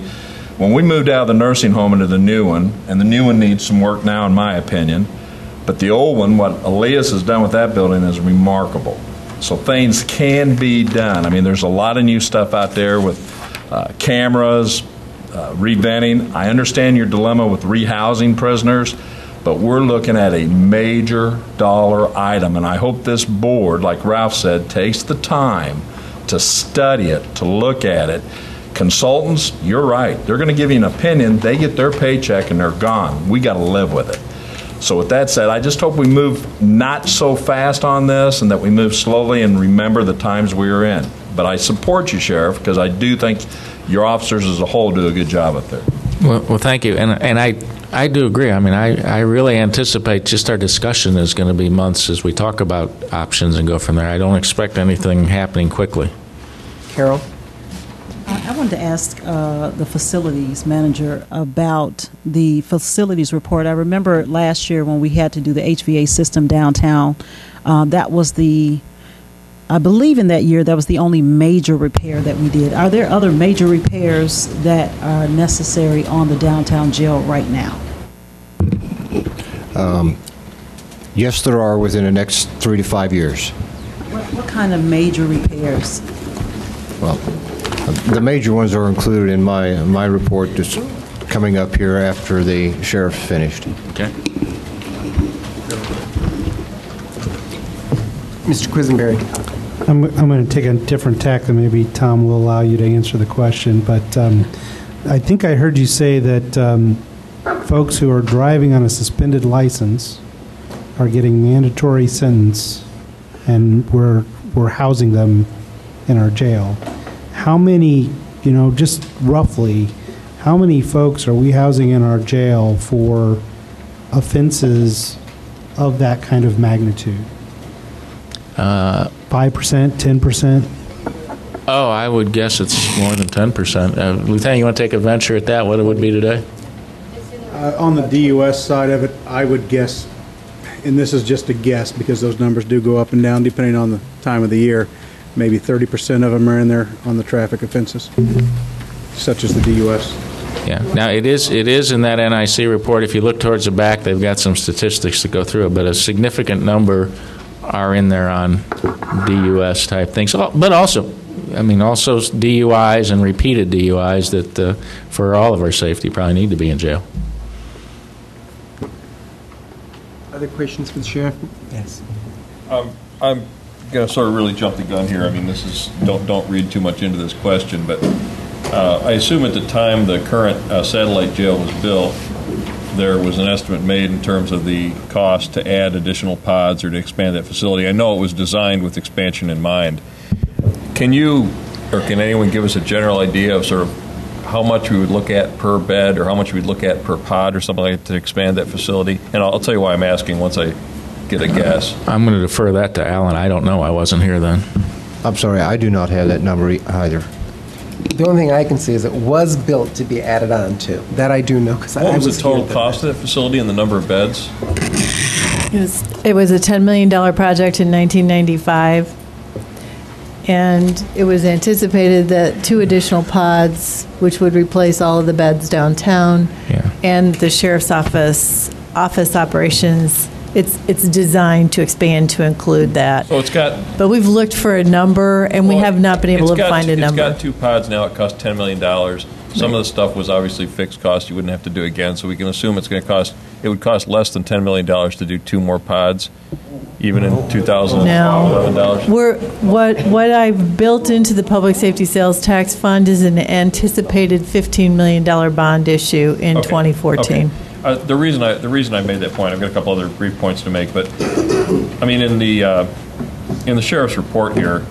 when we moved out of the nursing home into the new one, and the new one needs some work now, in my opinion. But the old one, what Elias has done with that building is remarkable. So things can be done. I mean, there's a lot of new stuff out there with uh, cameras, uh, reventing. I understand your dilemma with rehousing prisoners but we're looking at a major dollar item. And I hope this board, like Ralph said, takes the time to study it, to look at it. Consultants, you're right. They're going to give you an opinion. They get their paycheck and they're gone. We got to live with it. So, with that said, I just hope we move not so fast on this and that we move slowly and remember the times we are in. But I support you, Sheriff, because I do think your officers as a whole do a good job up there. Well, well, thank you, and and I I do agree. I mean, I I really anticipate just our discussion is going to be months as we talk about options and go from there. I don't expect anything happening quickly. Carol. I I wanted to ask uh, the facilities manager about the facilities report. I remember last year when we had to do the HVA system downtown, uh, that was the, I believe in that year, that was the only major repair that we did. Are there other major repairs that are necessary on the downtown jail right now? Um, Yes, there are within the next three to five years. What what kind of major repairs? Well, the major ones are included in my, my report that's coming up here after the sheriff's finished. Okay. Mr. Quisenberry. I'm, I'm going to take a different tack than maybe Tom will allow you to answer the question, but um, I think I heard you say that um, folks who are driving on a suspended license are getting mandatory sentence, and we're, we're housing them in our jail. How many, you know, just roughly, how many folks are we housing in our jail for offenses of that kind of magnitude? Uh, 5%, 10%? Oh, I would guess it's more than 10%. Uh, Lieutenant, you want to take a venture at that, what it would be today? Uh, On the DUS side of it, I would guess, and this is just a guess because those numbers do go up and down depending on the time of the year, maybe 30% of them are in there on the traffic offenses, such as the DUS. Yeah. Now, it is, it is in that NIC report. If you look towards the back, they've got some statistics to go through, but a significant number are in there on DUS type things. Oh, But also, I mean, also DUIs and repeated DUIs that, uh, for all of our safety, probably need to be in jail. Other questions for the sheriff? Yes. Um, I'm going to sort of really jump the gun here. I mean, this is, don't, don't read too much into this question, but uh, I assume at the time the current uh, satellite jail was built, there was an estimate made in terms of the cost to add additional pods or to expand that facility. I know it was designed with expansion in mind. Can you, or can anyone give us a general idea of sort of how much we would look at per bed or how much we'd look at per pod or something like that to expand that facility? And I'll, I'll tell you why I'm asking once I get a guess. I'm going to defer that to Alan. I don't know. I wasn't here then. I'm sorry, I do not have that number e- either. The only thing I can see is it was built to be added on to. That I do know, because I What was was the total here. cost of that facility and the number of beds? It was, it was a $10 million project in 1995, and it was anticipated that two additional pods, which would replace all of the beds downtown, Yeah. and the sheriff's office, office operations, it's, it's designed to expand to include that. So it's got. But we've looked for a number, and we have not been able It's to got- find a It's number. got two pods now, it costs $10 million. Some of the stuff was obviously fixed cost, you wouldn't have to do again, so we can assume it's going to cost, it would cost less than $10 million to do two more pods, even in $2,011. dollars. We're, what, what I've built into the public safety sales tax fund is an anticipated $15 million bond issue in Okay, 2014. okay. Uh, The reason I, the reason I made that point, I've got a couple other brief points to make, but, I mean, in the, uh, in the sheriff's report here,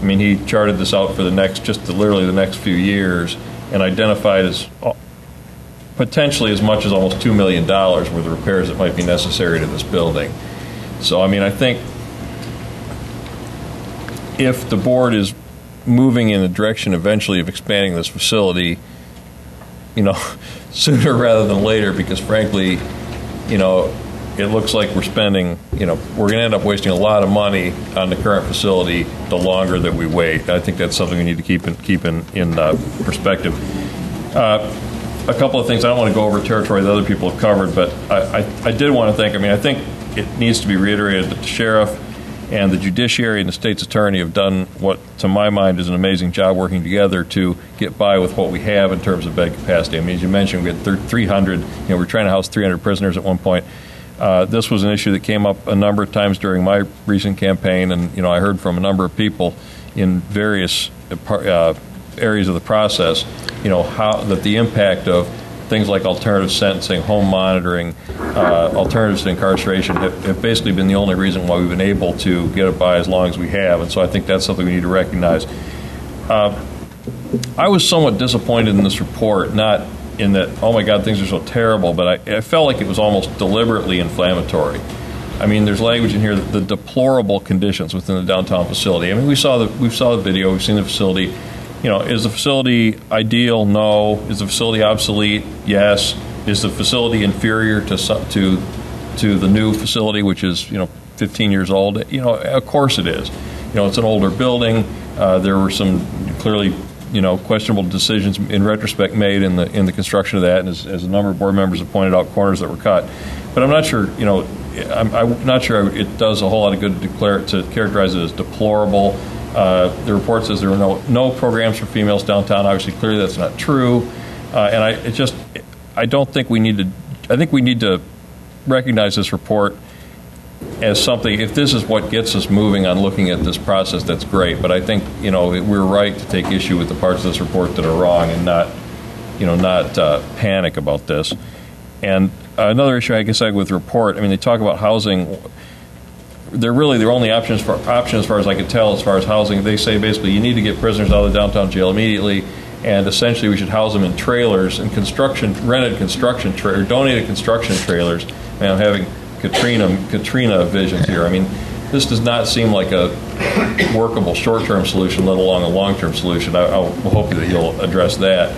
I mean, he charted this out for the next, just literally the next few years, and identified as uh, potentially as much as almost $2 million worth of repairs that might be necessary to this building. So, I mean, I think if the board is moving in the direction eventually of expanding this facility, you know, (laughs) sooner (laughs) rather than later, because frankly, you know, it looks like we're spending, you know, we're going to end up wasting a lot of money on the current facility the longer that we wait. I think that's something we need to keep in, keep in, in uh, perspective. Uh, a couple of things, I don't want to go over territory that other people have covered, but I, I, I did want to thank, I mean, I think it needs to be reiterated that the sheriff and the judiciary and the state's attorney have done what, to my mind, is an amazing job working together to get by with what we have in terms of bed capacity. I mean, as you mentioned, we had 300, you know, we were trying to house 300 prisoners at one point. Uh, this was an issue that came up a number of times during my recent campaign, and you know, I heard from a number of people in various uh, uh, areas of the process, you know, how that the impact of things like alternative sentencing, home monitoring, uh, alternatives to incarceration have, have basically been the only reason why we've been able to get it by as long as we have, and so I think that's something we need to recognize. Uh, I was somewhat disappointed in this report, not in that, oh my God, things are so terrible, but I, I felt like it was almost deliberately inflammatory. I mean, there's language in here that the deplorable conditions within the downtown facility. I mean, we saw the we saw the video, we've seen the facility. You know, is the facility ideal? No. Is the facility obsolete? Yes. Is the facility inferior to to to the new facility, which is you know 15 years old? You know, of course it is. You know, it's an older building. Uh, there were some clearly you know questionable decisions in retrospect made in the in the construction of that, and as, as a number of board members have pointed out, corners that were cut. But I'm not sure. You know, I'm, I'm not sure it does a whole lot of good to declare to characterize it as deplorable. Uh, the report says there were no no programs for females downtown. Obviously, clearly that's not true. Uh, and I it just I don't think we need to. I think we need to recognize this report as something, if this is what gets us moving on looking at this process, that's great. But I think, you know, we're right to take issue with the parts of this report that are wrong and not, you know, not uh, panic about this. And another issue, I guess, I with the report, I mean, they talk about housing. They're really their only options for option, as far as I can tell, as far as housing. They say basically you need to get prisoners out of the downtown jail immediately, and essentially we should house them in trailers and construction rented construction tra- or donated construction trailers. And I'm having Katrina Katrina visions here. I mean, this does not seem like a workable short-term solution, let alone a long-term solution. I, I'll hope that you'll address that.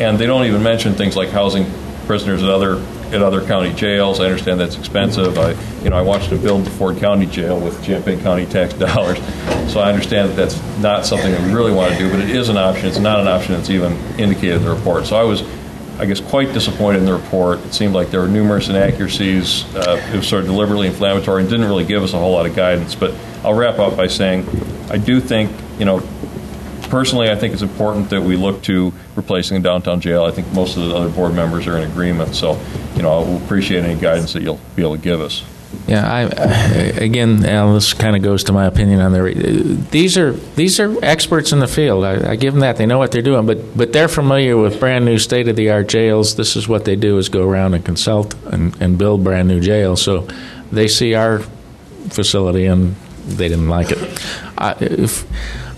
And they don't even mention things like housing prisoners at other at other county jails. I understand that's expensive. I, you know, I watched them build the Ford County Jail with Champaign County tax (laughs) dollars, so I understand that that's not something that we really want to do. But it is an option. It's not an option that's even indicated in the report. So I was. I guess quite disappointed in the report. It seemed like there were numerous inaccuracies. Uh, it was sort of deliberately inflammatory and didn't really give us a whole lot of guidance. But I'll wrap up by saying I do think, you know, personally, I think it's important that we look to replacing the downtown jail. I think most of the other board members are in agreement. So, you know, I'll appreciate any guidance that you'll be able to give us. Yeah, I, again, Al, this kind of goes to my opinion on the. These are these are experts in the field. I, I give them that; they know what they're doing. But but they're familiar with brand new state of the art jails. This is what they do: is go around and consult and, and build brand new jails. So they see our facility and they didn't like it. I, if,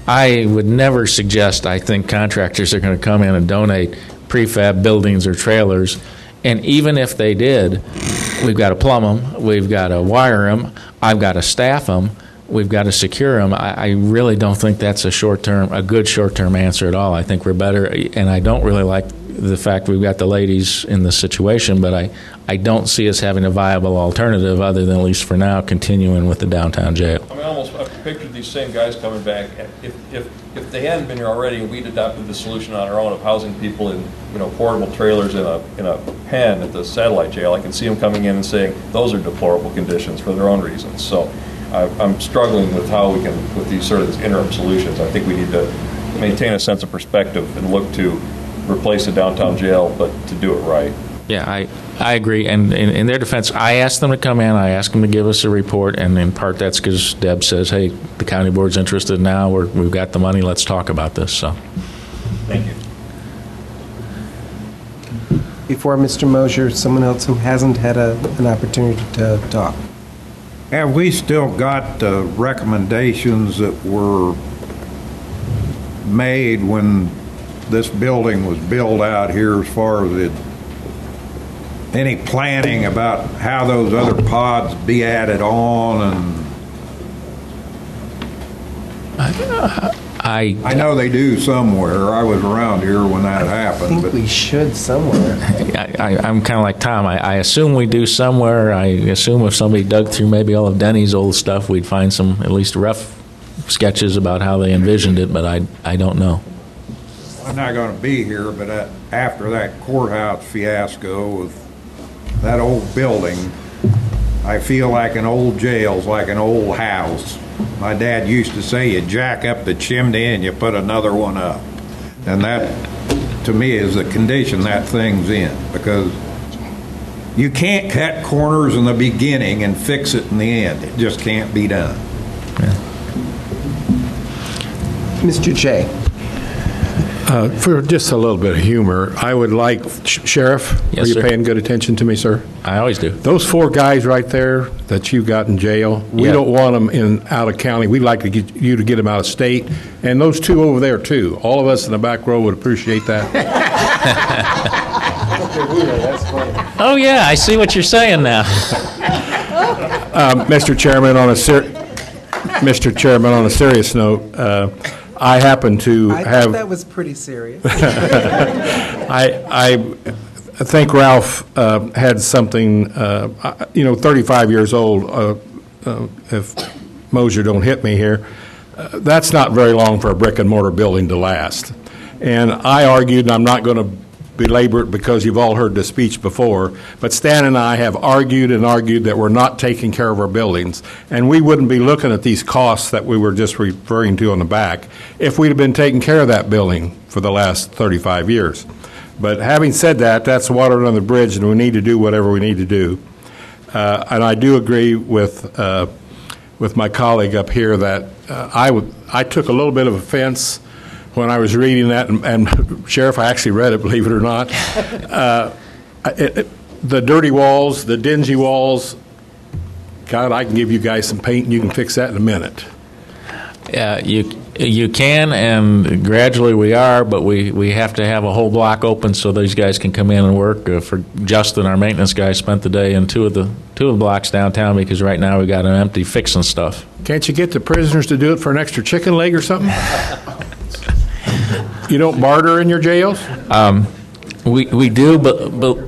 I would never suggest. I think contractors are going to come in and donate prefab buildings or trailers. And even if they did, we've got to plumb them, we've got to wire them, I've got to staff them, we've got to secure them. I, I really don't think that's a short term, a good short term answer at all. I think we're better, and I don't really like the fact we've got the ladies in this situation, but I, I don't see us having a viable alternative other than, at least for now, continuing with the downtown jail. I mean, almost these same guys coming back. If, if, if they hadn't been here already and we'd adopted the solution on our own of housing people in, you know, portable trailers in a, in a pen at the satellite jail, I can see them coming in and saying, those are deplorable conditions for their own reasons. So I, I'm struggling with how we can, with these sort of these interim solutions. I think we need to maintain a sense of perspective and look to replace the downtown jail, but to do it right. Yeah, I, I agree. And in, in their defense, I asked them to come in. I asked them to give us a report, and in part that's because Deb says, "Hey, the county board's interested now. We're, we've got the money. Let's talk about this." So, thank you. Before Mr. Moser, someone else who hasn't had a, an opportunity to talk. Have we still got the recommendations that were made when this building was built out here as far as it, any planning about how those other pods be added on and I I know they do somewhere. I was around here when that I happened. think but we should somewhere. (laughs) I, I, I'm kind of like Tom. I, I assume we do somewhere. I assume if somebody dug through maybe all of Denny's old stuff, we'd find some at least rough sketches about how they envisioned it. But I, I don't know. I'm not going to be here, but uh, after that courthouse fiasco with that old building, I feel like an old jail's like an old house. My dad used to say you jack up the chimney and you put another one up. And that, to me, is the condition that thing's in because you can't cut corners in the beginning and fix it in the end. It just can't be done. Mr. J. Uh, For just a little bit of humor, I would like, Sh- Sheriff, Yes, are you sir. paying good attention to me, sir? I always do. Those four guys right there that you got in jail, we Yeah. don't want them in, out of county. We'd like to get you to get them out of state. And those two over there, too. All of us in the back row would appreciate that. (laughs) Oh yeah, I see what you're saying now. Um, Mr. Chairman, on a ser, Mr. Chairman, on a serious note, uh, I happen to I have. thought that was pretty serious. (laughs) I, I think Ralph uh, had something, uh, I- you know, 35 years old, uh, uh, if Moser don't hit me here, uh, that's not very long for a brick and mortar building to last. And I argued, and I'm not going to belabor it because you've all heard the speech before, but Stan and I have argued and argued that we're not taking care of our buildings, and we wouldn't be looking at these costs that we were just referring to on the back if we'd have been taking care of that building for the last 35 years. But having said that, that's water under the bridge, and we need to do whatever we need to do. Uh, And I do agree with, uh, with my colleague up here that uh, I would, I took a little bit of offense when I was reading that, and- and (laughs) Sheriff, I actually read it, believe it or not. (laughs) Uh, it- it- the dirty walls, the dingy walls, God, I can give you guys some paint and you can fix that in a minute. Yeah, you, you can, and gradually we are, but we, we have to have a whole block open so these guys can come in and work. Uh, For Justin, our maintenance guy, spent the day in two of the, two of the blocks downtown because right now we got an empty fixing stuff. Can't you get the prisoners to do it for an extra chicken leg or something? (laughs) You don't barter in your jails? Um, we, we do, but, but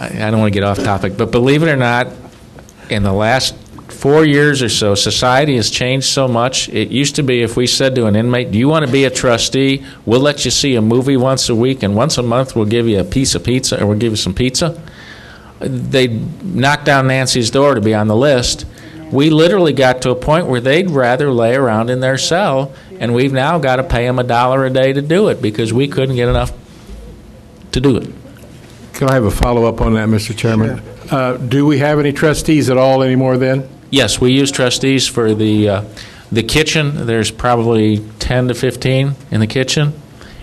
I don't want to get off topic, but believe it or not, in the last four years or so, society has changed so much. It used to be if we said to an inmate, Do you want to be a trustee? We'll let you see a movie once a week, and once a month we'll give you a piece of pizza, or we'll give you some pizza. They'd knock down Nancy's door to be on the list. We literally got to a point where they'd rather lay around in their cell, and we've now got to pay them a dollar a day to do it because we couldn't get enough to do it. Can I have a follow-up on that, Mr. Chairman? Uh, Do we have any trustees at all anymore then? Yes, we use trustees for the, uh, the kitchen. There's probably 10 to 15 in the kitchen.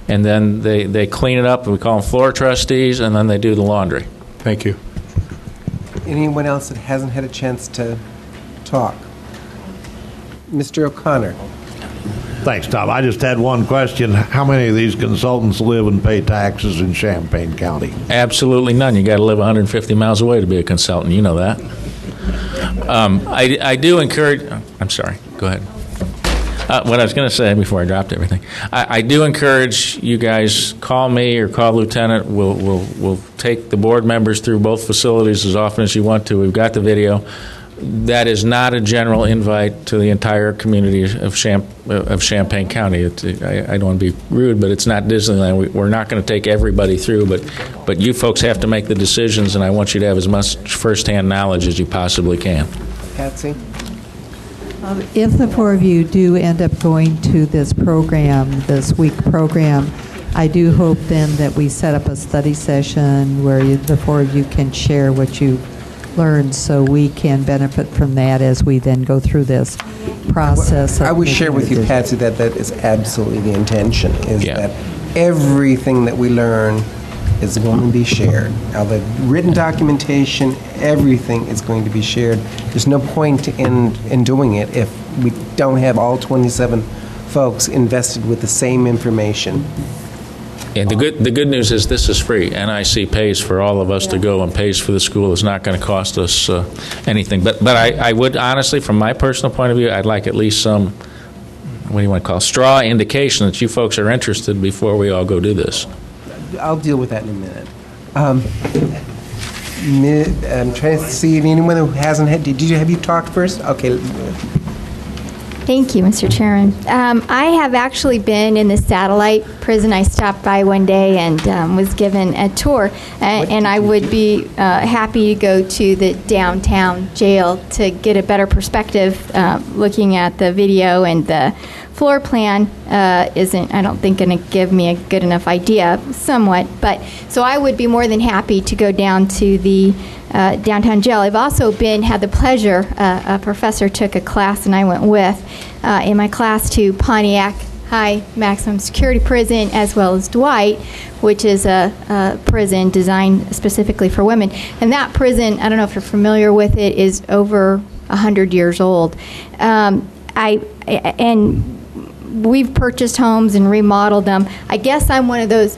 And then they, they clean it up, and we call them floor trustees, and then they do the laundry. Thank you. Anyone else that hasn't had a chance to talk? Mr. O'Connor? Thanks, Tom. I just had one question. How many of these consultants live and pay taxes in Champaign County? Absolutely none. You got to live 150 miles away to be a consultant. You know that. Um, I, I do encourage. I'm sorry. Go ahead. Uh, what I was going to say before I dropped everything, I, I do encourage you guys call me or call Lieutenant. We'll we'll we'll take the board members through both facilities as often as you want to. We've got the video. That is not a general invite to the entire community of Champ, of Champaign County. It, I, I don't want to be rude, but it's not Disneyland. We, we're not going to take everybody through, but but you folks have to make the decisions, and I want you to have as much firsthand knowledge as you possibly can. Pattsi? Um, If the four of you do end up going to this program, this week program, I do hope then that we set up a study session where you- the four of you can share what you learned so we can benefit from that as we then go through this process. of I would share with you. Pattsi, that that is absolutely the intention, is that everything that we learn is going to be shared. Now, the written documentation, everything is going to be shared. There's no point in, in doing it if we don't have all 27 folks invested with the same information. And the good, the good news is this is free. NIC pays for all of us to go and pays for the school. It's not going to cost us uh, anything. But, but I, I would honestly, from my personal point of view, I'd like at least some, what do you want to call, it, straw indication that you folks are interested before we all go do this. I'll deal with that in a minute. Um, I'm trying to see if anyone who hasn't had, did you, have you talked first? Okay, Thank you, Mr. Chairman. Um, I have actually been in the satellite prison. I stopped by one day and um, was given a tour, uh, and I would be uh, happy to go to the downtown jail to get a better perspective. Uh, looking at the video and the floor plan uh, isn't, I don't think, going to give me a good enough idea, somewhat. But so I would be more than happy to go down to the uh, downtown jail. I've also been had the pleasure. Uh, a professor took a class, and I went with uh, in my class to Pontiac High Maximum Security Prison, as well as Dwight, which is a, a prison designed specifically for women. And that prison, I don't know if you're familiar with it, is over 100 years old. Um, I and we've purchased homes and remodeled them. I guess I'm one of those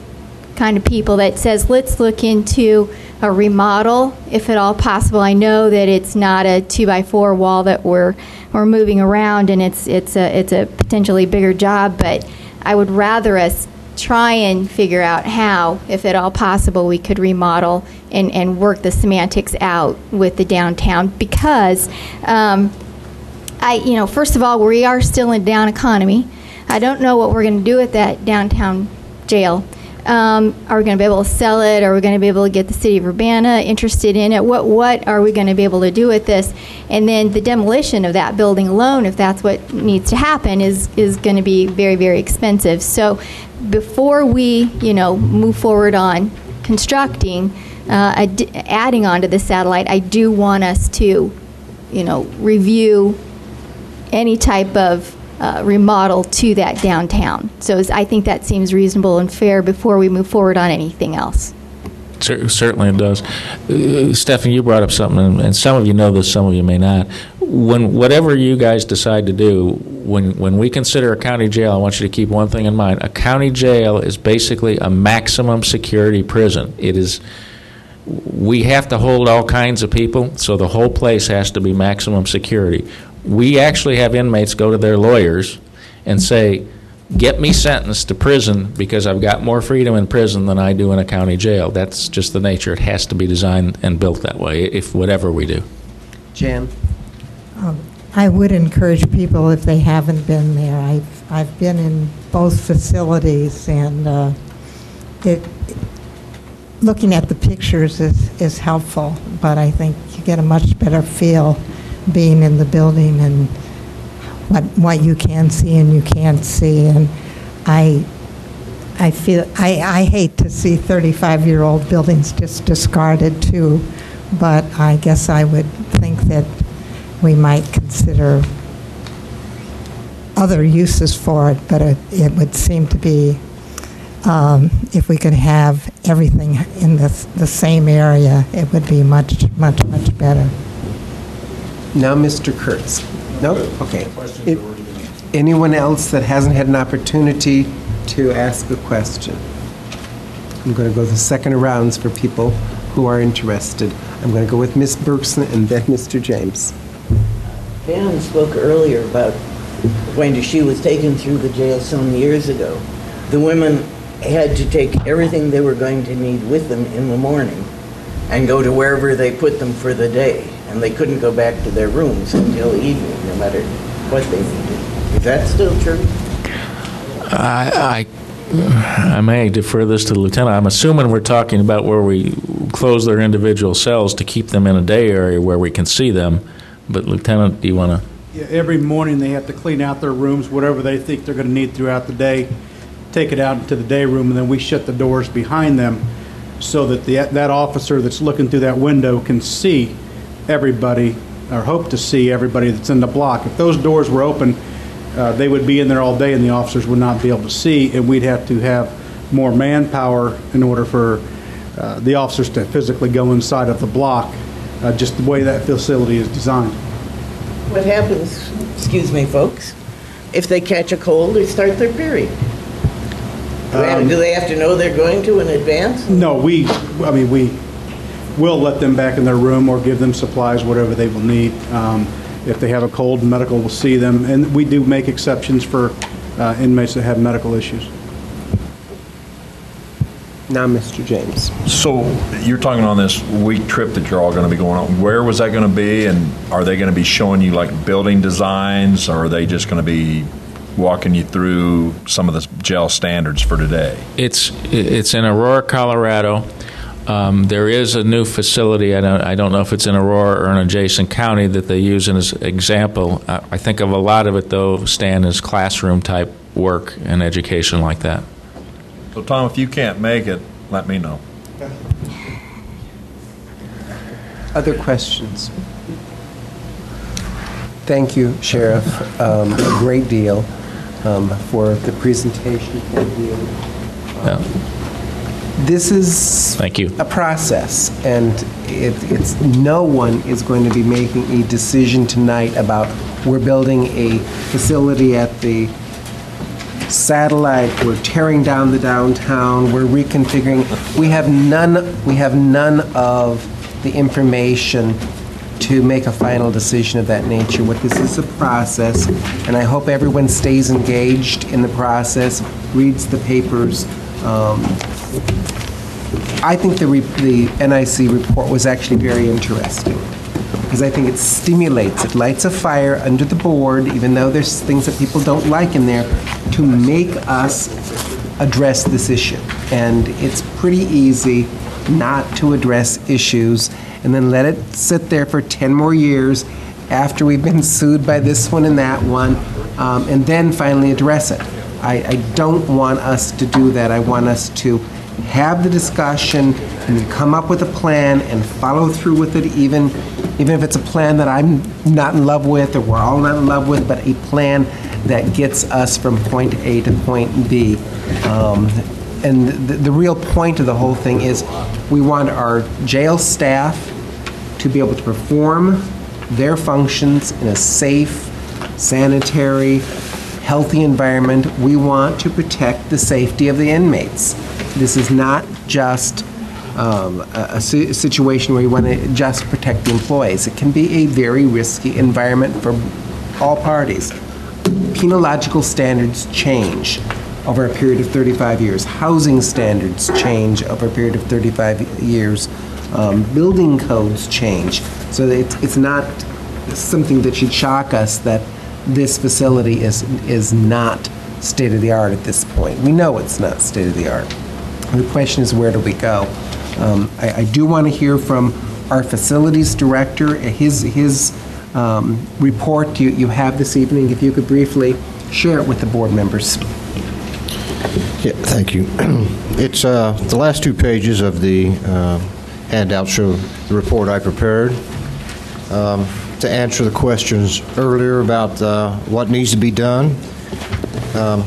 kind of people that says, let's look into a remodel if at all possible. I know that it's not a two by four wall that we're we're moving around, and it's it's a it's a potentially bigger job. But I would rather us try and figure out how, if at all possible, we could remodel and and work the semantics out with the downtown because. Um, I, you know, first of all, we are still in down economy. I don't know what we're going to do with that downtown jail. Um, are we going to be able to sell it? Are we going to be able to get the city of Urbana interested in it? What what are we going to be able to do with this? And then the demolition of that building alone, if that's what needs to happen, is is going to be very very expensive. So before we you know move forward on constructing, uh, ad- adding on to the satellite, I do want us to you know review any type of uh, remodel to that downtown. So I think that seems reasonable and fair before we move forward on anything else. Cer- Certainly it does. Uh, Stephanie, you brought up something, and- and some of you know this, some of you may not. When, whatever you guys decide to do, when, when we consider a county jail, I want you to keep one thing in mind. A county jail is basically a maximum security prison. It is, we have to hold all kinds of people, so the whole place has to be maximum security. We actually have inmates go to their lawyers and say, get me sentenced to prison because I've got more freedom in prison than I do in a county jail. That's just the nature. It has to be designed and built that way, if whatever we do. Jan? Um, I would encourage people, if they haven't been there, I've, I've been in both facilities, and uh, it, looking at the pictures is, is helpful, but I think you get a much better feel being in the building and what, what you can see and you can't see, and I, I feel, I, I hate to see 35-year-old buildings just discarded too, but I guess I would think that we might consider other uses for it, but it, it would seem to be, um, if we could have everything in the, the same area, it would be much, much, much better. Now, Mr. Kurtz. No? Okay. It- Anyone else that hasn't had an opportunity to ask a question? I'm going to go the second rounds for people who are interested. I'm going to go with Ms. Berkson and then Mr. James. Pam spoke earlier about when she was taken through the jail some years ago. The women had to take everything they were going to need with them in the morning and go to wherever they put them for the day. And they couldn't go back to their rooms until evening, no matter what they needed. Is that still true? I, I, I may defer this to the lieutenant. I'm assuming we're talking about where we close their individual cells to keep them in a day area where we can see them. But Lieutenant, do you want to? Yeah, Every morning, they have to clean out their rooms, whatever they think they're going to need throughout the day, take it out into the day room, and then we shut the doors behind them so that the, that officer that's looking through that window can see everybody, or hope to see everybody that's in the block. If those doors were open, uh, they would be in there all day, and the officers would not be able to see, and we'd have to have more manpower in order for uh, the officers to physically go inside of the block, uh, just the way that facility is designed. What happens, excuse me, folks, if they catch a cold or start their period? Have- do they have to know they're going to in advance? No, we, I mean, we will let them back in their room or give them supplies, whatever they will need. Um, If they have a cold, medical will see them, and we do make exceptions for uh, inmates that have medical issues. Now, Mr. James. So you're talking on this week trip that you're all going to be going on. Where was that going to be? And are they going to be showing you like building designs or are they just going to be walking you through some of the jail standards for today? It's it's in Aurora, Colorado. Um, there is a new facility. I don't, I don't know if it's in Aurora or an adjacent county that they use as an example. I, I think of a lot of it though, Stan, as classroom type work and education like that. So Tom, if you can't make it, let me know. Other questions? Thank you, Sheriff, um, a great deal um, for the presentation. Thank you. This is Thank you. a process, and it, it's no one is going to be making a decision tonight about we're building a facility at the satellite, we're tearing down the downtown, we're reconfiguring. We have none, we have none of the information to make a final decision of that nature. What this is a process, and I hope everyone stays engaged in the process, reads the papers. Um, I think the, the NIC report was actually very interesting because I think it stimulates, it lights a fire under the board, even though there's things that people don't like in there, to make us address this issue. And it's pretty easy not to address issues and then let it sit there for 10 more years after we've been sued by this one and that one, um, and then finally address it. I, I don't want us to do that. I want us to have the discussion and come up with a plan and follow through with it, even, even if it's a plan that I'm not in love with or we're all not in love with, but a plan that gets us from point A to point B. Um, and the, the real point of the whole thing is we want our jail staff to be able to perform their functions in a safe, sanitary, healthy environment. We want to protect the safety of the inmates. This is not just um, a, a situation where you want to just protect the employees. It can be a very risky environment for all parties. Penological standards change over a period of 35 years. Housing standards change over a period of 35 years. Um, Building codes change. So it's, it's not something that should shock us that this facility is, is not state-of-the-art at this point. We know it's not state-of-the-art. The question is, where do we go? Um, I, I do want to hear from our facilities director, his, his um, report you, you have this evening, if you could briefly share it with the board members. Yeah, thank you. (clears throat) It's, uh, the last two pages of the uh, handout show the report I prepared. Um, To answer the questions earlier about uh, what needs to be done, um,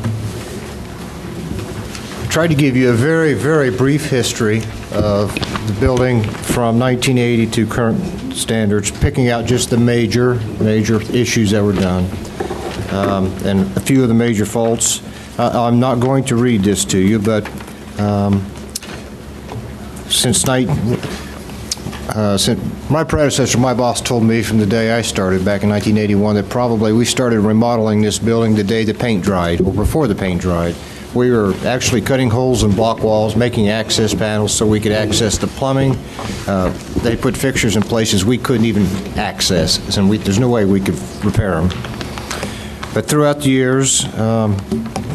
tried to give you a very, very brief history of the building from 1980 to current standards, picking out just the major, major issues that were done, um, and a few of the major faults. I- I'm not going to read this to you, but um, since night, uh, since my predecessor, my boss told me from the day I started back in 1981 that probably we started remodeling this building the day the paint dried, or before the paint dried. We were actually cutting holes in block walls, making access panels so we could access the plumbing. Uh, They put fixtures in places we couldn't even access, and we, there's no way we could repair them. But throughout the years, um,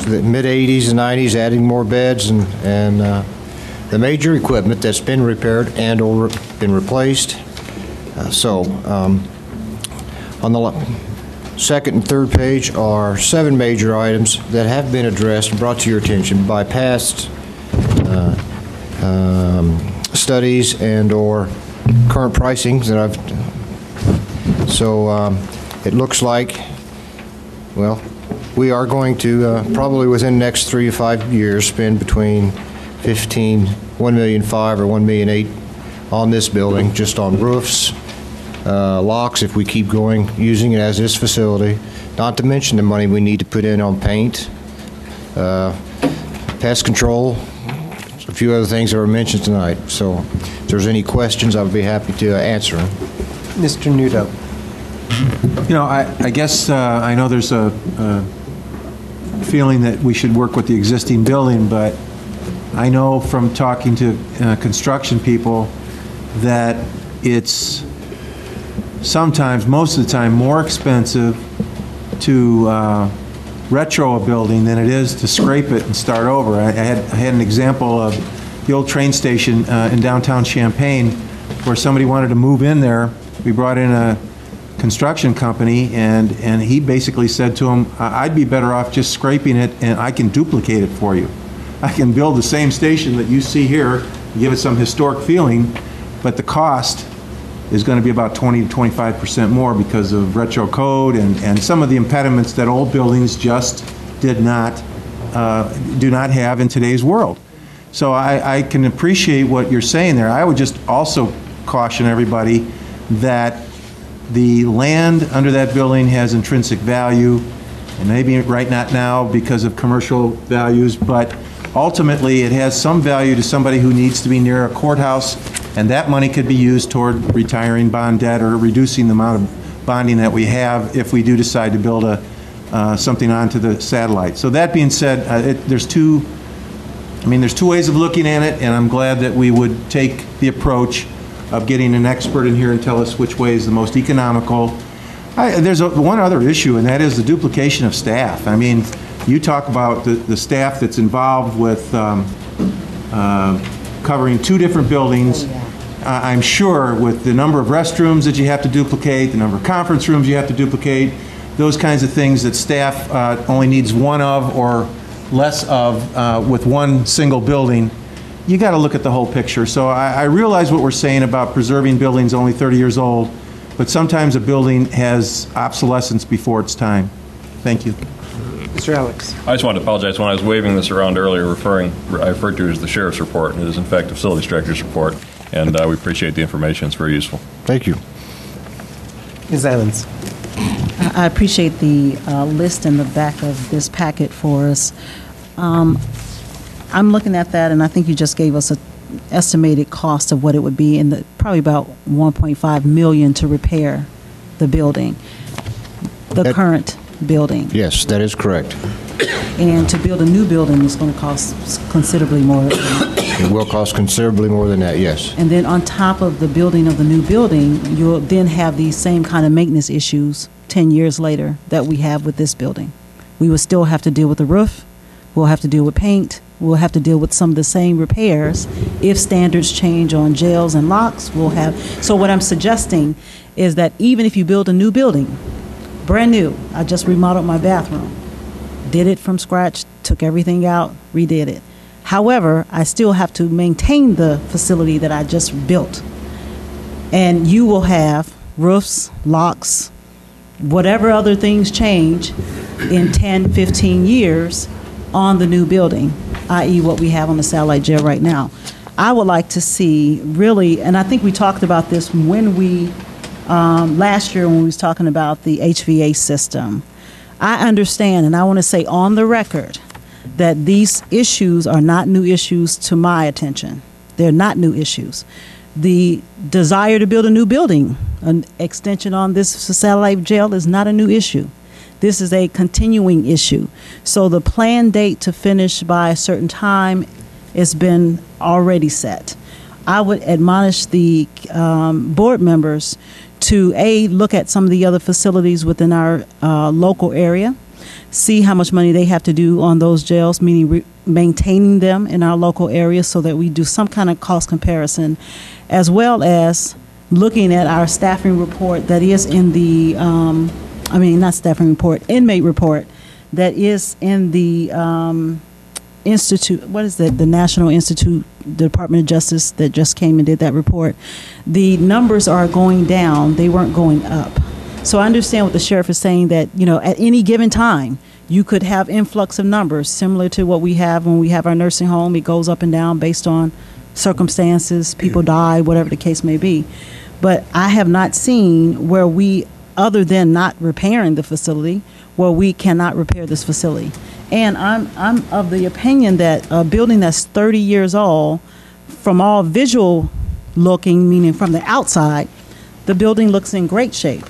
the mid-'80s and '90s, adding more beds and, and uh, the major equipment that's been repaired and/or been replaced. Uh, So, um, on the le- second and third page are seven major items that have been addressed and brought to your attention by past uh, um, studies and/or current pricings that I've, so um, it looks like, well, we are going to, uh, probably within the next three to five years, spend between 15, 1 million five or 1 million eight on this building, just on roofs, uh, locks, if we keep going, using it as this facility, not to mention the money we need to put in on paint, uh, pest control, a few other things that were mentioned tonight. So if there's any questions, I would be happy to uh, answer them. Mr. Nudo. You know, I, I guess, uh, I know there's a, a feeling that we should work with the existing building, but I know from talking to uh, construction people that it's sometimes, most of the time, more expensive to uh, retro a building than it is to scrape it and start over. I I had, I had an example of the old train station uh, in downtown Champaign where somebody wanted to move in there. We brought in a construction company, and, and he basically said to him, "I- I'd be better off just scraping it, and I can duplicate it for you. (laughs) I can build the same station that you see here, give it some historic feeling, but the cost is going to be about 20 to 25 percent more because of retro code and, and some of the impediments that old buildings just did not, uh, do not have in today's world. So I, I can appreciate what you're saying there. I would just also caution everybody that the land under that building has intrinsic value, and maybe right not now because of commercial values, but ultimately, it has some value to somebody who needs to be near a courthouse, and that money could be used toward retiring bond debt or reducing the amount of bonding that we have if we do decide to build a, uh, something onto the satellite. So that being said, uh, it- there's two, I mean, there's two ways of looking at it, and I'm glad that we would take the approach of getting an expert in here and tell us which way is the most economical. I, there's a, one other issue, and that is the duplication of staff. I mean, you talk about the, the staff that's involved with um, uh, covering two different buildings. I- I'm sure with the number of restrooms that you have to duplicate, the number of conference rooms you have to duplicate, those kinds of things that staff uh, only needs one of or less of uh, with one single building, you got to look at the whole picture. So I, I realize what we're saying about preserving buildings only 30 years old, but sometimes a building has obsolescence before its time. Thank you. Mr. Alix. I just wanted to apologize. When I was waving this around earlier, referring, I referred to it as the sheriff's report, and it is in fact the facilities director's report, and uh, we appreciate the information. It's very useful. Thank you. Ms. Evans. I I appreciate the uh, list in the back of this packet for us. Um, I'm looking at that, and I think you just gave us a estimated cost of what it would be, in the probably about 1.5 million to repair the building, the That- current building. Yes, that is correct. And to build a new building is going to cost considerably more. It will cost considerably more than that, yes. And then on top of the building of the new building, you'll then have these same kind of maintenance issues 10 years later that we have with this building. We will still have to deal with the roof, we'll have to deal with paint, we'll have to deal with some of the same repairs. If standards change on jails and locks, we'll have, so what I'm suggesting is that even if you build a new building, brand new, I just remodeled my bathroom, did it from scratch, took everything out, redid it. However, I still have to maintain the facility that I just built. And you will have roofs, locks, whatever other things change in 10, 15 years on the new building, i.e. what we have on the satellite jail right now. I would like to see really, and I think we talked about this when we, um, last year when we was talking about the HVA system. I understand, and I want to say on the record, that these issues are not new issues to my attention. They're not new issues. The desire to build a new building, an extension on this satellite jail, is not a new issue. This is a continuing issue. So the planned date to finish by a certain time has been already set. I would admonish the um, board members to A, look at some of the other facilities within our uh, local area, see how much money they have to do on those jails, meaning re- maintaining them in our local area so that we do some kind of cost comparison, as well as looking at our staffing report that is in the, um, I mean, not staffing report, inmate report that is in the um, institute, what is that, the National Institute, the Department of Justice that just came and did that report. The numbers are going down, they weren't going up. So I understand what the sheriff is saying that, you know, at any given time, you could have influx of numbers similar to what we have when we have our nursing home. It goes up and down based on circumstances, people die, whatever the case may be. But I have not seen where we, other than not repairing the facility, where we cannot repair this facility. And I'm, I'm of the opinion that a building that's 30 years old, from all visual looking, meaning from the outside, the building looks in great shape.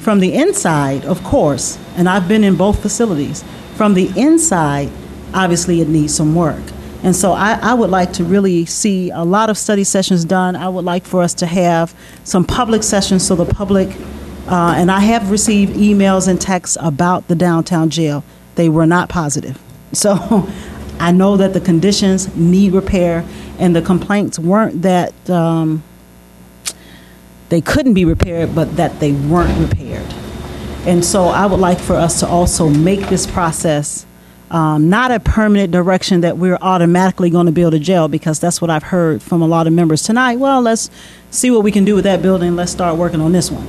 From the inside, of course, and I've been in both facilities, from the inside, obviously it needs some work. And so I, I would like to really see a lot of study sessions done. I would like for us to have some public sessions so the public, uh, and I have received emails and texts about the downtown jail. They were not positive. So (laughs) I know that the conditions need repair, and the complaints weren't that um, they couldn't be repaired, but that they weren't repaired. And so I would like for us to also make this process um, not a permanent direction that we're automatically going to build a jail, because that's what I've heard from a lot of members tonight. Well, let's see what we can do with that building. Let's start working on this one.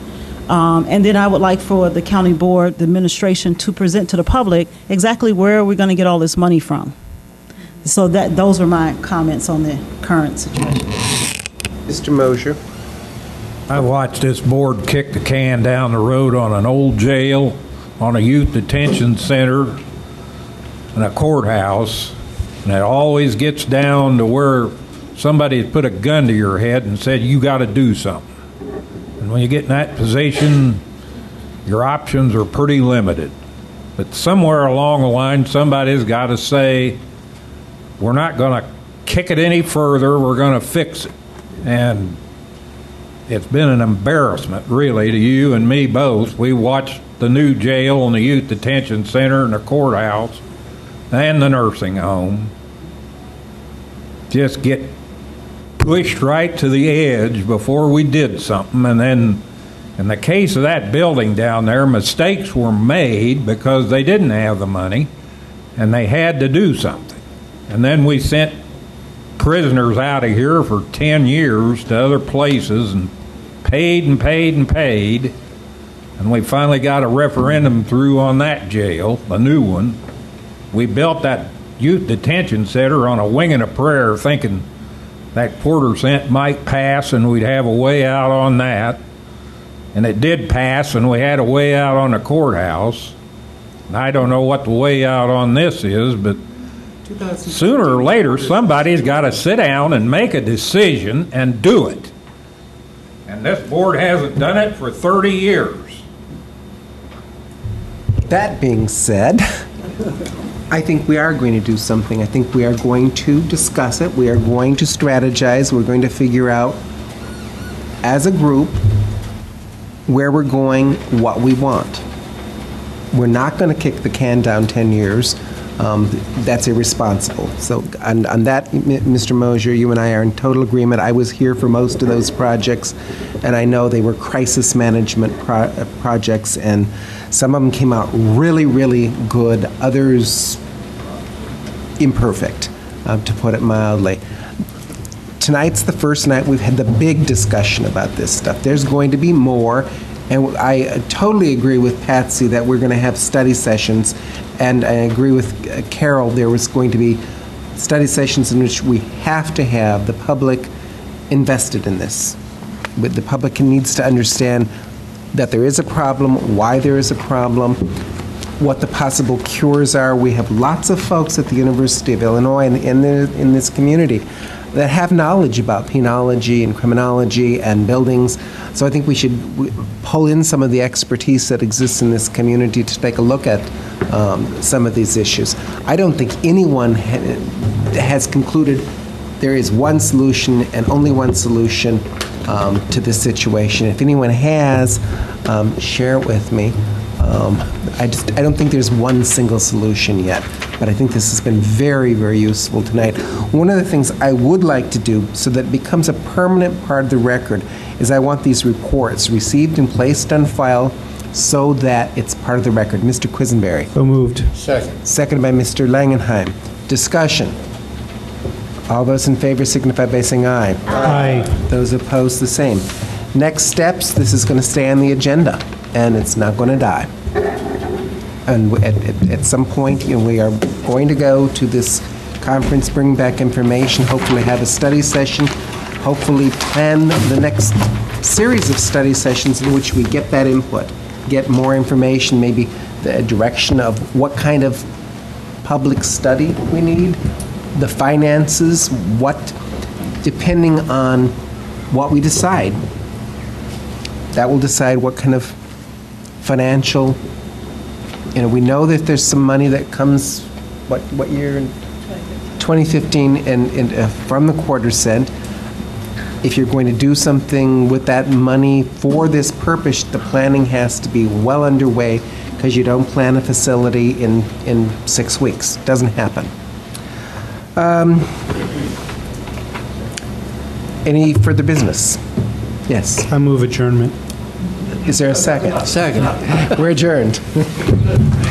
Um, and then I would like for the county board, the administration, to present to the public exactly where we're going to get all this money from. So that those are my comments on the current situation. Mr. Moser. I watched this board kick the can down the road on an old jail, on a youth detention center, and a courthouse, and it always gets down to where somebody has put a gun to your head and said, you got to do something. When you get in that position, your options are pretty limited. But somewhere along the line, somebody's got to say, we're not going to kick it any further, we're going to fix it. And it's been an embarrassment, really, to you and me both. We watched the new jail and the youth detention center and the courthouse and the nursing home just get pushed right to the edge before we did something. And then, in the case of that building down there, mistakes were made because they didn't have the money and they had to do something. And then we sent prisoners out of here for 10 years to other places and paid and paid and paid. And we finally got a referendum through on that jail, a new one. we built that youth detention center on a wing and a prayer, thinking that quarter cent might pass and we'd have a way out on that. And it did pass, and we had a way out on the courthouse. And I don't know what the way out on this is, but sooner or later, somebody's got to sit down and make a decision and do it. And this board hasn't done it for 30 years. That being said, I think we are going to do something. I think we are going to discuss it. We are going to strategize. We're going to figure out, as a group, where we're going, what we want. We're not going to kick the can down 10 years. Um, That's irresponsible. So on on that, Mr. Moser, you and I are in total agreement. I was here for most of those projects, and I know they were crisis management pro- uh, projects, and some of them came out really, really good, others imperfect, um, to put it mildly tonight's the first night we've had the big discussion about this stuff. There's going to be more, and I totally agree with Pattsi that we're going to have study sessions, and I agree with uh, Carol, there was going to be study sessions in which we have to have the public invested in this. The public needs to understand that there is a problem, why there is a problem, what the possible cures are. We have lots of folks at the University of Illinois and in, the, in this community that have knowledge about penology and criminology and buildings. So I think we should pull in some of the expertise that exists in this community to take a look at um, some of these issues. I don't think anyone ha- has concluded there is one solution and only one solution um, to this situation. If anyone has, um, share it with me. Um, I just, I don't think there's one single solution yet, but I think this has been very, very useful tonight. One of the things I would like to do, so that it becomes a permanent part of the record, is I want these reports received and placed on file so that it's part of the record. Mr. Quisenberry. So moved. Second. Seconded by Mr. Langenheim. Discussion. All those in favor signify by saying aye. Aye. Those opposed, the same. Next steps, this is going to stay on the agenda, and it's not going to die. And at, at- at some point, you know, we are going to go to this conference, bring back information, hopefully have a study session, hopefully plan the next series of study sessions in which we get that input, get more information, maybe the direction of what kind of public study we need, the finances, what, depending on what we decide. That will decide what kind of financial, you know, we know that there's some money that comes, what, what year? in 2015, and, and uh, from the quarter cent. If you're going to do something with that money for this purpose, the planning has to be well underway, because you don't plan a facility in, in six weeks. Doesn't happen. Um, Any further business? Yes. I move adjournment. Is there a second? Second. We're adjourned. (laughs)